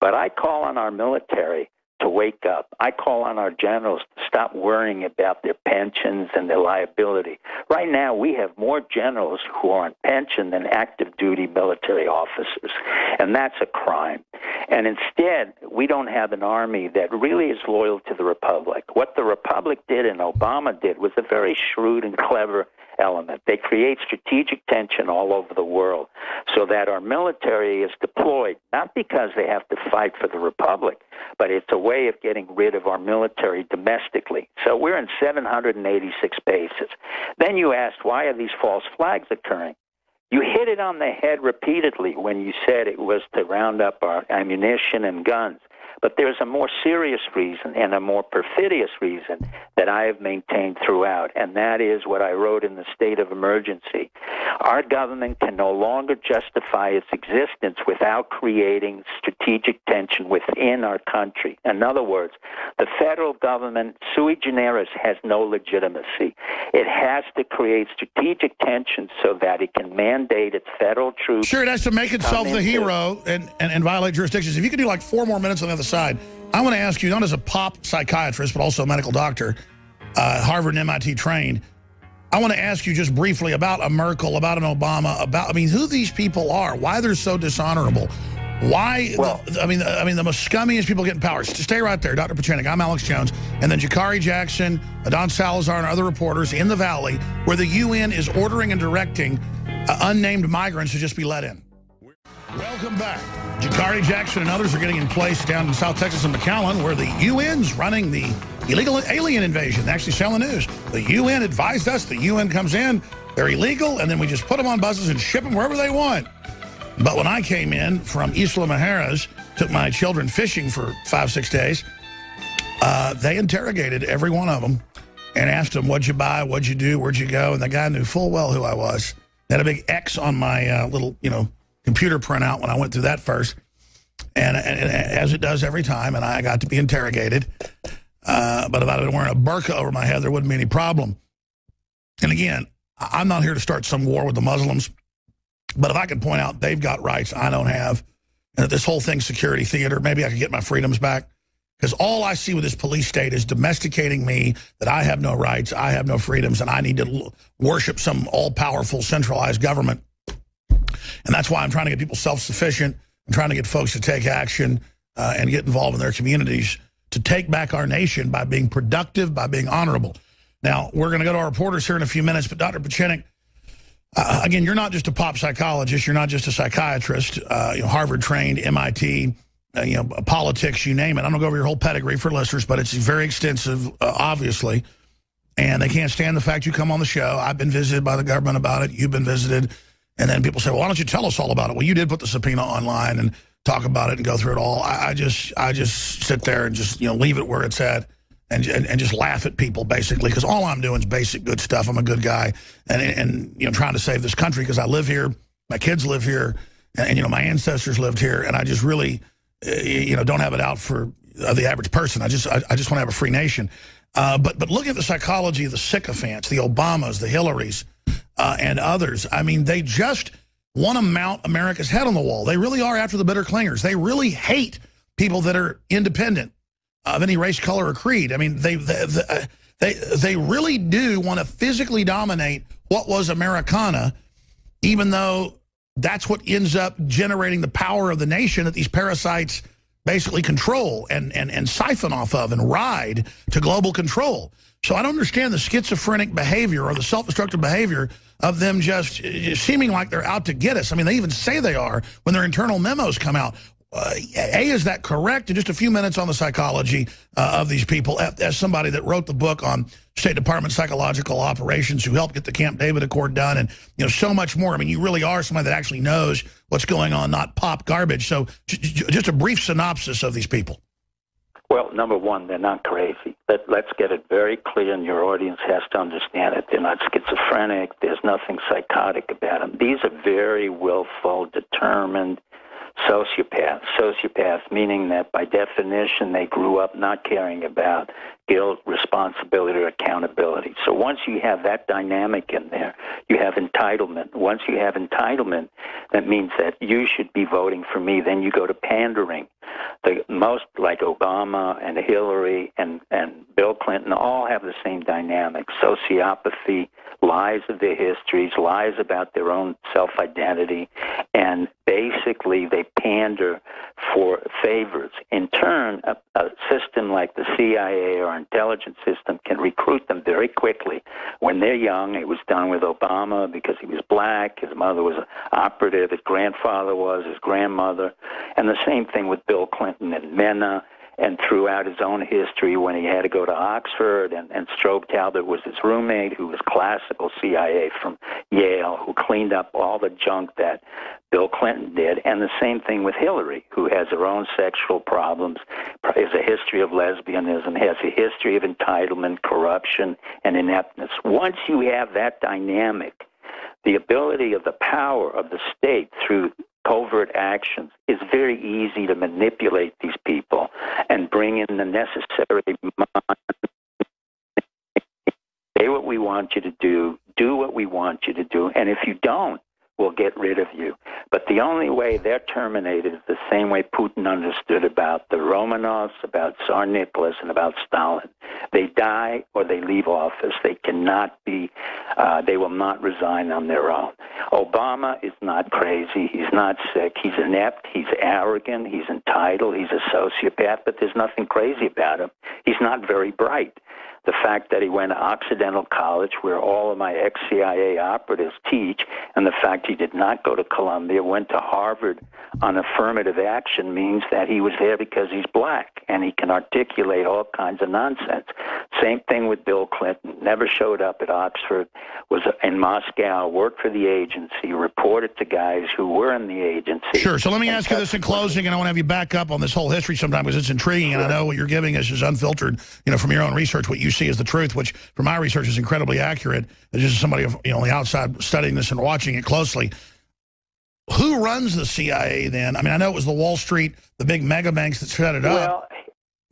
But I call on our military to wake up. I call on our generals to stop worrying about their pensions and their liability. Right now, we have more generals who are on pension than active duty military officers, and that's a crime. And instead, we don't have an army that really is loyal to the Republic. What the Republic did and Obama did was a very shrewd and clever element. They create strategic tension all over the world so that our military is deployed, not because they have to fight for the Republic, but it's a way of getting rid of our military domestically. So we're in 786 bases. Then you asked, why are these false flags occurring? You hit it on the head repeatedly when you said it was to round up our ammunition and guns. But there's a more serious reason and a more perfidious reason that I have maintained throughout, and that is what I wrote in the state of emergency. Our government can no longer justify its existence without creating strategic tension within our country. In other words, the federal government, sui generis, has no legitimacy. It has to create strategic tension so that it can mandate its federal troops. Sure, it has to make itself the hero and, and, and violate jurisdictions. If you could do like four more minutes on the other side. I want to ask you, not as a pop psychiatrist, but also a medical doctor, uh, Harvard and MIT trained, I want to ask you just briefly about a Merkel, about an Obama, about, I mean, who these people are, why they're so dishonorable. Why, well, the, I mean, I mean, the most scummiest people getting power. Stay right there, Dr. Pieczenik. I'm Alex Jones. And then Jakari Jackson, Adan Salazar, and other reporters in the Valley, where the UN is ordering and directing uh, unnamed migrants to just be let in. Welcome back. Jakari Jackson and others are getting in place down in South Texas and McAllen, where the UN's running the illegal alien invasion. They actually selling news. The UN advised us. The UN comes in. They're illegal, and then we just put them on buses and ship them wherever they want. But when I came in from Isla Mujeres, took my children fishing for five, six days, uh, they interrogated every one of them and asked them, what'd you buy, what'd you do, where'd you go? And the guy knew full well who I was. Had a big X on my uh, little, you know, computer printout when I went through that first. And, and, and as it does every time, and I got to be interrogated. Uh, but if I'd been wearing a burqa over my head, there wouldn't be any problem. And again, I'm not here to start some war with the Muslims. But if I could point out they've got rights I don't have, and that this whole thing's security theater, maybe I could get my freedoms back. Because all I see with this police state is domesticating me, that I have no rights, I have no freedoms, and I need to worship some all-powerful centralized government and that's why I'm trying to get people self-sufficient. I'm trying to get folks to take action uh, and get involved in their communities to take back our nation by being productive, by being honorable. Now, we're going to go to our reporters here in a few minutes, but Dr. Pieczenik, uh, again, you're not just a pop psychologist. You're not just a psychiatrist, uh, you know, Harvard-trained, MIT, uh, you know, politics, you name it. I'm going to go over your whole pedigree for listeners, but it's very extensive, uh, obviously. And they can't stand the fact you come on the show. I've been visited by the government about it. You've been visited. And then people say, well, why don't you tell us all about it? Well, you did put the subpoena online and talk about it and go through it all. I, I just I just sit there and just, you know, leave it where it's at and, and, and just laugh at people, basically, because all I'm doing is basic good stuff. I'm a good guy and, and you know, trying to save this country because I live here. My kids live here. and, and, you know, my ancestors lived here, and I just really, uh, you know, don't have it out for uh, the average person. I just, I, I just want to have a free nation. Uh, but but looking at the psychology of the sycophants, the Obamas, the Hillarys, uh, and others, I mean, they just want to mount America's head on the wall. They really are after the bitter clingers. They really hate people that are independent of any race, color, or creed. I mean, they they they, they really do want to physically dominate what was Americana, even though that's what ends up generating the power of the nation that these parasites basically control and, and, and siphon off of and ride to global control. So I don't understand the schizophrenic behavior or the self-destructive behavior of them just eh, seeming like they're out to get us. I mean, they even say they are when their internal memos come out. Uh, a, is that correct? And just a few minutes on the psychology uh, of these people. As somebody that wrote the book on State Department psychological operations, who helped get the Camp David Accord done, and you know so much more. I mean, you really are somebody that actually knows what's going on, not pop garbage. So, just a brief synopsis of these people. Well, number one, they're not crazy. Let, let's get it very clear, and your audience has to understand it. They're not schizophrenic. There's nothing psychotic about them. These are very willful, determined sociopaths. Sociopaths meaning that by definition they grew up not caring about guilt, responsibility, or accountability. So once you have that dynamic in there, you have entitlement. Once you have entitlement, that means that you should be voting for me. Then you go to pandering. The most like Obama and Hillary and, and Bill Clinton all have the same dynamic. Sociopathy, lies of their histories, lies about their own self identity, and basically they pander for favors. In turn, a, a, system like the CIA or intelligence system can recruit them very quickly. When they're young, it was done with Obama because he was black, his mother was an operative, his grandfather was, his grandmother, and the same thing with Bill Clinton and Mena and throughout his own history when he had to go to Oxford and, and Strobe Talbott was his roommate who was classical CIA from Yale who cleaned up all the junk that Bill Clinton did. And the same thing with Hillary who has her own sexual problems has a history of lesbianism has a history of entitlement corruption and ineptness. Once you have that dynamic the ability of the power of the state through covert actions, it's very easy to manipulate these people and bring in the necessary money. say what we want you to do, do what we want you to do, and if you don't, will get rid of you. But the only way they're terminated is the same way Putin understood about the Romanovs, about Tsar Nicholas, and about Stalin. They die or they leave office. They cannot be, uh, they will not resign on their own. Obama is not crazy. He's not sick. He's inept. He's arrogant. He's entitled. He's a sociopath, but there's nothing crazy about him. He's not very bright the fact that he went to Occidental College, where all of my ex CIA operatives teach, and the fact he did not go to Columbia, went to Harvard on affirmative action means that he was there because he's black and he can articulate all kinds of nonsense. Same thing with Bill Clinton. Never showed up at Oxford, was in Moscow, worked for the agency, reported to guys who were in the agency. Sure. So let me ask you this in closing, and I want to have you back up on this whole history sometime because it's intriguing, and I know what you're giving us is unfiltered, you know, from your own research, what you see as the truth, which from my research is incredibly accurate. As just somebody you know on the outside studying this and watching it closely. Who runs the CIA then? I mean, I know it was the Wall Street, the big mega banks that set it up. Well,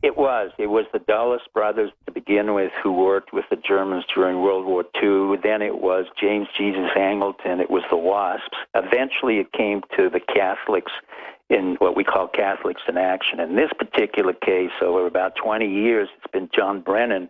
it was. It was the Dulles brothers to begin with who worked with the Germans during World War II. Then it was James Jesus Angleton. It was the WASPs. Eventually it came to the Catholics in what we call Catholics in Action. In this particular case, over about 20 years, it's been John Brennan,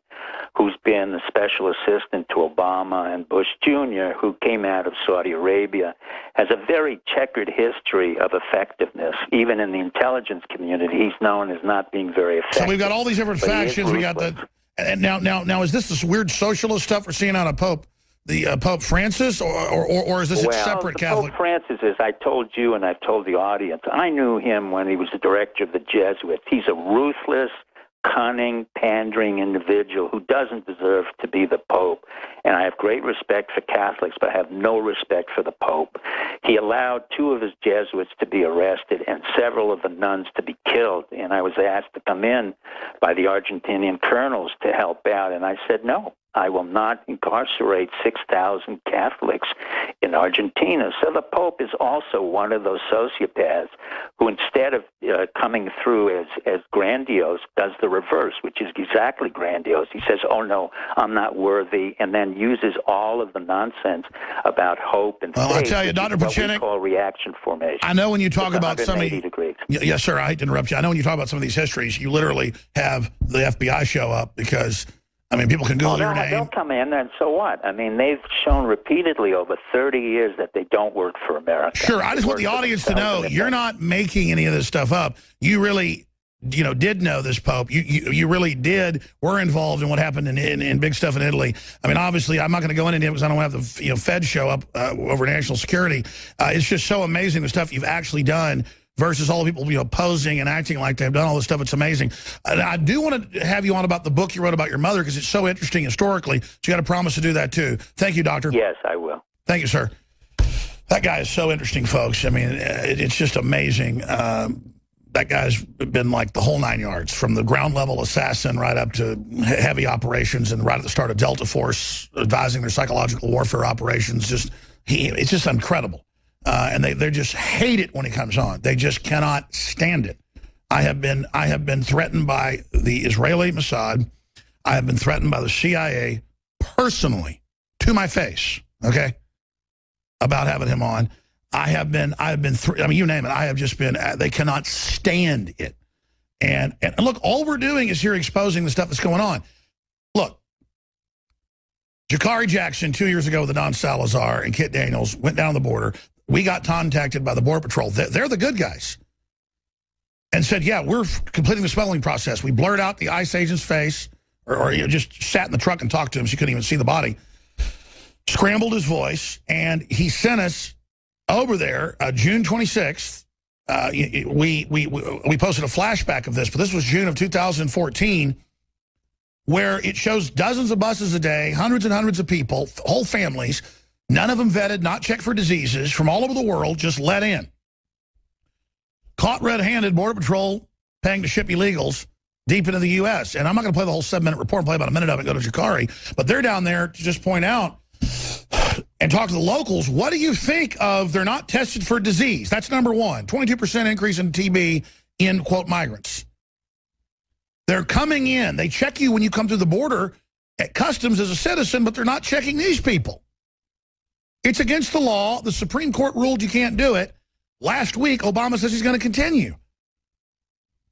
who's been the special assistant to Obama and Bush Jr., who came out of Saudi Arabia, has a very checkered history of effectiveness. Even in the intelligence community, he's known as not being very effective. So we've got all these different factions. We got the and now, now, now, is this this weird socialist stuff we're seeing out of Pope? The uh, Pope Francis, or, or, or is this well, a separate Catholic? Pope Francis, as I told you and I've told the audience, I knew him when he was the director of the Jesuits. He's a ruthless, cunning, pandering individual who doesn't deserve to be the Pope. And I have great respect for Catholics, but I have no respect for the Pope. He allowed two of his Jesuits to be arrested and several of the nuns to be killed. And I was asked to come in by the Argentinian colonels to help out. And I said, no, I will not incarcerate 6,000 Catholics in Argentina. So the Pope is also one of those sociopaths who, instead of uh, coming through as, as grandiose, does the reverse, which is exactly grandiose. He says, Oh, no, I'm not worthy, and then uses all of the nonsense about hope and well, faith. I tell you, Dr. Pieczenik, call reaction formation. I know when you talk about some of degrees. Yes, sir. I hate to interrupt you. I know when you talk about some of these histories, you literally have the FBI show up because I mean, people can Google oh, no, your name. They'll come in, and so what? I mean, they've shown repeatedly over 30 years that they don't work for America. Sure, I just want the audience to know you're not making any of this stuff up. You really, you know, did know this Pope. You you, you really did were involved in what happened in, in, in big stuff in Italy. I mean, obviously, I'm not going to go into it because I don't have the you know Fed show up uh, over national security. Uh, it's just so amazing the stuff you've actually done versus all the people you know posing and acting like they've done all this stuff. It's amazing. And I do want to have you on about the book you wrote about your mother because it's so interesting historically. So you got to promise to do that too. Thank you, Doctor. Yes, I will. Thank you, sir. That guy is so interesting, folks. I mean, it's just amazing. Um, that guy's been like the whole nine yards, from the ground level assassin right up to heavy operations, and right at the start of Delta Force, advising their psychological warfare operations. Just he, it's just incredible. Uh, and they, they just hate it when he comes on. They just cannot stand it. I have been I have been threatened by the Israeli Mossad. I have been threatened by the CIA personally to my face, okay, about having him on. I have been, I have been, I mean, you name it. I have just been, uh, they cannot stand it. And, and look, all we're doing is here exposing the stuff that's going on. Look, Jakari Jackson, two years ago with Adan Salazar and Kit Daniels, went down the border. We got contacted by the Border Patrol. They're, they're the good guys. And said, yeah, we're completing the smuggling process. We blurred out the ICE agent's face, or, or you know, just sat in the truck and talked to him. She couldn't even see the body. Scrambled his voice, and he sent us over there uh, June 26th. Uh, we, we, we posted a flashback of this, but this was June of 2014, where it shows dozens of buses a day, hundreds and hundreds of people, whole families, None of them vetted, not checked for diseases from all over the world, just let in. Caught red-handed, Border Patrol paying to ship illegals deep into the U.S. And I'm not going to play the whole seven-minute report, play about a minute of it go to Jakari. But they're down there to just point out and talk to the locals. What do you think of they're not tested for disease? That's number one. 22% increase in TB in, quote, migrants. They're coming in. They check you when you come through the border at customs as a citizen, but they're not checking these people. It's against the law. The Supreme Court ruled you can't do it. Last week, Obama says he's going to continue.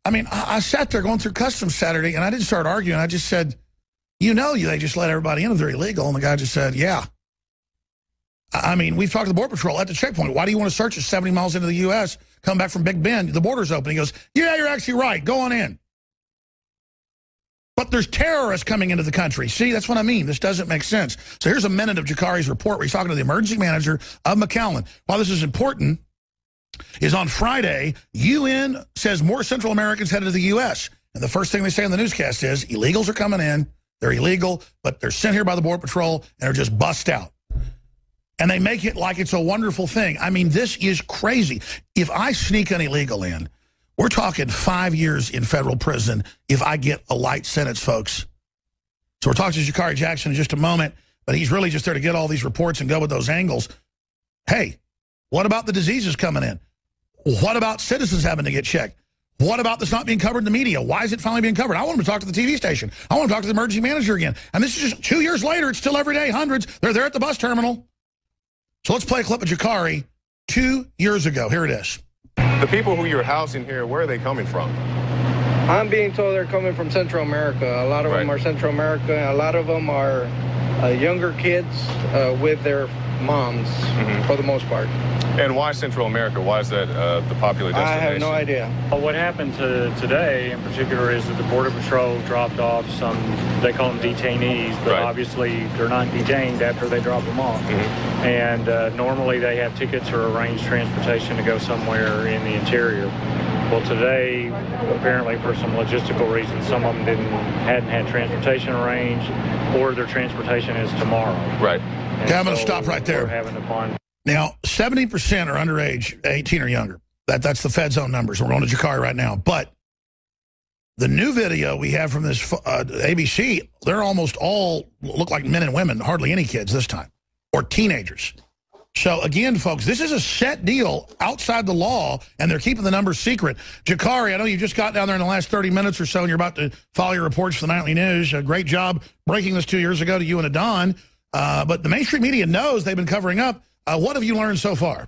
I mean, I, I, sat there going through customs Saturday, and I didn't start arguing. I just said, you know, they just let everybody in if they're illegal. And the guy just said, yeah. I mean, we've talked to the Border Patrol at the checkpoint. Why do you want to search us 70 miles into the U.S., come back from Big Bend? The border's open. He goes, yeah, you're actually right. Go on in. But there's terrorists coming into the country. See, that's what I mean. This doesn't make sense. So here's a minute of Jakari's report where he's talking to the emergency manager of McAllen. Why this is important is on Friday, UN says more Central Americans headed to the U.S. And the first thing they say in the newscast is illegals are coming in. They're illegal, but they're sent here by the Border Patrol and are just bust out. And they make it like it's a wonderful thing. I mean, this is crazy. If I sneak an illegal in, we're talking five years in federal prison if I get a light sentence, folks. So we're talking to Jakari Jackson in just a moment, but he's really just there to get all these reports and go with those angles. Hey, what about the diseases coming in? What about citizens having to get checked? What about this not being covered in the media? Why is it finally being covered? I want them to talk to the TV station. I want to talk to the emergency manager again. And this is just two years later. It's still every day, hundreds. They're there at the bus terminal. So let's play a clip of Jakari two years ago. Here it is. The people who you're housing here, where are they coming from? I'm being told they're coming from Central America. A lot of right. them are Central America. A lot of them are uh, younger kids uh, with their moms, mm-hmm. for the most part. And why Central America? Why is that uh, the popular destination? I have no idea. Well, what happened to today in particular is that the Border Patrol dropped off some, they call them detainees, but right. obviously they're not detained after they drop them off. Mm-hmm. And uh, normally they have tickets or arranged transportation to go somewhere in the interior. Well, today, apparently for some logistical reasons, some of them didn't hadn't had transportation arranged, or their transportation is tomorrow. Right. Okay, I'm going to stop right there. Having to find now, 70% are underage, 18 or younger. That That's the Fed zone numbers. We're going to Jakari right now. But The new video we have from this uh, ABC, they're almost all look like men and women, hardly any kids this time, or teenagers. So again, folks, this is a set deal outside the law, and they're keeping the numbers secret. Jakari, I know you just got down there in the last 30 minutes or so, and you're about to follow your reports for the Nightly News. A great job breaking this two years ago to you and Adan. Uh, but the mainstream media knows they've been covering up. Uh, what have you learned so far?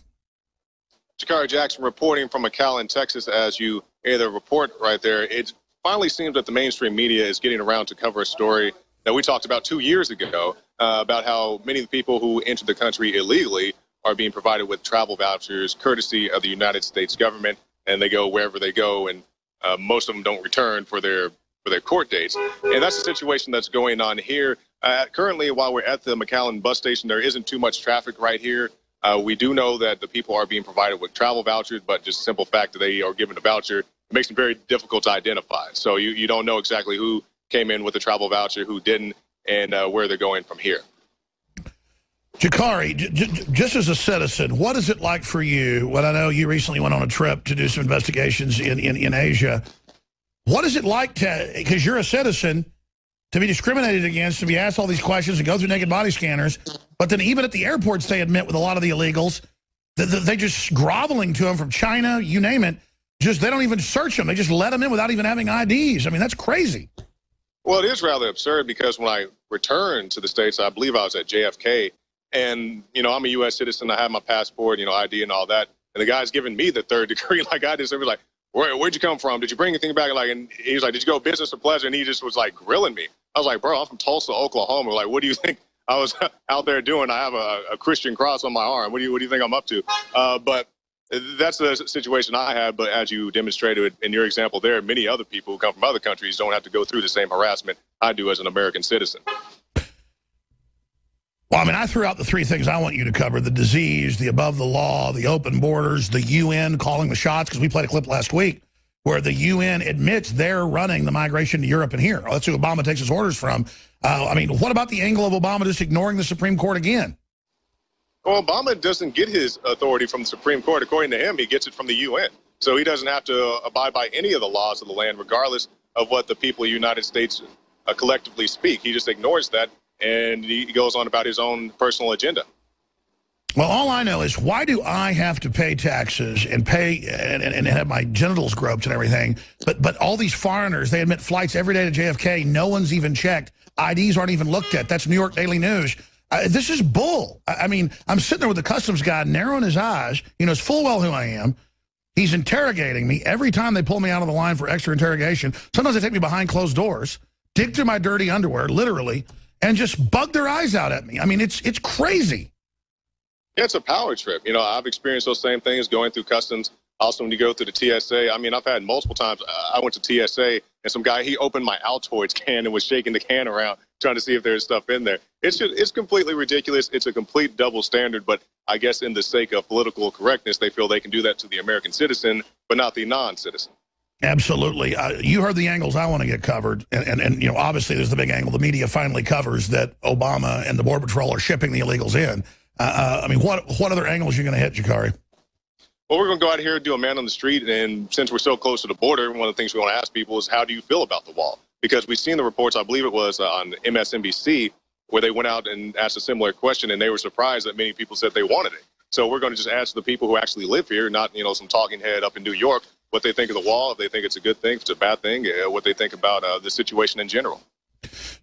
Jakari Jackson reporting from McAllen, Texas, as you hear the report right there. It finally seems that the mainstream media is getting around to cover a story that we talked about two years ago uh, about how many of the people who enter the country illegally are being provided with travel vouchers courtesy of the United States government, and they go wherever they go, and uh, most of them don't return for their for their court dates. And that's the situation that's going on here. Uh, currently, while we're at the McAllen bus station, there isn't too much traffic right here. Uh, we do know that the people are being provided with travel vouchers, but just simple fact that they are given a voucher it makes them very difficult to identify. So you, you don't know exactly who came in with a travel voucher, who didn't, and uh, where they're going from here. Jakari, just as a citizen, what is it like for you? When I know you recently went on a trip to do some investigations in, in, in Asia. What is it like to, because you're a citizen, to be discriminated against, to be asked all these questions and go through naked body scanners, but then even at the airports they admit with a lot of the illegals, they just groveling to them from China, you name it, just they don't even search them. They just let them in without even having IDs. I mean, that's crazy. Well, it is rather absurd because when I returned to the States, I believe I was at JFK, and, you know, I'm a U.S. citizen. I have my passport, you know, ID and all that. And the guy's giving me the third (laughs) degree like I just was like, Where, where'd you come from? Did you bring anything back? Like, and he was like, did you go business or pleasure? And he just was like grilling me. I was like, bro, I'm from Tulsa, Oklahoma. Like, what do you (laughs) think I was (laughs) out there doing? I have a, a Christian cross on my arm. What do you, what do you think I'm up to? Uh, but that's the situation I had. But as you demonstrated in your example there, many other people who come from other countries don't have to go through the same harassment I do as an American citizen. Well, I mean, I threw out the three things I want you to cover, the disease, the above the law, the open borders, the UN calling the shots, because we played a clip last week where the UN admits they're running the migration to Europe and here. That's who Obama takes his orders from. Uh, I mean, what about the angle of Obama just ignoring the Supreme Court again? Well, Obama doesn't get his authority from the Supreme Court. According to him, he gets it from the UN. So he doesn't have to abide by any of the laws of the land, regardless of what the people of the United States uh, collectively speak. He just ignores that and he goes on about his own personal agenda. Well, all I know is why do I have to pay taxes and pay and, and, have my genitals groped and everything? But but all these foreigners, they admit flights every day to JFK. No one's even checked. IDs aren't even looked at. That's New York Daily News. Uh, this is bull. I, I mean, I'm sitting there with the customs guy narrowing his eyes. He knows full well who I am. He's interrogating me every time they pull me out of the line for extra interrogation. Sometimes they take me behind closed doors, dig through my dirty underwear, literally, and just bug their eyes out at me. I mean, it's it's crazy. Yeah, it's a power trip. You know, I've experienced those same things going through customs. Also, when you go through the TSA, I mean, I've had multiple times. Uh, I went to TSA and some guy he opened my Altoids can and was shaking the can around trying to see if there's stuff in there. It's just, it's completely ridiculous. It's a complete double standard. But I guess in the sake of political correctness, they feel they can do that to the American citizen, but not the non-citizen. Absolutely. Uh, you heard the angles I want to get covered. And, and, and, you know, obviously there's the big angle the media finally covers that Obama and the Border Patrol are shipping the illegals in. Uh, uh, I mean, what what other angles are you going to hit, Jakari? Well, we're going to go out here and do a man on the street. And since we're so close to the border, one of the things we want to ask people is how do you feel about the wall? Because we've seen the reports, I believe it was uh, on MSNBC, where they went out and asked a similar question, and they were surprised that many people said they wanted it. So we're going to just ask the people who actually live here, not you know some talking head up in New York, what they think of the wall, if they think it's a good thing, if it's a bad thing, uh, what they think about uh, the situation in general.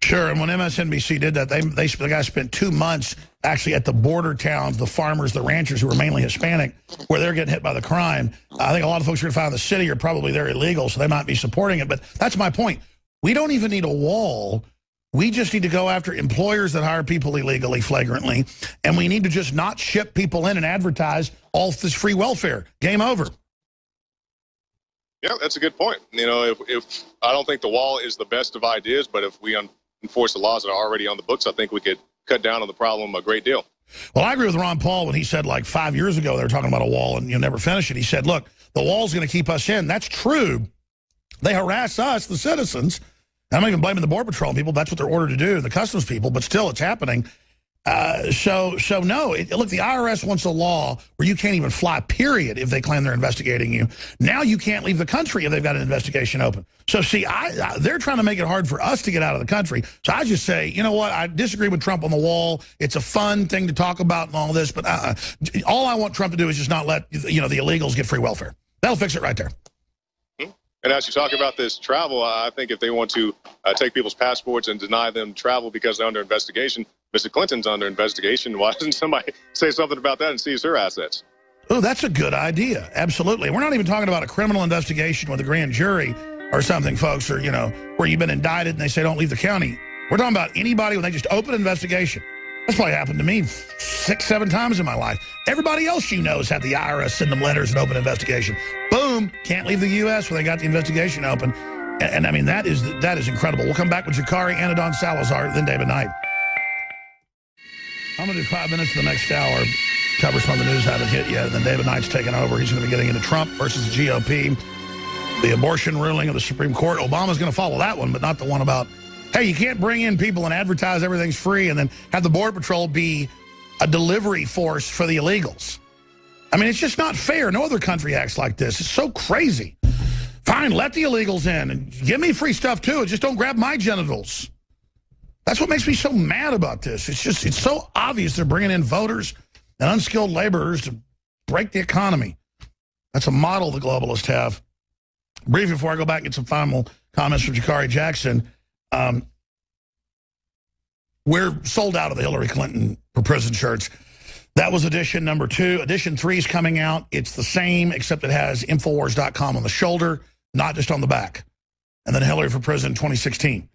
Sure, and when MSNBC did that, they, they the guy spent two months actually at the border towns, the farmers, the ranchers who were mainly Hispanic, where they're getting hit by the crime. I think a lot of folks who are found in the city are probably they're illegal, so they might be supporting it. But that's my point. We don't even need a wall. We just need to go after employers that hire people illegally, flagrantly, and we need to just not ship people in and advertise all this free welfare. Game over. Yeah, that's a good point. You know, if, if I don't think the wall is the best of ideas, but if we enforce the laws that are already on the books, I think we could cut down on the problem a great deal. Well, I agree with Ron Paul when he said like five years ago they were talking about a wall and you'll never finish it. He said, look, the wall's going to keep us in. That's true. They harass us, the citizens. I'm not even blaming the Border Patrol people. That's what they're ordered to do, the customs people, but still it's happening. Uh, so, so no. It, look, the IRS wants a law where you can't even fly, period, if they claim they're investigating you. Now you can't leave the country if they've got an investigation open. So, see, I, I, they're trying to make it hard for us to get out of the country. So I just say, you know what? I disagree with Trump on the wall. It's a fun thing to talk about and all this, but uh, all I want Trump to do is just not let you know the illegals get free welfare. That'll fix it right there. And as you talk about this travel, I think if they want to uh, take people's passports and deny them travel because they're under investigation, Mr. Clinton's under investigation. Why doesn't somebody say something about that and seize her assets? Oh, that's a good idea. Absolutely. We're not even talking about a criminal investigation with a grand jury or something, folks, or, you know, where you've been indicted and they say don't leave the county. We're talking about anybody when they just open an investigation. That's probably happened to me six, seven times in my life. Everybody else you know has had the IRS send them letters and open investigation. Boom, can't leave the U.S. when they got the investigation open. And, and I mean, that is that is incredible. We'll come back with Jakari and Adan Salazar, then David Knight. I'm going to do five minutes for the next hour. Cover some of the news haven't hit yet. Then David Knight's taking over. He's going to be getting into Trump versus the GOP, the abortion ruling of the Supreme Court. Obama's going to follow that one, but not the one about Hey, you can't bring in people and advertise everything's free and then have the Border Patrol be a delivery force for the illegals. I mean, it's just not fair. No other country acts like this. It's so crazy. Fine, let the illegals in and give me free stuff too. Just don't grab my genitals. That's what makes me so mad about this. It's just, it's so obvious they're bringing in voters and unskilled laborers to break the economy. That's a model the globalists have. Briefly before I go back and get some final comments from Jakari Jackson. Um, we're sold out of the Hillary Clinton for prison shirts. That was edition number two. Edition three is coming out. It's the same, except it has Infowars.com on the shoulder, not just on the back. And then Hillary for Prison 2016.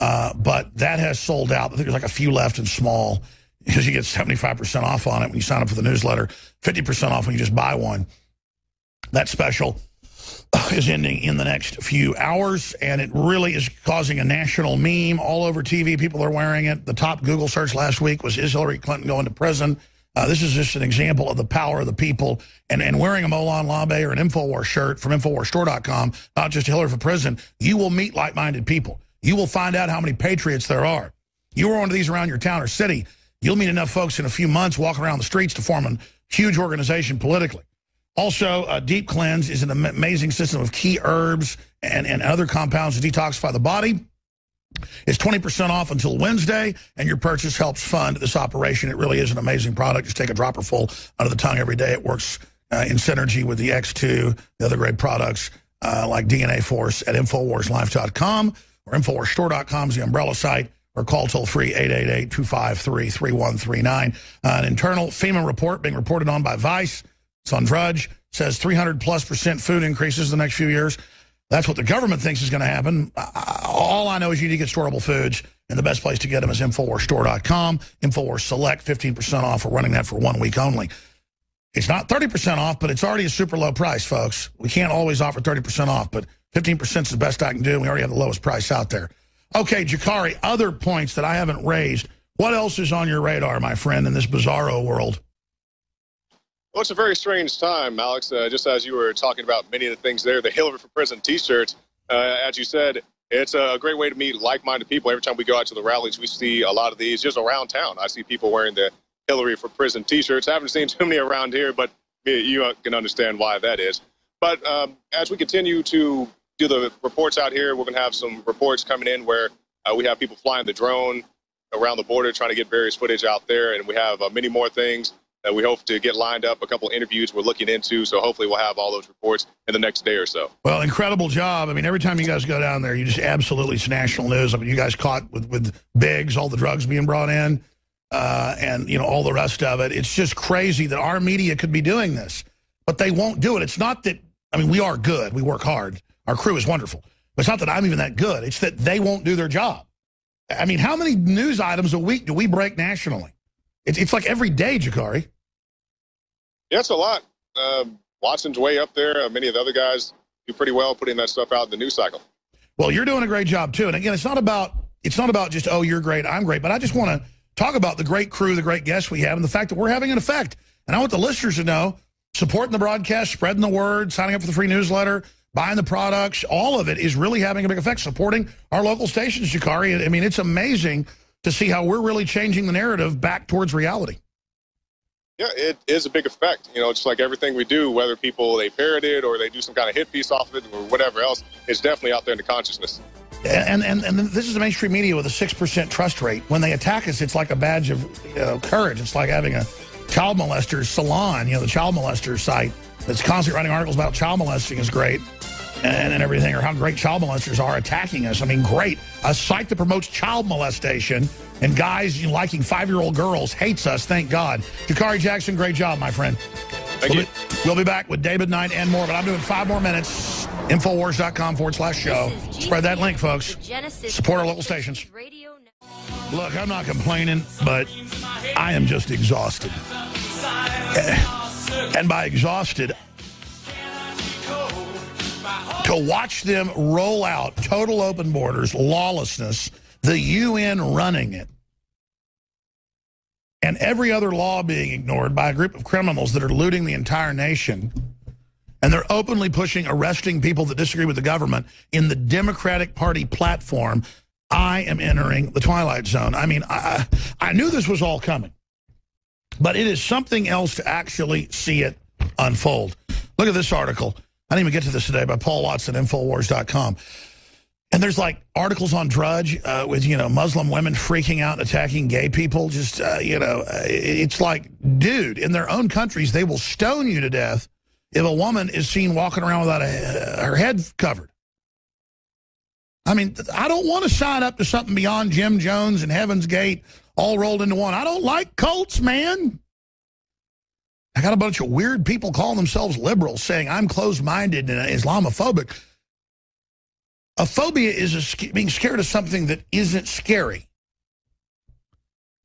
Uh, but that has sold out. I think there's like a few left and small because you get 75% off on it when you sign up for the newsletter, 50% off when you just buy one. That special (coughs) is ending in the next few hours, and it really is causing a national meme all over TV. People are wearing it. The top Google search last week was, is Hillary Clinton going to prison? Uh, this is just an example of the power of the people. And, and wearing a Molon Labe or an InfoWars shirt from InfoWarsStore.com, not just Hillary for prison, you will meet like-minded people. You will find out how many patriots there are. You are one of these around your town or city, you'll meet enough folks in a few months walking around the streets to form a huge organization politically. Also, a Deep Cleanse is an amazing system of key herbs and, and other compounds to detoxify the body. It's 20% off until Wednesday, and your purchase helps fund this operation. It really is an amazing product. Just take a dropper full under the tongue every day. It works uh, in synergy with the X2, the other great products uh, like DNA Force at InfoWarsLife.com or InfoWarsStore.com is the umbrella site, or call toll-free 888-253-3139. Uh, an internal FEMA report being reported on by Vice it's on Drudge. Says 300 plus percent food increases the next few years. That's what the government thinks is going to happen. All I know is you need to get storable foods, and the best place to get them is InfoWarsStore.com. InfoWars Select, 15% off. We're running that for one week only. It's not 30% off, but it's already a super low price, folks. We can't always offer 30% off, but 15% is the best I can do. We already have the lowest price out there. Okay, Jakari, other points that I haven't raised. What else is on your radar, my friend, in this bizarro world? Well, it's a very strange time, Alex. Uh, just as you were talking about many of the things there, the Hillary for Prison T-shirts, uh, as you said, it's a great way to meet like-minded people. Every time we go out to the rallies, we see a lot of these just around town. I see people wearing the Hillary for Prison T-shirts. I haven't seen too many around here, but you can understand why that is. But um, as we continue to do the reports out here, we're going to have some reports coming in where uh, we have people flying the drone around the border trying to get various footage out there, and we have uh, many more things that we hope to get lined up. A couple interviews we're looking into, so hopefully we'll have all those reports in the next day or so. Well, incredible job. I mean, every time you guys go down there, you just absolutely it's national news. I mean, you guys caught with with Biggs, all the drugs being brought in, uh, and you know all the rest of it. It's just crazy that our media could be doing this, but they won't do it. It's not that. I mean, we are good. We work hard. Our crew is wonderful. But it's not that I'm even that good. It's that they won't do their job. I mean, how many news items a week do we break nationally? It's, it's like every day, Jakari. Yeah, it's a lot. Uh, Watson's way up there. Uh, many of the other guys do pretty well putting that stuff out in the news cycle. Well, you're doing a great job too. And again, it's not about it's not about just oh you're great, I'm great, but I just want to talk about the great crew, the great guests we have, and the fact that we're having an effect. And I want the listeners to know, supporting the broadcast, spreading the word, signing up for the free newsletter, buying the products, all of it is really having a big effect. Supporting our local stations, Jakari. I mean, it's amazing to see how we're really changing the narrative back towards reality. Yeah, it is a big effect. You know, it's like everything we do, whether people they parrot it or they do some kind of hit piece off of it or whatever else, it's definitely out there in the consciousness. And and and this is the mainstream media with a six percent trust rate. When they attack us, it's like a badge of you know, courage. It's like having a child molester salon, you know, the child molester site that's constantly writing articles about child molesting is great and, and everything, or how great child molesters are attacking us. I mean, great. A site that promotes child molestation and guys liking five-year-old girls hates us, thank God. Jakari Jackson, great job, my friend. Thank we'll you. Be, we'll be back with David Knight and more, but I'm doing five more minutes. Infowars.com forward slash show. Spread that link, folks. Support our local stations. Look, I'm not complaining, but I am just exhausted. Eh, and by exhausted, to watch them roll out total open borders, lawlessness, the UN running it, and every other law being ignored by a group of criminals that are looting the entire nation, and they're openly pushing arresting people that disagree with the government in the Democratic Party platform, I am entering the twilight zone. I mean, I, I knew this was all coming, but it is something else to actually see it unfold. Look at this article. I didn't even get to this today by Paul Watson, Infowars.com. And there's like articles on Drudge uh, with, you know, Muslim women freaking out and attacking gay people. Just, uh, you know, uh, it's like, dude, in their own countries, they will stone you to death if a woman is seen walking around without a, her head covered. I mean, I don't want to sign up to something beyond Jim Jones and Heaven's Gate all rolled into one. I don't like cults, man. I got a bunch of weird people calling themselves liberals saying I'm closed-minded and Islamophobic. A phobia is a, being scared of something that isn't scary.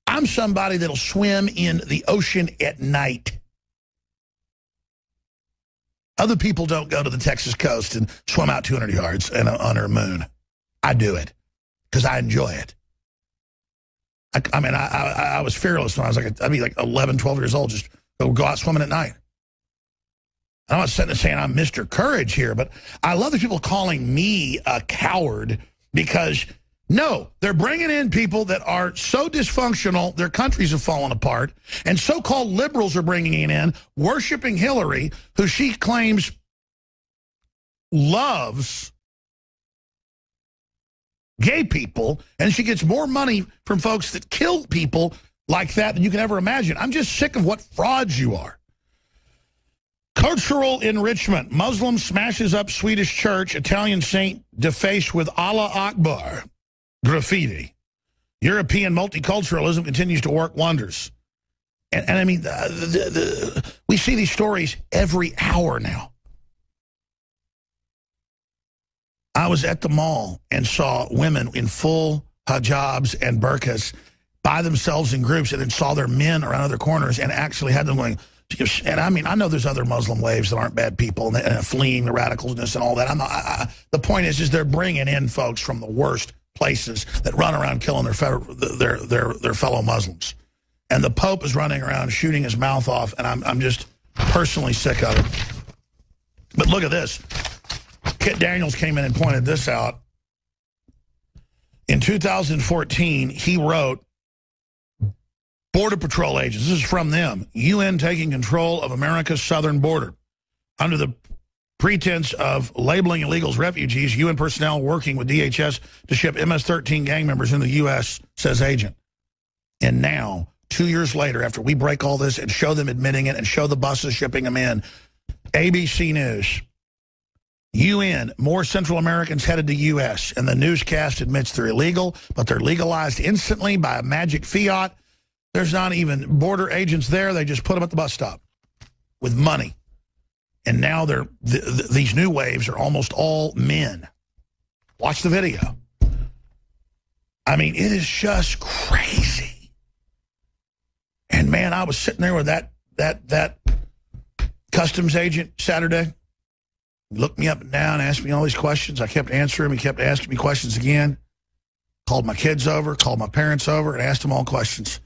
I'm somebody that'll swim in the ocean at night. Other people don't go to the Texas coast and swim out 200 yards and uh, under a moon. I do it because I enjoy it. I, I mean, I, I, I was fearless when I was like, I'd be like 11, 12 years old, just go out swimming at night. I'm not sitting saying I'm Mr. Courage here, but I love the people calling me a coward because, no, they're bringing in people that are so dysfunctional, their countries have fallen apart, and so-called liberals are bringing in, worshiping Hillary, who she claims loves gay people, and she gets more money from folks that kill people like that than you can ever imagine. I'm just sick of what frauds you are. Cultural enrichment. Muslim smashes up Swedish church. Italian saint defaced with Allah Akbar. Graffiti. European multiculturalism continues to work wonders. And, and I mean, the, the, the, we see these stories every hour now. I was at the mall and saw women in full hijabs and burqas by themselves in groups and then saw their men around other corners and actually had them going, and I mean, I know there's other Muslim waves that aren't bad people and, fleeing the radicalness and all that. Not, I, I, the point is, is they're bringing in folks from the worst places that run around killing their, their, their, their fellow Muslims. And the Pope is running around shooting his mouth off, and I'm, I'm just personally sick of it. But look at this. Kit Daniels came in and pointed this out. In 2014, he wrote, Border Patrol agents, this is from them, UN taking control of America's southern border. Under the pretense of labeling illegals refugees, UN personnel working with DHS to ship MS-13 gang members in the U.S., says agent. And now, two years later, after we break all this and show them admitting it and show the buses shipping them in, ABC News, UN, more Central Americans headed to U.S., and the newscast admits they're illegal, but they're legalized instantly by a magic fiat. There's not even border agents there. They just put them at the bus stop with money. And now they're th th these new waves are almost all men. Watch the video. I mean, it is just crazy. And man, I was sitting there with that that that customs agent Saturday. He looked me up and down, asked me all these questions. I kept answering him. He kept asking me questions again. Called my kids over, called my parents over, and asked them all questions.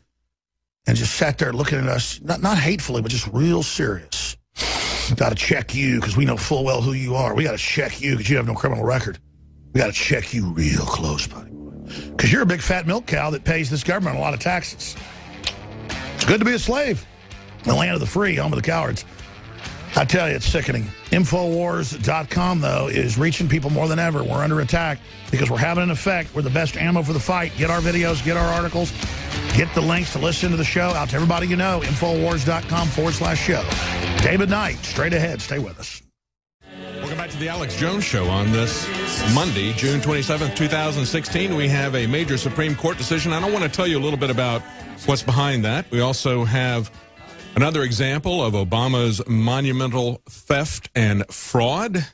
And just sat there looking at us, not, not hatefully, but just real serious. Got to check you because we know full well who you are. We got to check you because you have no criminal record. We got to check you real close, buddy. Because you're a big fat milk cow that pays this government a lot of taxes. It's good to be a slave. The land of the free, home of the cowards. I tell you, it's sickening. Infowars.com, though, is reaching people more than ever. We're under attack because we're having an effect. We're the best ammo for the fight. Get our videos, get our articles, get the links to listen to the show out to everybody you know. Infowars.com forward slash show. David Knight, straight ahead. Stay with us. Welcome back to the Alex Jones Show on this Monday, June 27th, 2016. We have a major Supreme Court decision. I don't want to tell you a little bit about what's behind that. We also have Another example of Obama's monumental theft and fraud.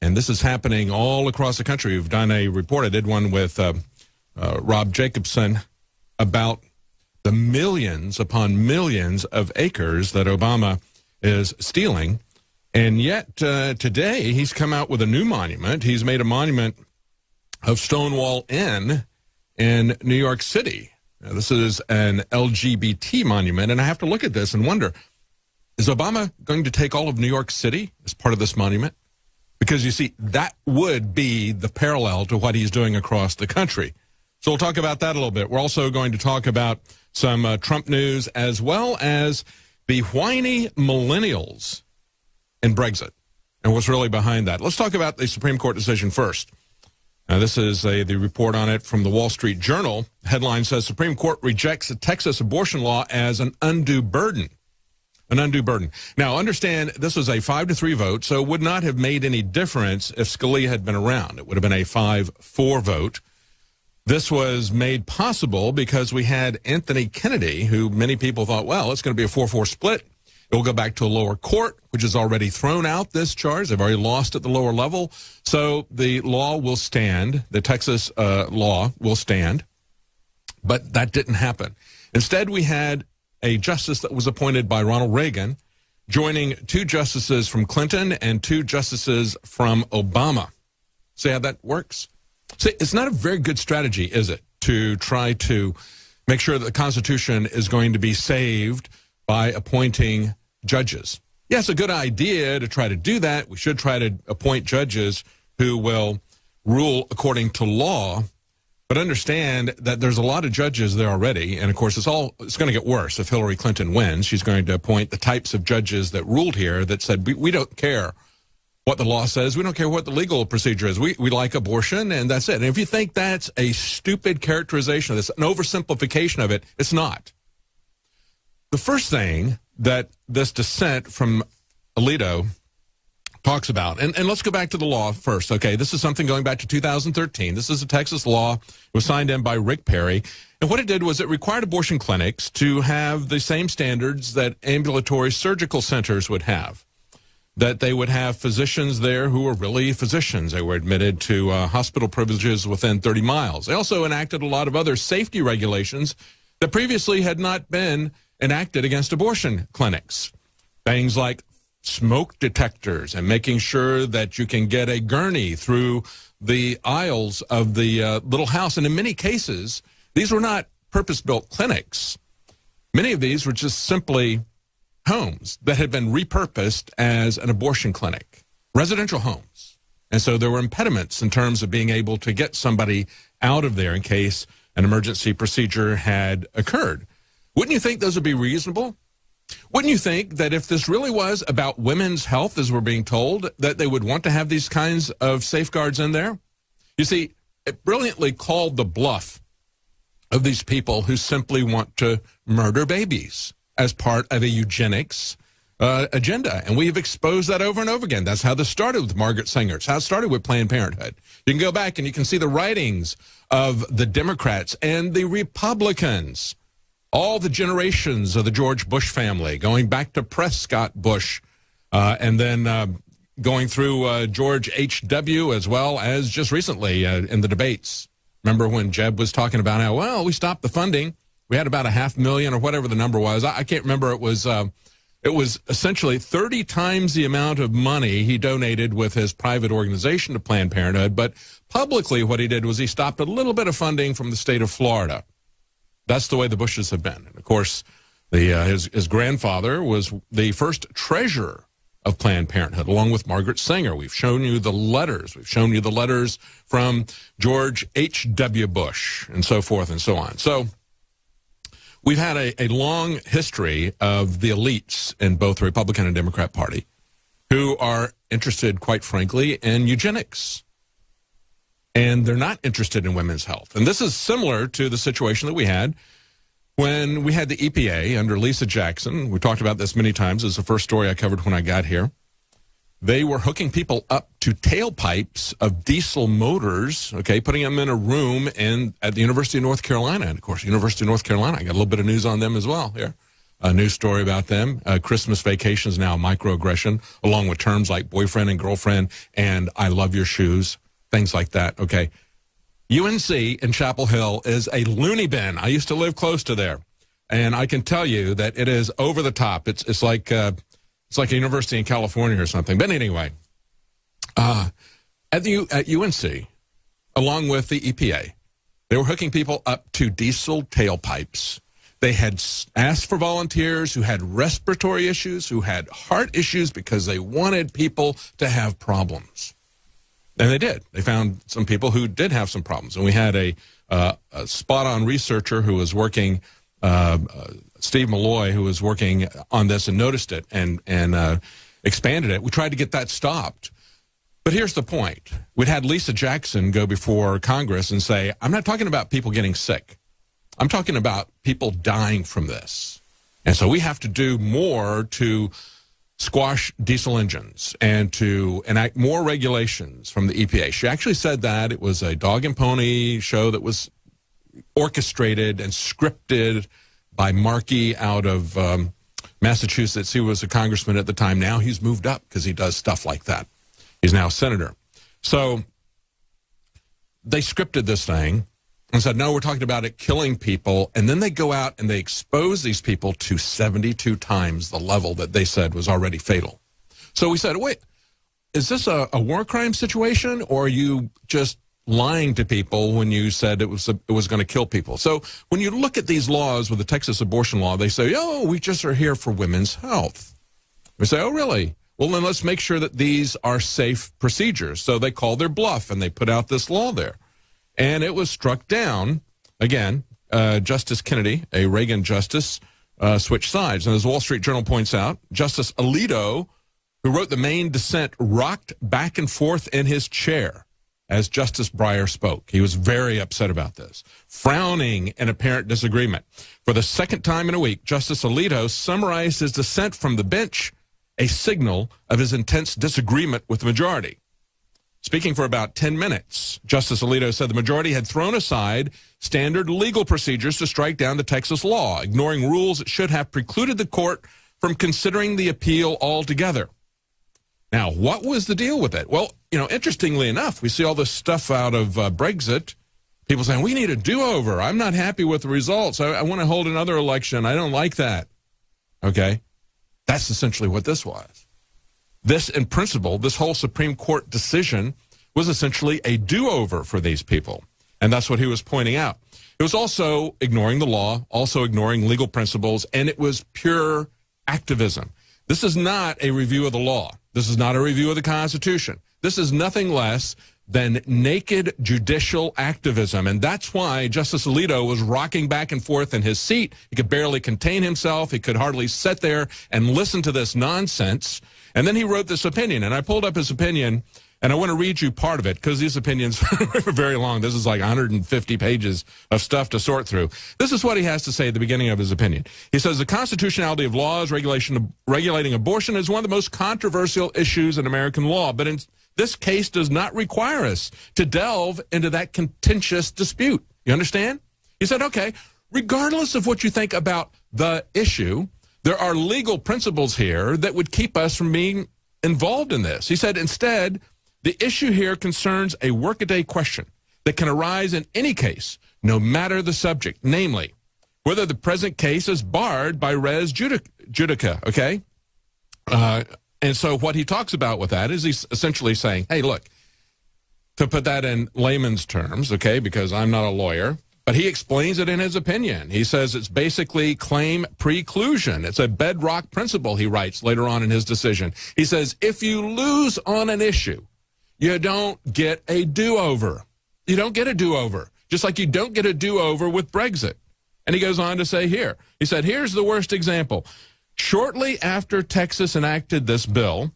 And this is happening all across the country. We've done a report. I did one with uh, uh, Rob Jacobson about the millions upon millions of acres that Obama is stealing. And yet uh, today he's come out with a new monument. He's made a monument of Stonewall Inn in New York City. Now, this is an LGBT monument, and I have to look at this and wonder is Obama going to take all of New York City as part of this monument? Because you see, that would be the parallel to what he's doing across the country. So we'll talk about that a little bit. We're also going to talk about some uh, Trump news as well as the whiny millennials and Brexit and what's really behind that. Let's talk about the Supreme Court decision first. Now, this is a, the report on it from the Wall Street Journal. Headline says Supreme Court rejects the Texas abortion law as an undue burden. An undue burden. Now, understand this was a five to three vote, so it would not have made any difference if Scalia had been around. It would have been a five four vote. This was made possible because we had Anthony Kennedy, who many people thought, well, it's going to be a 4 4 split. It will go back to a lower court, which has already thrown out this charge. They've already lost at the lower level. So the law will stand. The Texas uh, law will stand. But that didn't happen. Instead, we had a justice that was appointed by Ronald Reagan joining two justices from Clinton and two justices from Obama. See how that works? See, it's not a very good strategy, is it, to try to make sure that the Constitution is going to be saved by appointing judges. Yeah, it's a good idea to try to do that. We should try to appoint judges who will rule according to law. But understand that there's a lot of judges there already, and of course, it's all it's going to get worse if Hillary Clinton wins. She's going to appoint the types of judges that ruled here that said we, we don't care what the law says, we don't care what the legal procedure is. We we like abortion, and that's it. And if you think that's a stupid characterization of this, an oversimplification of it, it's not. The first thing that this dissent from Alito talks about. And, and let's go back to the law first. Okay, this is something going back to 2013. This is a Texas law. It was signed in by Rick Perry. And what it did was it required abortion clinics to have the same standards that ambulatory surgical centers would have. That they would have physicians there who were really physicians. They were admitted to uh, hospital privileges within 30 miles. They also enacted a lot of other safety regulations that previously had not been enacted against abortion clinics. Things like smoke detectors and making sure that you can get a gurney through the aisles of the uh, little house. And in many cases, these were not purpose built clinics. Many of these were just simply homes that had been repurposed as an abortion clinic, residential homes. And so there were impediments in terms of being able to get somebody out of there in case an emergency procedure had occurred. Wouldn't you think those would be reasonable? Wouldn't you think that if this really was about women's health, as we're being told, that they would want to have these kinds of safeguards in there? You see, it brilliantly called the bluff of these people who simply want to murder babies as part of a eugenics uh, agenda. And we've exposed that over and over again. That's how this started with Margaret Sanger. It's how it started with Planned Parenthood. You can go back and you can see the writings of the Democrats and the Republicans all the generations of the George Bush family, going back to Prescott Bush, uh, and then uh, going through uh, George H.W. as well as just recently uh, in the debates. Remember when Jeb was talking about how, well, we stopped the funding. We had about a half million or whatever the number was. I, I can't remember. It was. Uh, it was essentially 30 times the amount of money he donated with his private organization to Planned Parenthood. But publicly, what he did was he stopped a little bit of funding from the state of Florida. That's the way the Bushes have been. And of course, the, uh, his, his grandfather was the first treasurer of Planned Parenthood, along with Margaret Sanger. We've shown you the letters. We've shown you the letters from George H.W. Bush and so forth and so on. So we've had a, a long history of the elites in both the Republican and Democrat Party who are interested, quite frankly, in eugenics. And they're not interested in women's health. And this is similar to the situation that we had when we had the EPA under Lisa Jackson, we talked about this many times. It's the first story I covered when I got here. They were hooking people up to tailpipes of diesel motors, okay, putting them in a room in at the University of North Carolina. And of course, University of North Carolina, I got a little bit of news on them as well here. A news story about them. Uh, Christmas vacation is now microaggression, along with terms like boyfriend and girlfriend and I love your shoes, things like that, okay. UNC in Chapel Hill is a loony bin. I used to live close to there, and I can tell you that it is over the top. It's it's like uh, it's like a university in California or something. But anyway, uh, at the at UNC, along with the EPA, they were hooking people up to diesel tailpipes. They had asked for volunteers who had respiratory issues, who had heart issues, because they wanted people to have problems. And they did. They found some people who did have some problems. And we had a, uh, a spot on researcher who was working, uh, uh, Steve Milloy, who was working on this and noticed it and, and uh, expanded it. We tried to get that stopped. But here's the point. We'd had Lisa Jackson go before Congress and say, I'm not talking about people getting sick. I'm talking about people dying from this. And so we have to do more to squash diesel engines and to enact more regulations from the EPA. She actually said that it was a dog and pony show that was orchestrated and scripted by Markey out of um, Massachusetts. He was a congressman at the time. Now he's moved up because he does stuff like that. He's now a senator. So they scripted this thing and said, no, we're talking about it killing people. And then they go out and they expose these people to 72 times the level that they said was already fatal. So we said, wait, is this a, a war crime situation or are you just lying to people when you said it was a, it was going to kill people? So when you look at these laws with the Texas abortion law, they say, oh, we just are here for women's health. We say, oh, really? Well, then let's make sure that these are safe procedures. So they call their bluff and they put out this law there and it was struck down. Again, uh, Justice Kennedy, a Reagan justice, uh, switched sides. And as Wall Street Journal points out, Justice Alito, who wrote the main dissent, rocked back and forth in his chair as Justice Breyer spoke. He was very upset about this, frowning in apparent disagreement. For the second time in a week, Justice Alito summarized his dissent from the bench, a signal of his intense disagreement with the majority. Speaking for about 10 minutes, Justice Alito said the majority had thrown aside standard legal procedures to strike down the Texas law, ignoring rules that should have precluded the court from considering the appeal altogether. Now, what was the deal with it? Well, you know, interestingly enough, we see all this stuff out of uh, Brexit. People saying, we need a do over. I'm not happy with the results. I, I want to hold another election. I don't like that. Okay? That's essentially what this was. This, in principle, this whole Supreme Court decision was essentially a do over for these people. And that's what he was pointing out. It was also ignoring the law, also ignoring legal principles, and it was pure activism. This is not a review of the law. This is not a review of the Constitution. This is nothing less than naked judicial activism. And that's why Justice Alito was rocking back and forth in his seat. He could barely contain himself. He could hardly sit there and listen to this nonsense. And then he wrote this opinion, and I pulled up his opinion, and I want to read you part of it because these opinions (laughs) are very long. This is like 150 pages of stuff to sort through. This is what he has to say at the beginning of his opinion. He says the constitutionality of laws regulation regulating abortion is one of the most controversial issues in American law, but in this case does not require us to delve into that contentious dispute. You understand? He said, okay, regardless of what you think about the issue, there are legal principles here that would keep us from being involved in this. He said, instead, the issue here concerns a workaday question that can arise in any case, no matter the subject, namely, whether the present case is barred by res judica, okay? Uh, and so what he talks about with that is he's essentially saying, hey, look, to put that in layman's terms, okay, because I'm not a lawyer, But he explains it in his opinion. He says it's basically claim preclusion. It's a bedrock principle, he writes later on in his decision. He says, if you lose on an issue, you don't get a do over. You don't get a do over, just like you don't get a do over with Brexit. And he goes on to say here, he said, here's the worst example. Shortly after Texas enacted this bill,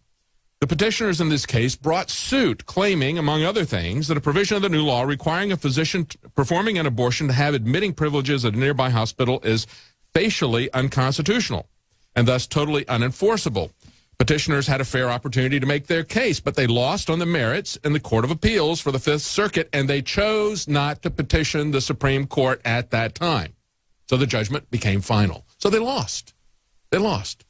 the petitioners in this case brought suit claiming, among other things, that a provision of the new law requiring a physician performing an abortion to have admitting privileges at a nearby hospital is facially unconstitutional and thus totally unenforceable. Petitioners had a fair opportunity to make their case, but they lost on the merits in the Court of Appeals for the Fifth Circuit, and they chose not to petition the Supreme Court at that time. So the judgment became final. So they lost. They lost.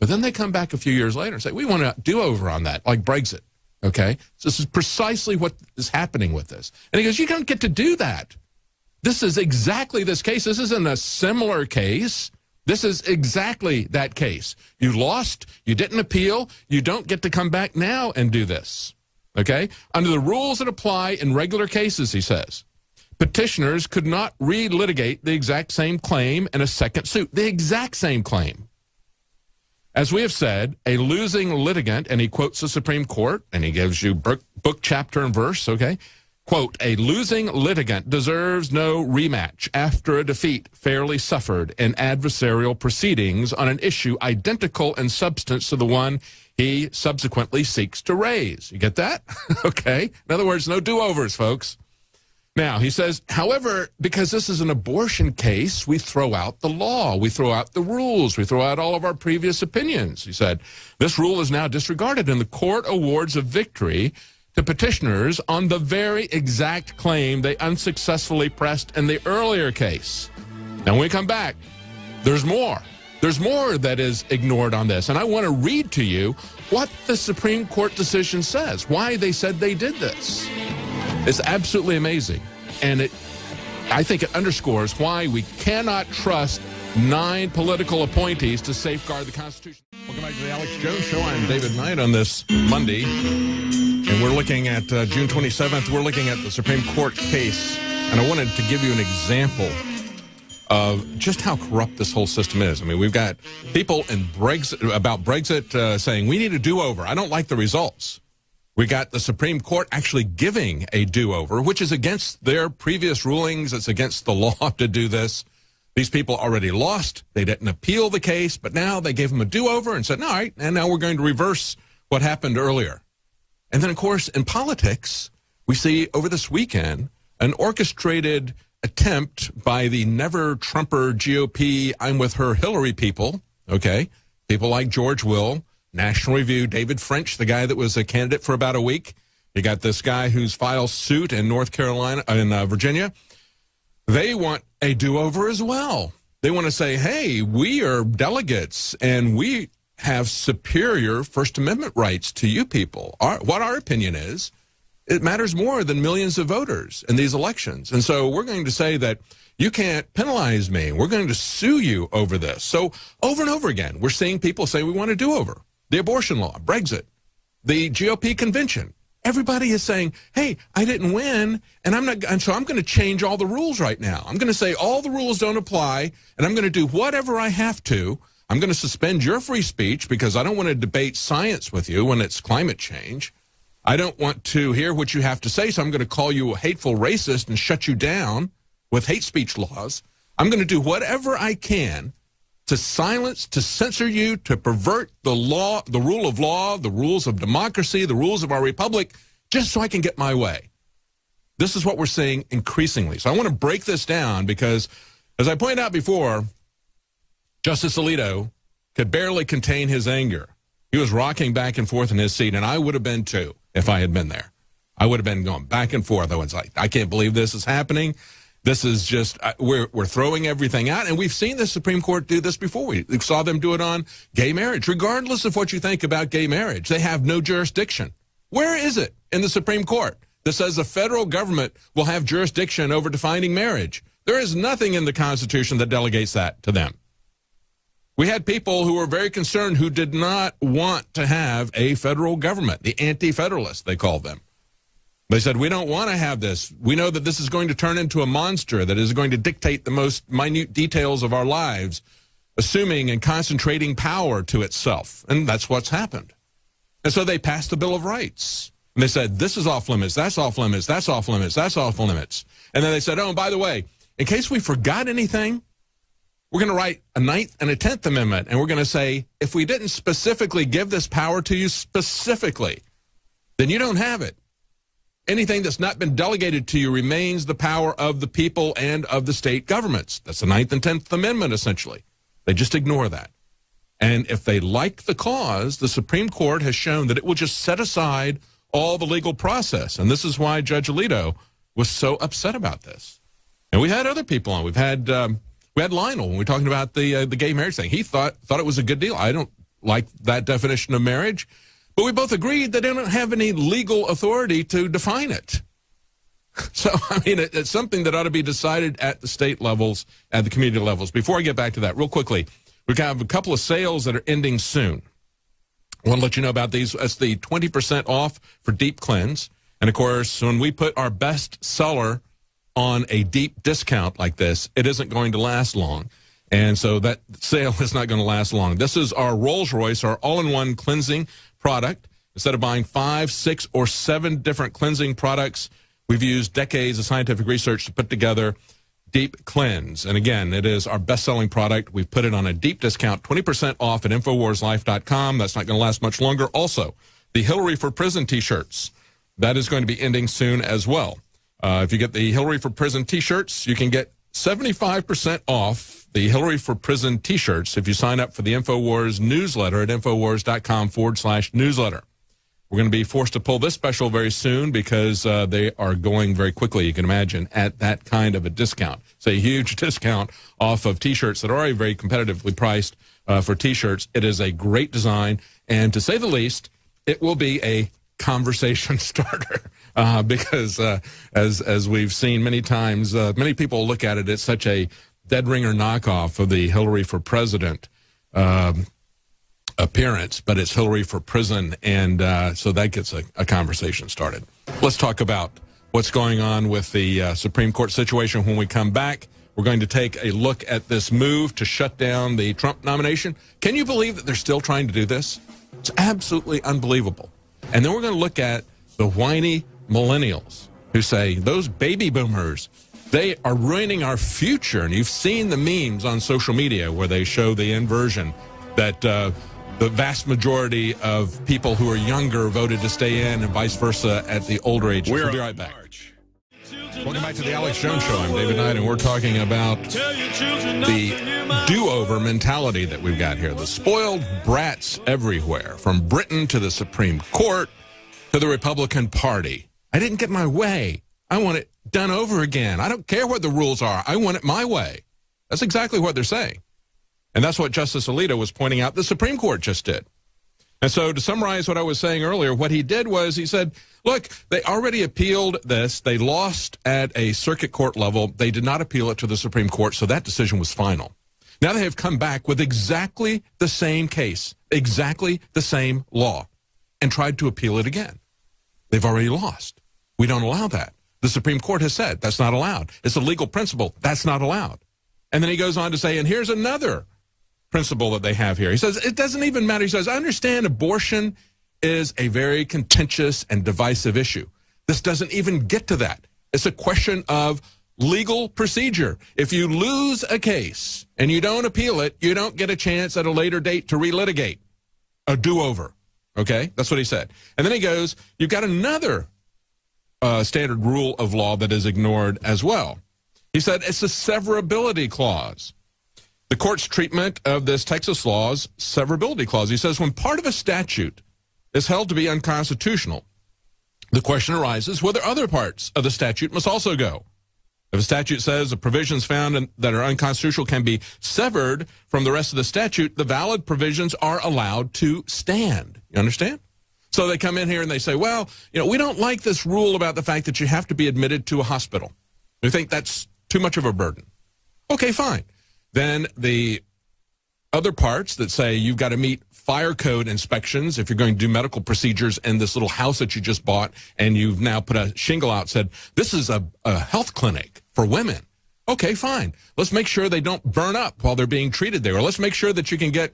But then they come back a few years later and say, we want to do over on that, like Brexit. Okay? So this is precisely what is happening with this. And he goes, you don't get to do that. This is exactly this case. This isn't a similar case. This is exactly that case. You lost, you didn't appeal, you don't get to come back now and do this. Okay? Under the rules that apply in regular cases, he says, petitioners could not relitigate the exact same claim in a second suit. The exact same claim. As we have said, a losing litigant, and he quotes the Supreme Court, and he gives you book, book, chapter, and verse, okay? Quote, a losing litigant deserves no rematch after a defeat fairly suffered in adversarial proceedings on an issue identical in substance to the one he subsequently seeks to raise. You get that? (laughs) okay. In other words, no do overs, folks. Now, he says, however, because this is an abortion case, we throw out the law, we throw out the rules, we throw out all of our previous opinions. He said, this rule is now disregarded, and the court awards a victory to petitioners on the very exact claim they unsuccessfully pressed in the earlier case. Now, when we come back, there's more. There's more that is ignored on this. And I want to read to you what the Supreme Court decision says, why they said they did this. It's absolutely amazing. And it, I think it underscores why we cannot trust nine political appointees to safeguard the Constitution. Welcome back to the Alex Jones Show. I'm David Knight on this Monday. And we're looking at uh, June 27th. We're looking at the Supreme Court case. And I wanted to give you an example of just how corrupt this whole system is. I mean, we've got people in Brexit about Brexit uh, saying we need a do-over. I don't like the results. We got the Supreme Court actually giving a do over, which is against their previous rulings. It's against the (laughs) law to do this. These people already lost. They didn't appeal the case, but now they gave them a do over and said, all right, and now we're going to reverse what happened earlier. And then, of course, in politics, we see over this weekend an orchestrated attempt by the never Trumper GOP, I'm with her Hillary people, okay? People like George Will National Review, David French, the guy that was a candidate for about a week. You got this guy who's filed suit in North Carolina, in uh, Virginia. They want a do over as well. They want to say, hey, we are delegates and we have superior First Amendment rights to you people. Our, what our opinion is, it matters more than millions of voters in these elections. And so we're going to say that you can't penalize me. We're going to sue you over this. So over and over again, we're seeing people say we want a do over the abortion law, Brexit, the GOP convention. Everybody is saying, "Hey, I didn't win, and I'm not, and so I'm going to change all the rules right now. I'm going to say all the rules don't apply, and I'm going to do whatever I have to. I'm going to suspend your free speech because I don't want to debate science with you when it's climate change. I don't want to hear what you have to say, so I'm going to call you a hateful racist and shut you down with hate speech laws. I'm going to do whatever I can to silence, to censor you, to pervert the law, the rule of law, the rules of democracy, the rules of our republic, just so I can get my way. This is what we're seeing increasingly. So I want to break this down because, as I pointed out before, Justice Alito could barely contain his anger. He was rocking back and forth in his seat, and I would have been too if I had been there. I would have been going back and forth. I was like, I can't believe this is happening. This is just uh, we're we're throwing everything out, and we've seen the Supreme Court do this before. We saw them do it on gay marriage. Regardless of what you think about gay marriage, they have no jurisdiction. Where is it in the Supreme Court that says the federal government will have jurisdiction over defining marriage? There is nothing in the Constitution that delegates that to them. We had people who were very concerned who did not want to have a federal government, the anti-federalists they called them. They said, we don't want to have this. We know that this is going to turn into a monster that is going to dictate the most minute details of our lives, assuming and concentrating power to itself. And that's what's happened. And so they passed the Bill of Rights. And they said, this is off limits, that's off limits, that's off limits, that's off limits. And then they said, oh, and by the way, in case we forgot anything, we're going to write a Ninth and a Tenth Amendment, and we're going to say, if we didn't specifically give this power to you specifically, then you don't have it. Anything that's not been delegated to you remains the power of the people and of the state governments. That's the Ninth and Tenth Amendment, essentially. They just ignore that. And if they like the cause, the Supreme Court has shown that it will just set aside all the legal process. And this is why Judge Alito was so upset about this. And we had other people on. We've had um, we had Lionel when we were talking about the uh, the gay marriage thing. He thought thought it was a good deal. I don't like that definition of marriage. But we both agreed that they don't have any legal authority to define it. (laughs) So, I mean, it, it's something that ought to be decided at the state levels, at the community levels. Before I get back to that, real quickly, we have a couple of sales that are ending soon. I want to let you know about these. That's the 20% off for Deep Cleanse. And of course, when we put our best seller on a deep discount like this, it isn't going to last long. And so that sale (laughs) is not going to last long. This is our Rolls Royce, our all in one cleansing product. Instead of buying five, six, or seven different cleansing products, we've used decades of scientific research to put together Deep Cleanse. And again, it is our best selling product. We've put it on a deep discount, 20% off at InfoWarsLife.com. That's not going to last much longer. Also, the Hillary for Prison t shirts. That is going to be ending soon as well. Uh, if you get the Hillary for Prison t shirts, you can get 75% off the Hillary for Prison t shirts if you sign up for the InfoWars newsletter at InfoWars.com forward slash newsletter. We're going to be forced to pull this special very soon because uh, they are going very quickly, you can imagine, at that kind of a discount. It's a huge (laughs) discount off of t shirts that are already very competitively priced uh, for t shirts. It is a great design, and to say the least, it will be a conversation (laughs) starter uh, because uh, as as we've seen many times, uh, many people look at it as such a dead ringer knockoff of the Hillary for president um, appearance, but it's Hillary for prison, and uh, so that gets a, a, conversation started. Let's talk about what's going on with the uh, Supreme Court situation when we come back. We're going to take a look at this move to shut down the Trump nomination. Can you believe that they're still trying to do this? It's absolutely unbelievable. And then we're going to look at the whiny millennials who say those baby boomers they are ruining our future and you've seen the memes on social media where they show the inversion that uh, the vast majority of people who are younger voted to stay in and vice versa at the older age we'll be right back Welcome back to the Alex Jones Show. I'm David Knight, and we're talking about the do-over mentality that we've got here. The spoiled brats everywhere, from Britain to the Supreme Court to the Republican Party. I didn't get my way. I want it done over again. I don't care what the rules are. I want it my way. That's exactly what they're saying. And that's what Justice Alito was pointing out the Supreme Court just did. And so to summarize what I was saying earlier, what he did was he said, look, they already appealed this. They lost at a circuit court level. They did not appeal it to the Supreme Court, so that decision was final. Now they have come back with exactly the same case, exactly the same law, and tried to appeal it again. They've already lost. We don't allow that. The Supreme Court has said that's not allowed. It's a legal principle. That's not allowed. And then he goes on to say, and here's another principle that they have here. He says, it doesn't even matter. He says, I understand abortion is a very contentious and divisive issue. This doesn't even get to that. It's a question of legal procedure. If you lose a case and you don't appeal it, you don't get a chance at a later date to relitigate. A do over. Okay? That's what he said. And then he goes, You've got another uh, standard rule of law that is ignored as well. He said it's a severability clause. The court's treatment of this Texas law's severability clause. He says when part of a statute is held to be unconstitutional, the question arises whether other parts of the statute must also go. If a statute says the provisions found that are unconstitutional can be severed from the rest of the statute, the valid provisions are allowed to stand. You understand? So they come in here and they say, well, you know, we don't like this rule about the fact that you have to be admitted to a hospital. We think that's too much of a burden. Okay, fine. Then the other parts that say you've got to meet fire code inspections if you're going to do medical procedures in this little house that you just bought and you've now put a shingle out said this is a, a health clinic for women okay fine let's make sure they don't burn up while they're being treated there or let's make sure that you can get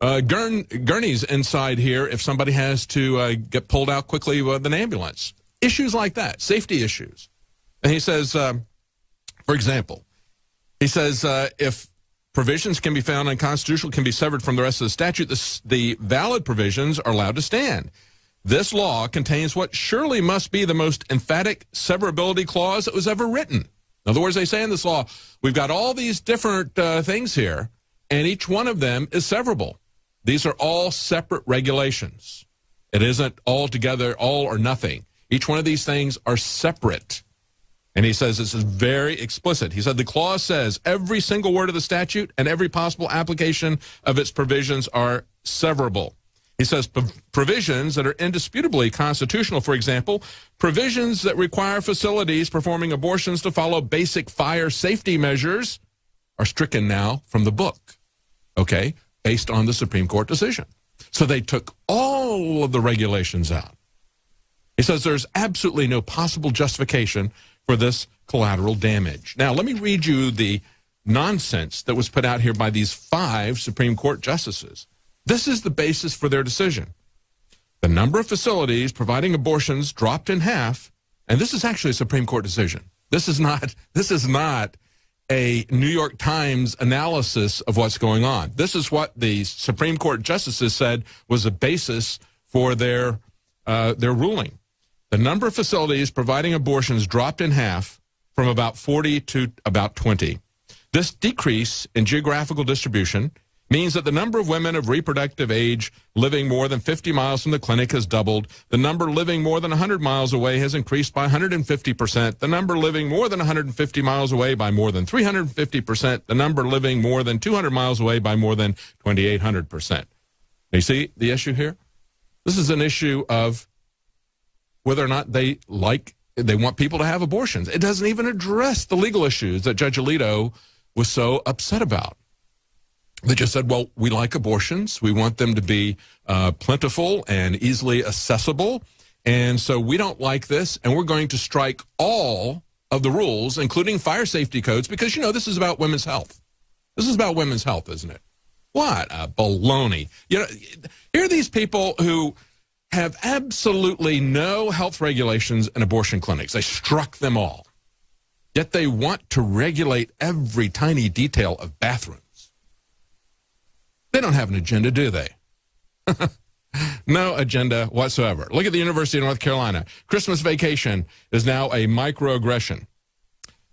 uh, gurn, gurneys inside here if somebody has to uh, get pulled out quickly with an ambulance issues like that safety issues and he says um, for example he says uh, if provisions can be found unconstitutional, can be severed from the rest of the statute, the, the valid provisions are allowed to stand. This law contains what surely must be the most emphatic severability clause that was ever written. In other words, they say in this law, we've got all these different uh, things here, and each one of them is severable. These are all separate regulations. It isn't all together, all or nothing. Each one of these things are separate. And he says this is very explicit. He said the clause says every single word of the statute and every possible application of its provisions are severable. He says provisions that are indisputably constitutional, for example, provisions that require facilities performing abortions to follow basic fire safety measures are stricken now from the book, okay, based on the Supreme Court decision. So they took all of the regulations out. He says there's absolutely no possible justification for this collateral damage. Now, let me read you the nonsense that was put out here by these five Supreme Court justices. This is the basis for their decision. The number of facilities providing abortions dropped in half, and this is actually a Supreme Court decision. This is not this is not a New York Times analysis of what's going on. This is what the Supreme Court justices said was a basis for their uh, their ruling the number of facilities providing abortions dropped in half from about 40 to about 20. This decrease in geographical distribution means that the number of women of reproductive age living more than 50 miles from the clinic has doubled. The number living more than 100 miles away has increased by 150%. The number living more than 150 miles away by more than 350%. The number living more than 200 miles away by more than 2,800%. You see the issue here? This is an issue of whether or not they like they want people to have abortions. It doesn't even address the legal issues that Judge Alito was so upset about. They just said, well, we like abortions. We want them to be uh, plentiful and easily accessible. And so we don't like this, and we're going to strike all of the rules, including fire safety codes, because, you know, this is about women's health. This is about women's health, isn't it? What a baloney. You know, here are these people who have absolutely no health regulations in abortion clinics. They struck them all. Yet they want to regulate every tiny detail of bathrooms. They don't have an agenda, do they? (laughs) no agenda whatsoever. Look at the University of North Carolina. Christmas vacation is now a microaggression.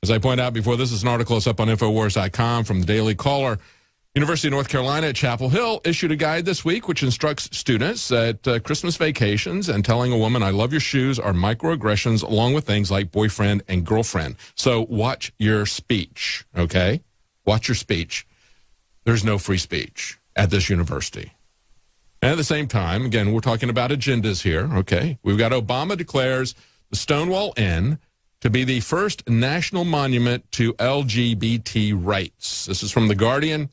As I point out before, this is an article that's up on Infowars.com from the Daily Caller. University of North Carolina at Chapel Hill issued a guide this week which instructs students that uh, Christmas vacations and telling a woman, I love your shoes, are microaggressions along with things like boyfriend and girlfriend. So watch your speech, okay? Watch your speech. There's no free speech at this university. And at the same time, again, we're talking about agendas here, okay? We've got Obama declares the Stonewall Inn to be the first national monument to LGBT rights. This is from The Guardian.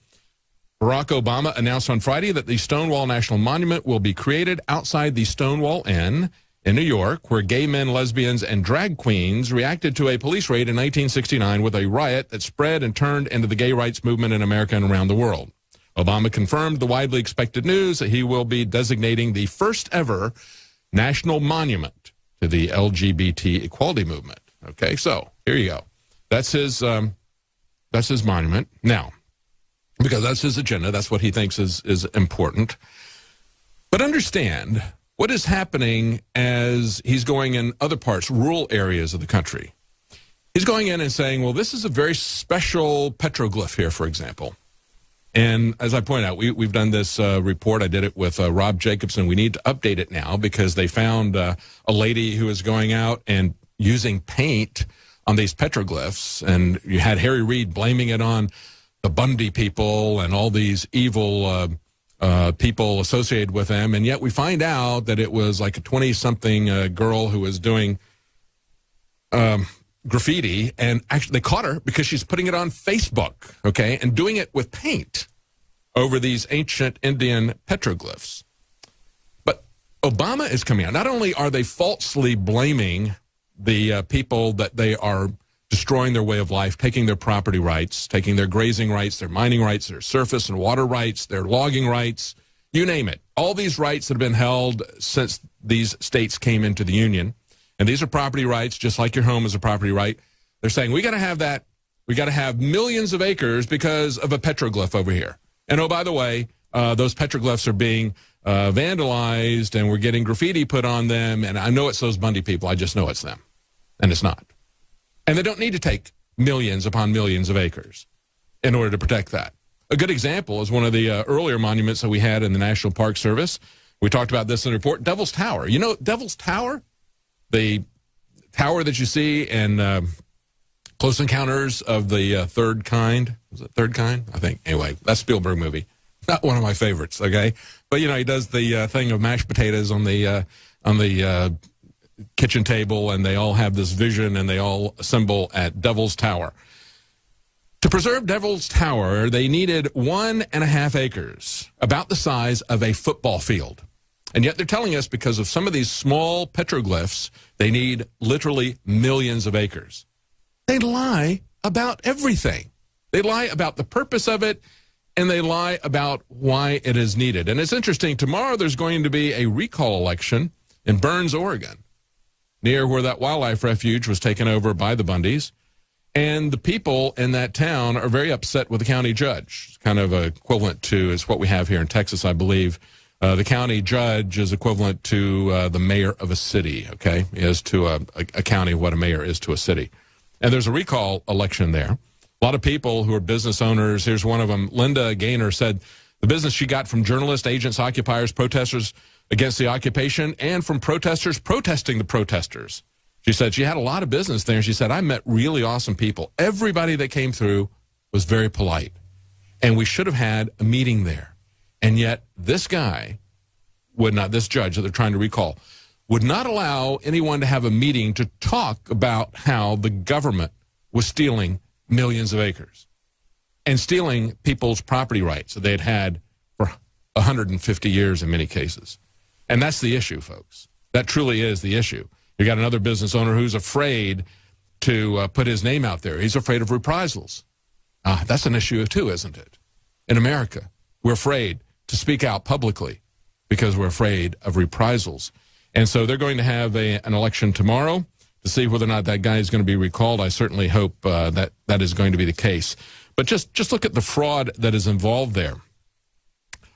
Barack Obama announced on Friday that the Stonewall National Monument will be created outside the Stonewall Inn in New York, where gay men, lesbians, and drag queens reacted to a police raid in 1969 with a riot that spread and turned into the gay rights movement in America and around the world. Obama confirmed the widely expected news that he will be designating the first ever national monument to the LGBT equality movement. Okay, so here you go. That's his. Um, that's his monument. Now, because that's his agenda. That's what he thinks is, is important. But understand what is happening as he's going in other parts, rural areas of the country. He's going in and saying, well, this is a very special petroglyph here, for example. And as I point out, we, we've done this uh, report. I did it with uh, Rob Jacobson. We need to update it now because they found uh, a lady who was going out and using paint on these petroglyphs. And you had Harry Reid blaming it on the Bundy people and all these evil uh, uh, people associated with them, and yet we find out that it was like a twenty-something uh, girl who was doing um, graffiti, and actually they caught her because she's putting it on Facebook, okay, and doing it with paint. over these ancient Indian petroglyphs. But Obama is coming out. Not only are they falsely blaming the uh, people that they are destroying their way of life, taking their property rights, taking their grazing rights, their mining rights, their surface and water rights, their logging rights, you name it. All these rights that have been held since these states came into the Union. And these are property rights, just like your home is a property right. They're saying we got to have that. We got to have millions of acres because of a petroglyph over here. And oh, by the way, uh, those petroglyphs are being uh, vandalized and we're getting graffiti put on them. And I know it's those Bundy people. I just know it's them. And it's not. And they don't need to take millions upon millions of acres in order to protect that. A good example is one of the uh, earlier monuments that we had in the National Park Service. We talked about this in the report Devil's Tower. You know, Devil's Tower, the tower that you see in uh, Close Encounters of the uh, Third Kind. Was it Third Kind? I think. Anyway, that's Spielberg movie. (laughs) Not one of my favorites, okay? But, you know, he does the uh, thing of mashed potatoes on the, uh, on the, uh, kitchen table and they all have this vision and they all assemble at Devil's Tower. To preserve Devil's Tower, they needed one and a half acres, about the size of a football field. And yet they're telling us because of some of these small petroglyphs, they need literally millions of acres. They lie about everything. They lie about the purpose of it, and they lie about why it is needed. And it's interesting, tomorrow there's going to be a recall election in Burns, Oregon near where that wildlife refuge was taken over by the Bundys. And the people in that town are very upset with the county judge. It's kind of equivalent to is what we have here in Texas, I believe. Uh, the county judge is equivalent to uh, the mayor of a city. Okay, is to a, a, a county what a mayor is to a city. And there's a recall election there. A lot of people who are business owners. Here's one of them. Linda Gaynor said the business she got from journalists, agents, occupiers, protesters against the occupation and from protesters protesting the protesters. She said she had a lot of business there. She said, I met really awesome people. Everybody that came through was very polite. And we should have had a meeting there. And yet, this guy would not, this judge that they're trying to recall, would not allow anyone to have a meeting to talk about how the government was stealing millions of acres and stealing people's property rights that they had had for 150 years in many cases. And that's the issue, folks. That truly is the issue. You've got another business owner who's afraid to uh, put his name out there. He's afraid of reprisals. Uh, that's an issue too, isn't it? In America, we're afraid to speak out publicly because we're afraid of reprisals. And so they're going to have a, an election tomorrow to see whether or not that guy is going to be recalled. I certainly hope uh, that that is going to be the case. But just just look at the fraud that is involved there.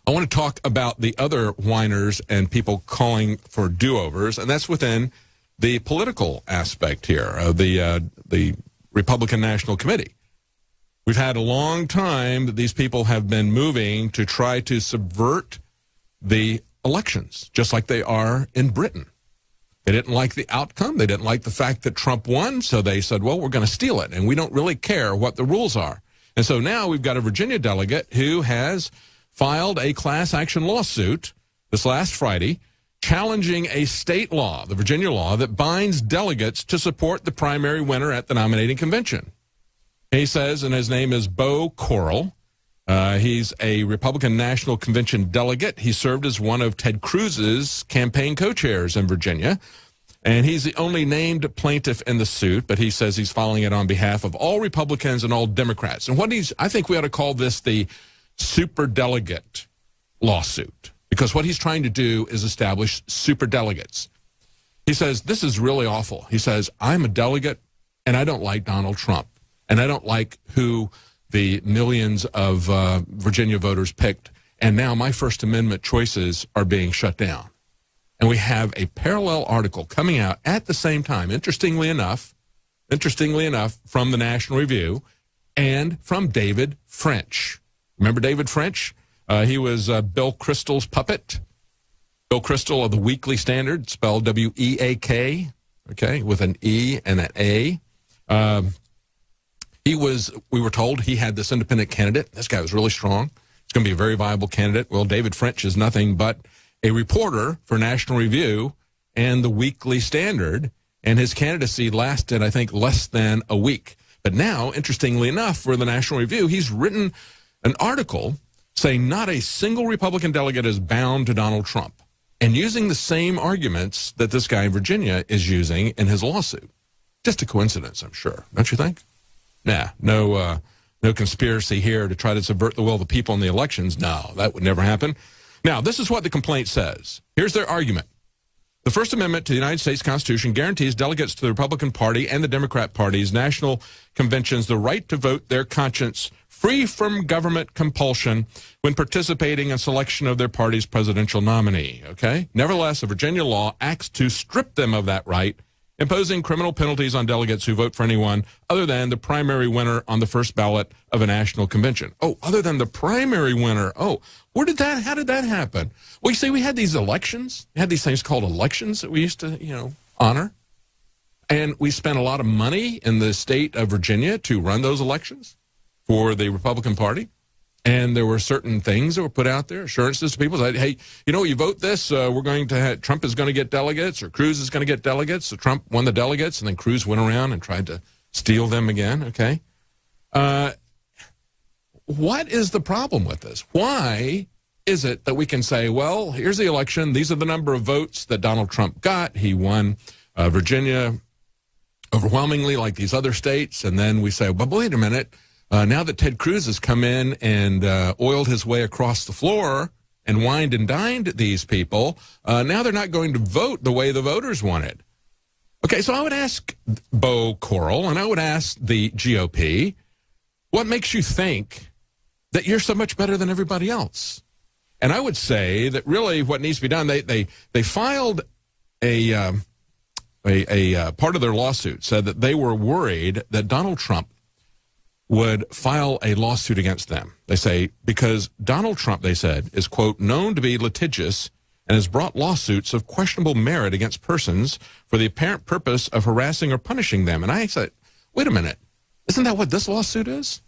I want to talk about the other whiners and people calling for do-overs, and that's within the political aspect here of the uh, the Republican National Committee. We've had a long time that these people have been moving to try to subvert the elections, just like they are in Britain. They didn't like the outcome. They didn't like the fact that Trump won, so they said, well, we're going to steal it, and we don't really care what the rules are. And so now we've got a Virginia delegate who has filed a class action lawsuit this last Friday challenging a state law, the Virginia law, that binds delegates to support the primary winner at the nominating convention. He says, and his name is Beau Correll. Uh, he's a Republican National Convention delegate. He served as one of Ted Cruz's campaign co chairs in Virginia. And he's the only named plaintiff in the suit, but he says he's filing it on behalf of all Republicans and all Democrats. And what he's, I think we ought to call this the super delegate lawsuit because what he's trying to do is establish super delegates. He says, This is really awful. He says, I'm a delegate and I don't like Donald Trump and I don't like who the millions of uh, Virginia voters picked. And now my First Amendment choices are being shut down. And we have a parallel article coming out at the same time, interestingly enough, interestingly enough, from the National Review and from David French. Remember David French? Uh, he was uh, Bill Kristol's puppet. Bill Kristol of the Weekly Standard, spelled W E A K, okay, with an E and an A. Um, he was, we were told he had this independent candidate. This guy was really strong. He's going to be a very viable candidate. Well, David French is nothing but a reporter for National Review and the Weekly Standard, and his candidacy lasted, I think, less than a week. But now, interestingly enough, for the National Review, he's written an article saying not a single Republican delegate is bound to Donald Trump and using the same arguments that this guy in Virginia is using in his lawsuit. Just a coincidence, I'm sure. Don't you think? Nah, no, uh, no conspiracy here to try to subvert the will of the people in the elections. No, that would never happen. Now, this is what the complaint says. Here's their argument. The First Amendment to the United States Constitution guarantees delegates to the Republican Party and the Democrat Party's national conventions the right to vote their conscience free from government compulsion when participating in selection of their party's presidential nominee. Okay? Nevertheless, a Virginia law acts to strip them of that right, imposing criminal penalties on delegates who vote for anyone other than the primary winner on the first ballot of a national convention. Oh, other than the primary winner. Oh, where did that, how did that happen? Well, you see, we had these elections. We had these things called elections that we used to, you know, honor. And we spent a lot of money in the state of Virginia to run those elections for the Republican Party. And there were certain things that were put out there, assurances to people that, hey, you know, you vote this, uh, we're going to have, Trump is going to get delegates or Cruz is going to get delegates. So Trump won the delegates and then Cruz went around and tried to steal them again. Okay. Uh, what is the problem with this? Why is it that we can say, well, here's the election. These are the number of votes that Donald Trump got. He won uh, Virginia overwhelmingly, like these other states. And then we say, but wait a minute uh, now that Ted Cruz has come in and uh, oiled his way across the floor and wined and dined these people, uh, now they're not going to vote the way the voters wanted. Okay, so I would ask Beau Correll and I would ask the GOP, what makes you think that you're so much better than everybody else? And I would say that really what needs to be done, they they they filed a um, a, a uh, part of their lawsuit said that they were worried that Donald Trump would file a lawsuit against them. They say, because Donald Trump, they said, is, quote, known to be litigious and has brought lawsuits of questionable merit against persons for the apparent purpose of harassing or punishing them. And I said, wait a minute, isn't that what this lawsuit is?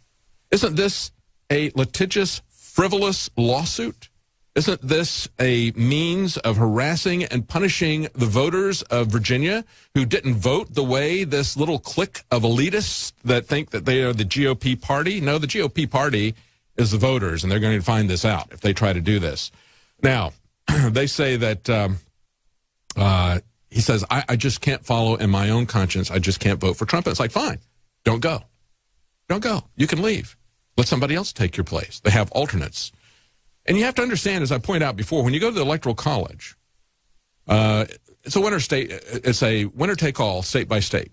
Isn't this a litigious, frivolous lawsuit? Isn't this a means of harassing and punishing the voters of Virginia who didn't vote the way this little clique of elitists that think that they are the GOP party? No, the GOP party is the voters, and they're going to find this out if they try to do this. Now, (clears throat) they say that um, uh, he says, I, I just can't follow in my own conscience. I just can't vote for Trump. And it's like, fine, don't go. Don't go. You can leave. Let somebody else take your place. They have alternates. And you have to understand, as I pointed out before, when you go to the electoral college, uh, it's a winner state. It's a winner take all, state by state.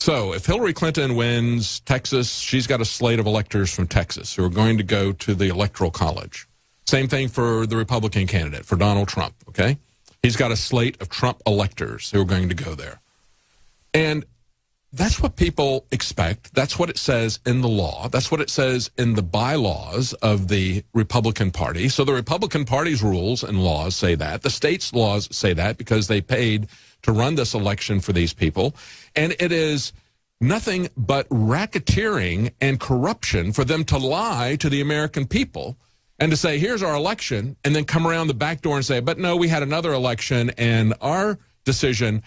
So if Hillary Clinton wins Texas, she's got a slate of electors from Texas who are going to go to the electoral college. Same thing for the Republican candidate, for Donald Trump, okay? He's got a slate of Trump electors who are going to go there. And that's what people expect. That's what it says in the law. That's what it says in the bylaws of the Republican Party. So the Republican Party's rules and laws say that. The state's laws say that because they paid to run this election for these people. And it is nothing but racketeering and corruption for them to lie to the American people and to say, here's our election, and then come around the back door and say, but no, we had another election and our decision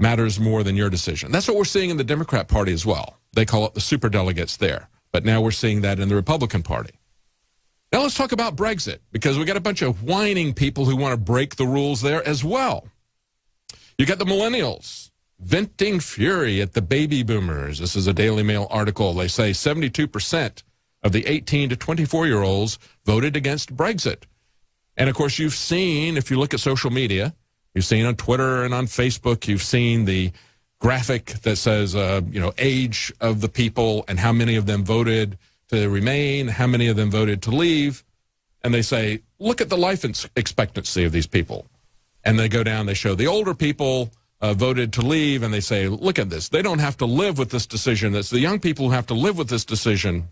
matters more than your decision. That's what we're seeing in the Democrat Party as well. They call it the super delegates there. But now we're seeing that in the Republican Party. Now let's talk about Brexit because we got a bunch of whining people who want to break the rules there as well. You got the millennials venting fury at the baby boomers. This is a Daily Mail article. They say 72% of the 18 to 24 year olds voted against Brexit. And of course, you've seen, if you look at social media, You've seen on Twitter and on Facebook, you've seen the graphic that says, uh, you know, age of the people and how many of them voted to remain, how many of them voted to leave. And they say, look at the life expectancy of these people. And they go down, they show the older people uh, voted to leave, and they say, look at this. They don't have to live with this decision. It's the young people who have to live with this decision.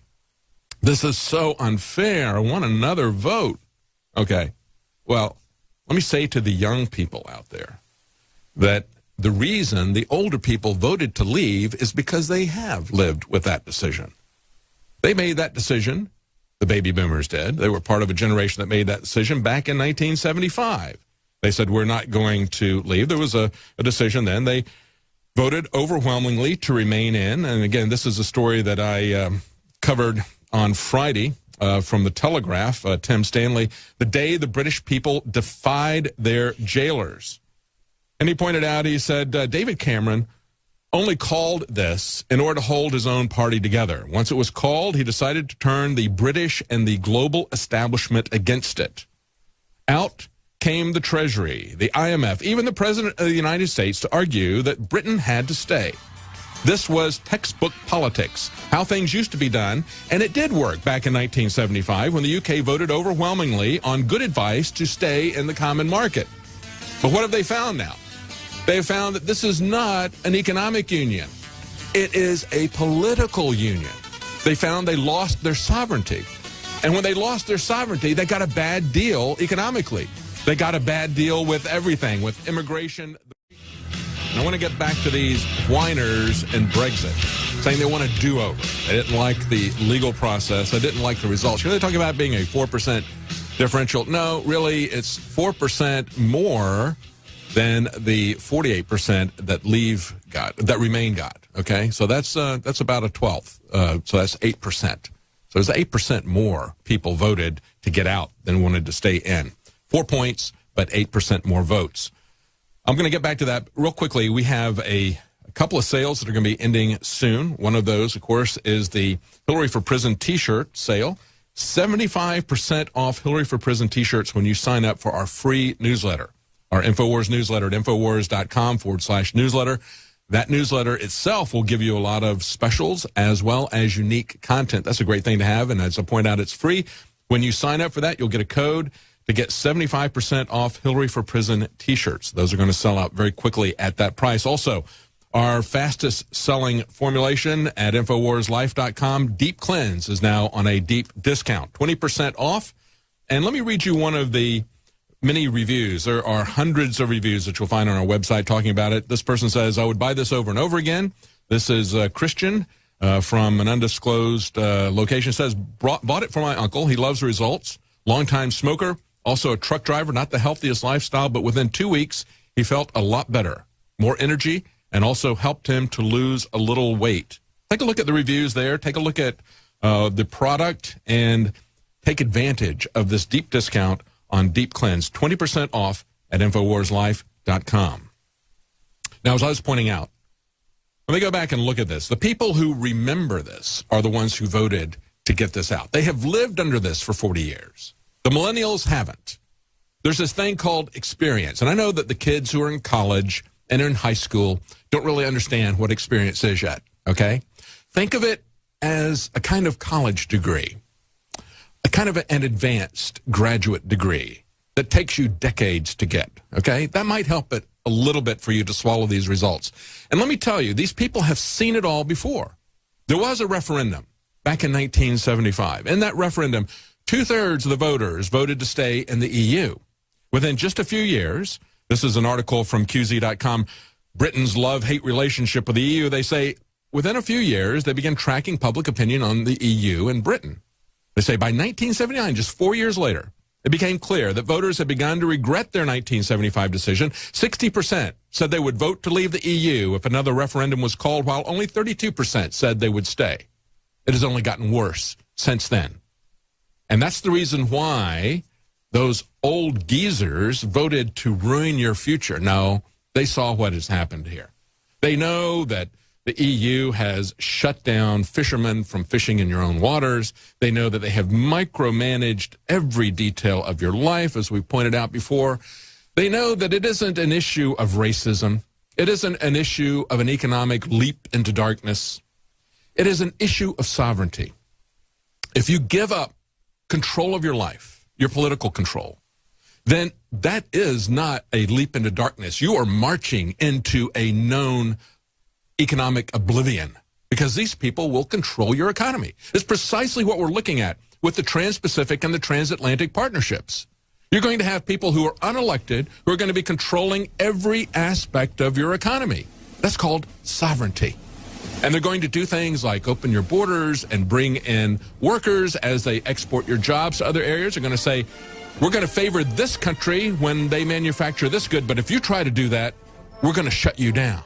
This is so unfair. I want another vote. Okay. Well, let me say to the young people out there that the reason the older people voted to leave is because they have lived with that decision. They made that decision. The baby boomers did. They were part of a generation that made that decision back in 1975. They said, we're not going to leave. There was a, a decision then. They voted overwhelmingly to remain in. And again, this is a story that I um, covered on Friday uh, from the Telegraph, uh, Tim Stanley, the day the British people defied their jailers. And he pointed out, he said, uh, David Cameron only called this in order to hold his own party together. Once it was called, he decided to turn the British and the global establishment against it. Out came the Treasury, the IMF, even the President of the United States to argue that Britain had to stay. This was textbook politics, how things used to be done, and it did work back in 1975 when the UK voted overwhelmingly on good advice to stay in the common market. But what have they found now? They have found that this is not an economic union. It is a political union. They found they lost their sovereignty. And when they lost their sovereignty, they got a bad deal economically. They got a bad deal with everything, with immigration. And I want to get back to these whiners and Brexit, saying they want a do-over. They didn't like the legal process. They didn't like the results. You know, they talk about being a 4% differential. No, really, it's 4% more than the 48% that leave got, that remain got. Okay, so that's uh, that's about a twelfth. Uh, so that's eight percent. So there's eight percent more people voted to get out than wanted to stay in. Four points, but eight percent more votes. I'm going to get back to that real quickly. We have a, a couple of sales that are going to be ending soon. One of those, of course, is the Hillary for Prison T-shirt sale. 75% off Hillary for Prison T-shirts when you sign up for our free newsletter our InfoWars newsletter at InfoWars.com forward slash newsletter. That newsletter itself will give you a lot of specials as well as unique content. That's a great thing to have. And as I point out, it's free. When you sign up for that, you'll get a code to get 75% off Hillary for Prison t-shirts. Those are going to sell out very quickly at that price. Also, our fastest selling formulation at InfoWarsLife.com, Deep Cleanse, is now on a deep discount, 20% off. And let me read you one of the many reviews. There are hundreds of reviews that you'll find on our website talking about it. This person says, I would buy this over and over again. This is uh, Christian uh, from an undisclosed uh, location. Says, bought it for my uncle. He loves results. Longtime smoker, also a truck driver, not the healthiest lifestyle, but within two weeks, he felt a lot better, more energy, and also helped him to lose a little weight. Take a look at the reviews there. Take a look at uh, the product and take advantage of this deep discount on Deep Cleanse, 20% off at InfoWarsLife.com. Now, as I was pointing out, let me go back and look at this. The people who remember this are the ones who voted to get this out. They have lived under this for 40 years. The millennials haven't. There's this thing called experience. And I know that the kids who are in college and in high school don't really understand what experience is yet, okay? Think of it as a kind of college degree a kind of an advanced graduate degree that takes you decades to get. Okay. That might help it a little bit for you to swallow these results. And let me tell you, these people have seen it all before. There was a referendum back in 1975. In that referendum, two thirds of the voters voted to stay in the EU. Within just a few years, this is an article from QZ.com, Britain's love hate relationship with the EU. They say within a few years, they began tracking public opinion on the EU and Britain. They say by 1979, just four years later, it became clear that voters had begun to regret their 1975 decision. 60% said they would vote to leave the EU if another referendum was called, while only 32% said they would stay. It has only gotten worse since then. And that's the reason why those old geezers voted to ruin your future. No, they saw what has happened here. They know that the EU has shut down fishermen from fishing in your own waters. They know that they have micromanaged every detail of your life, as we pointed out before. They know that it isn't an issue of racism. It isn't an issue of an economic leap into darkness. It is an issue of sovereignty. If you give up control of your life, your political control, then that is not a leap into darkness. You are marching into a known economic oblivion because these people will control your economy. It's precisely what we're looking at with the Trans-Pacific and the transatlantic partnerships. You're going to have people who are unelected who are going to be controlling every aspect of your economy. That's called sovereignty. And they're going to do things like open your borders and bring in workers as they export your jobs to other areas. They're going to say, we're going to favor this country when they manufacture this good, but if you try to do that, we're going to shut you down.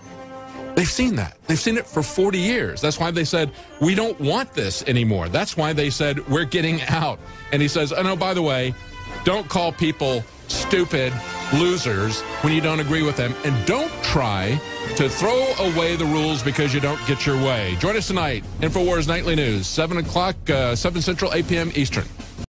They've seen that. They've seen it for 40 years. That's why they said, we don't want this anymore. That's why they said, we're getting out. And he says, oh, no, by the way, don't call people stupid losers when you don't agree with them. And don't try to throw away the rules because you don't get your way. Join us tonight, InfoWars Nightly News, 7 o'clock, uh, 7 Central, 8 p.m. Eastern.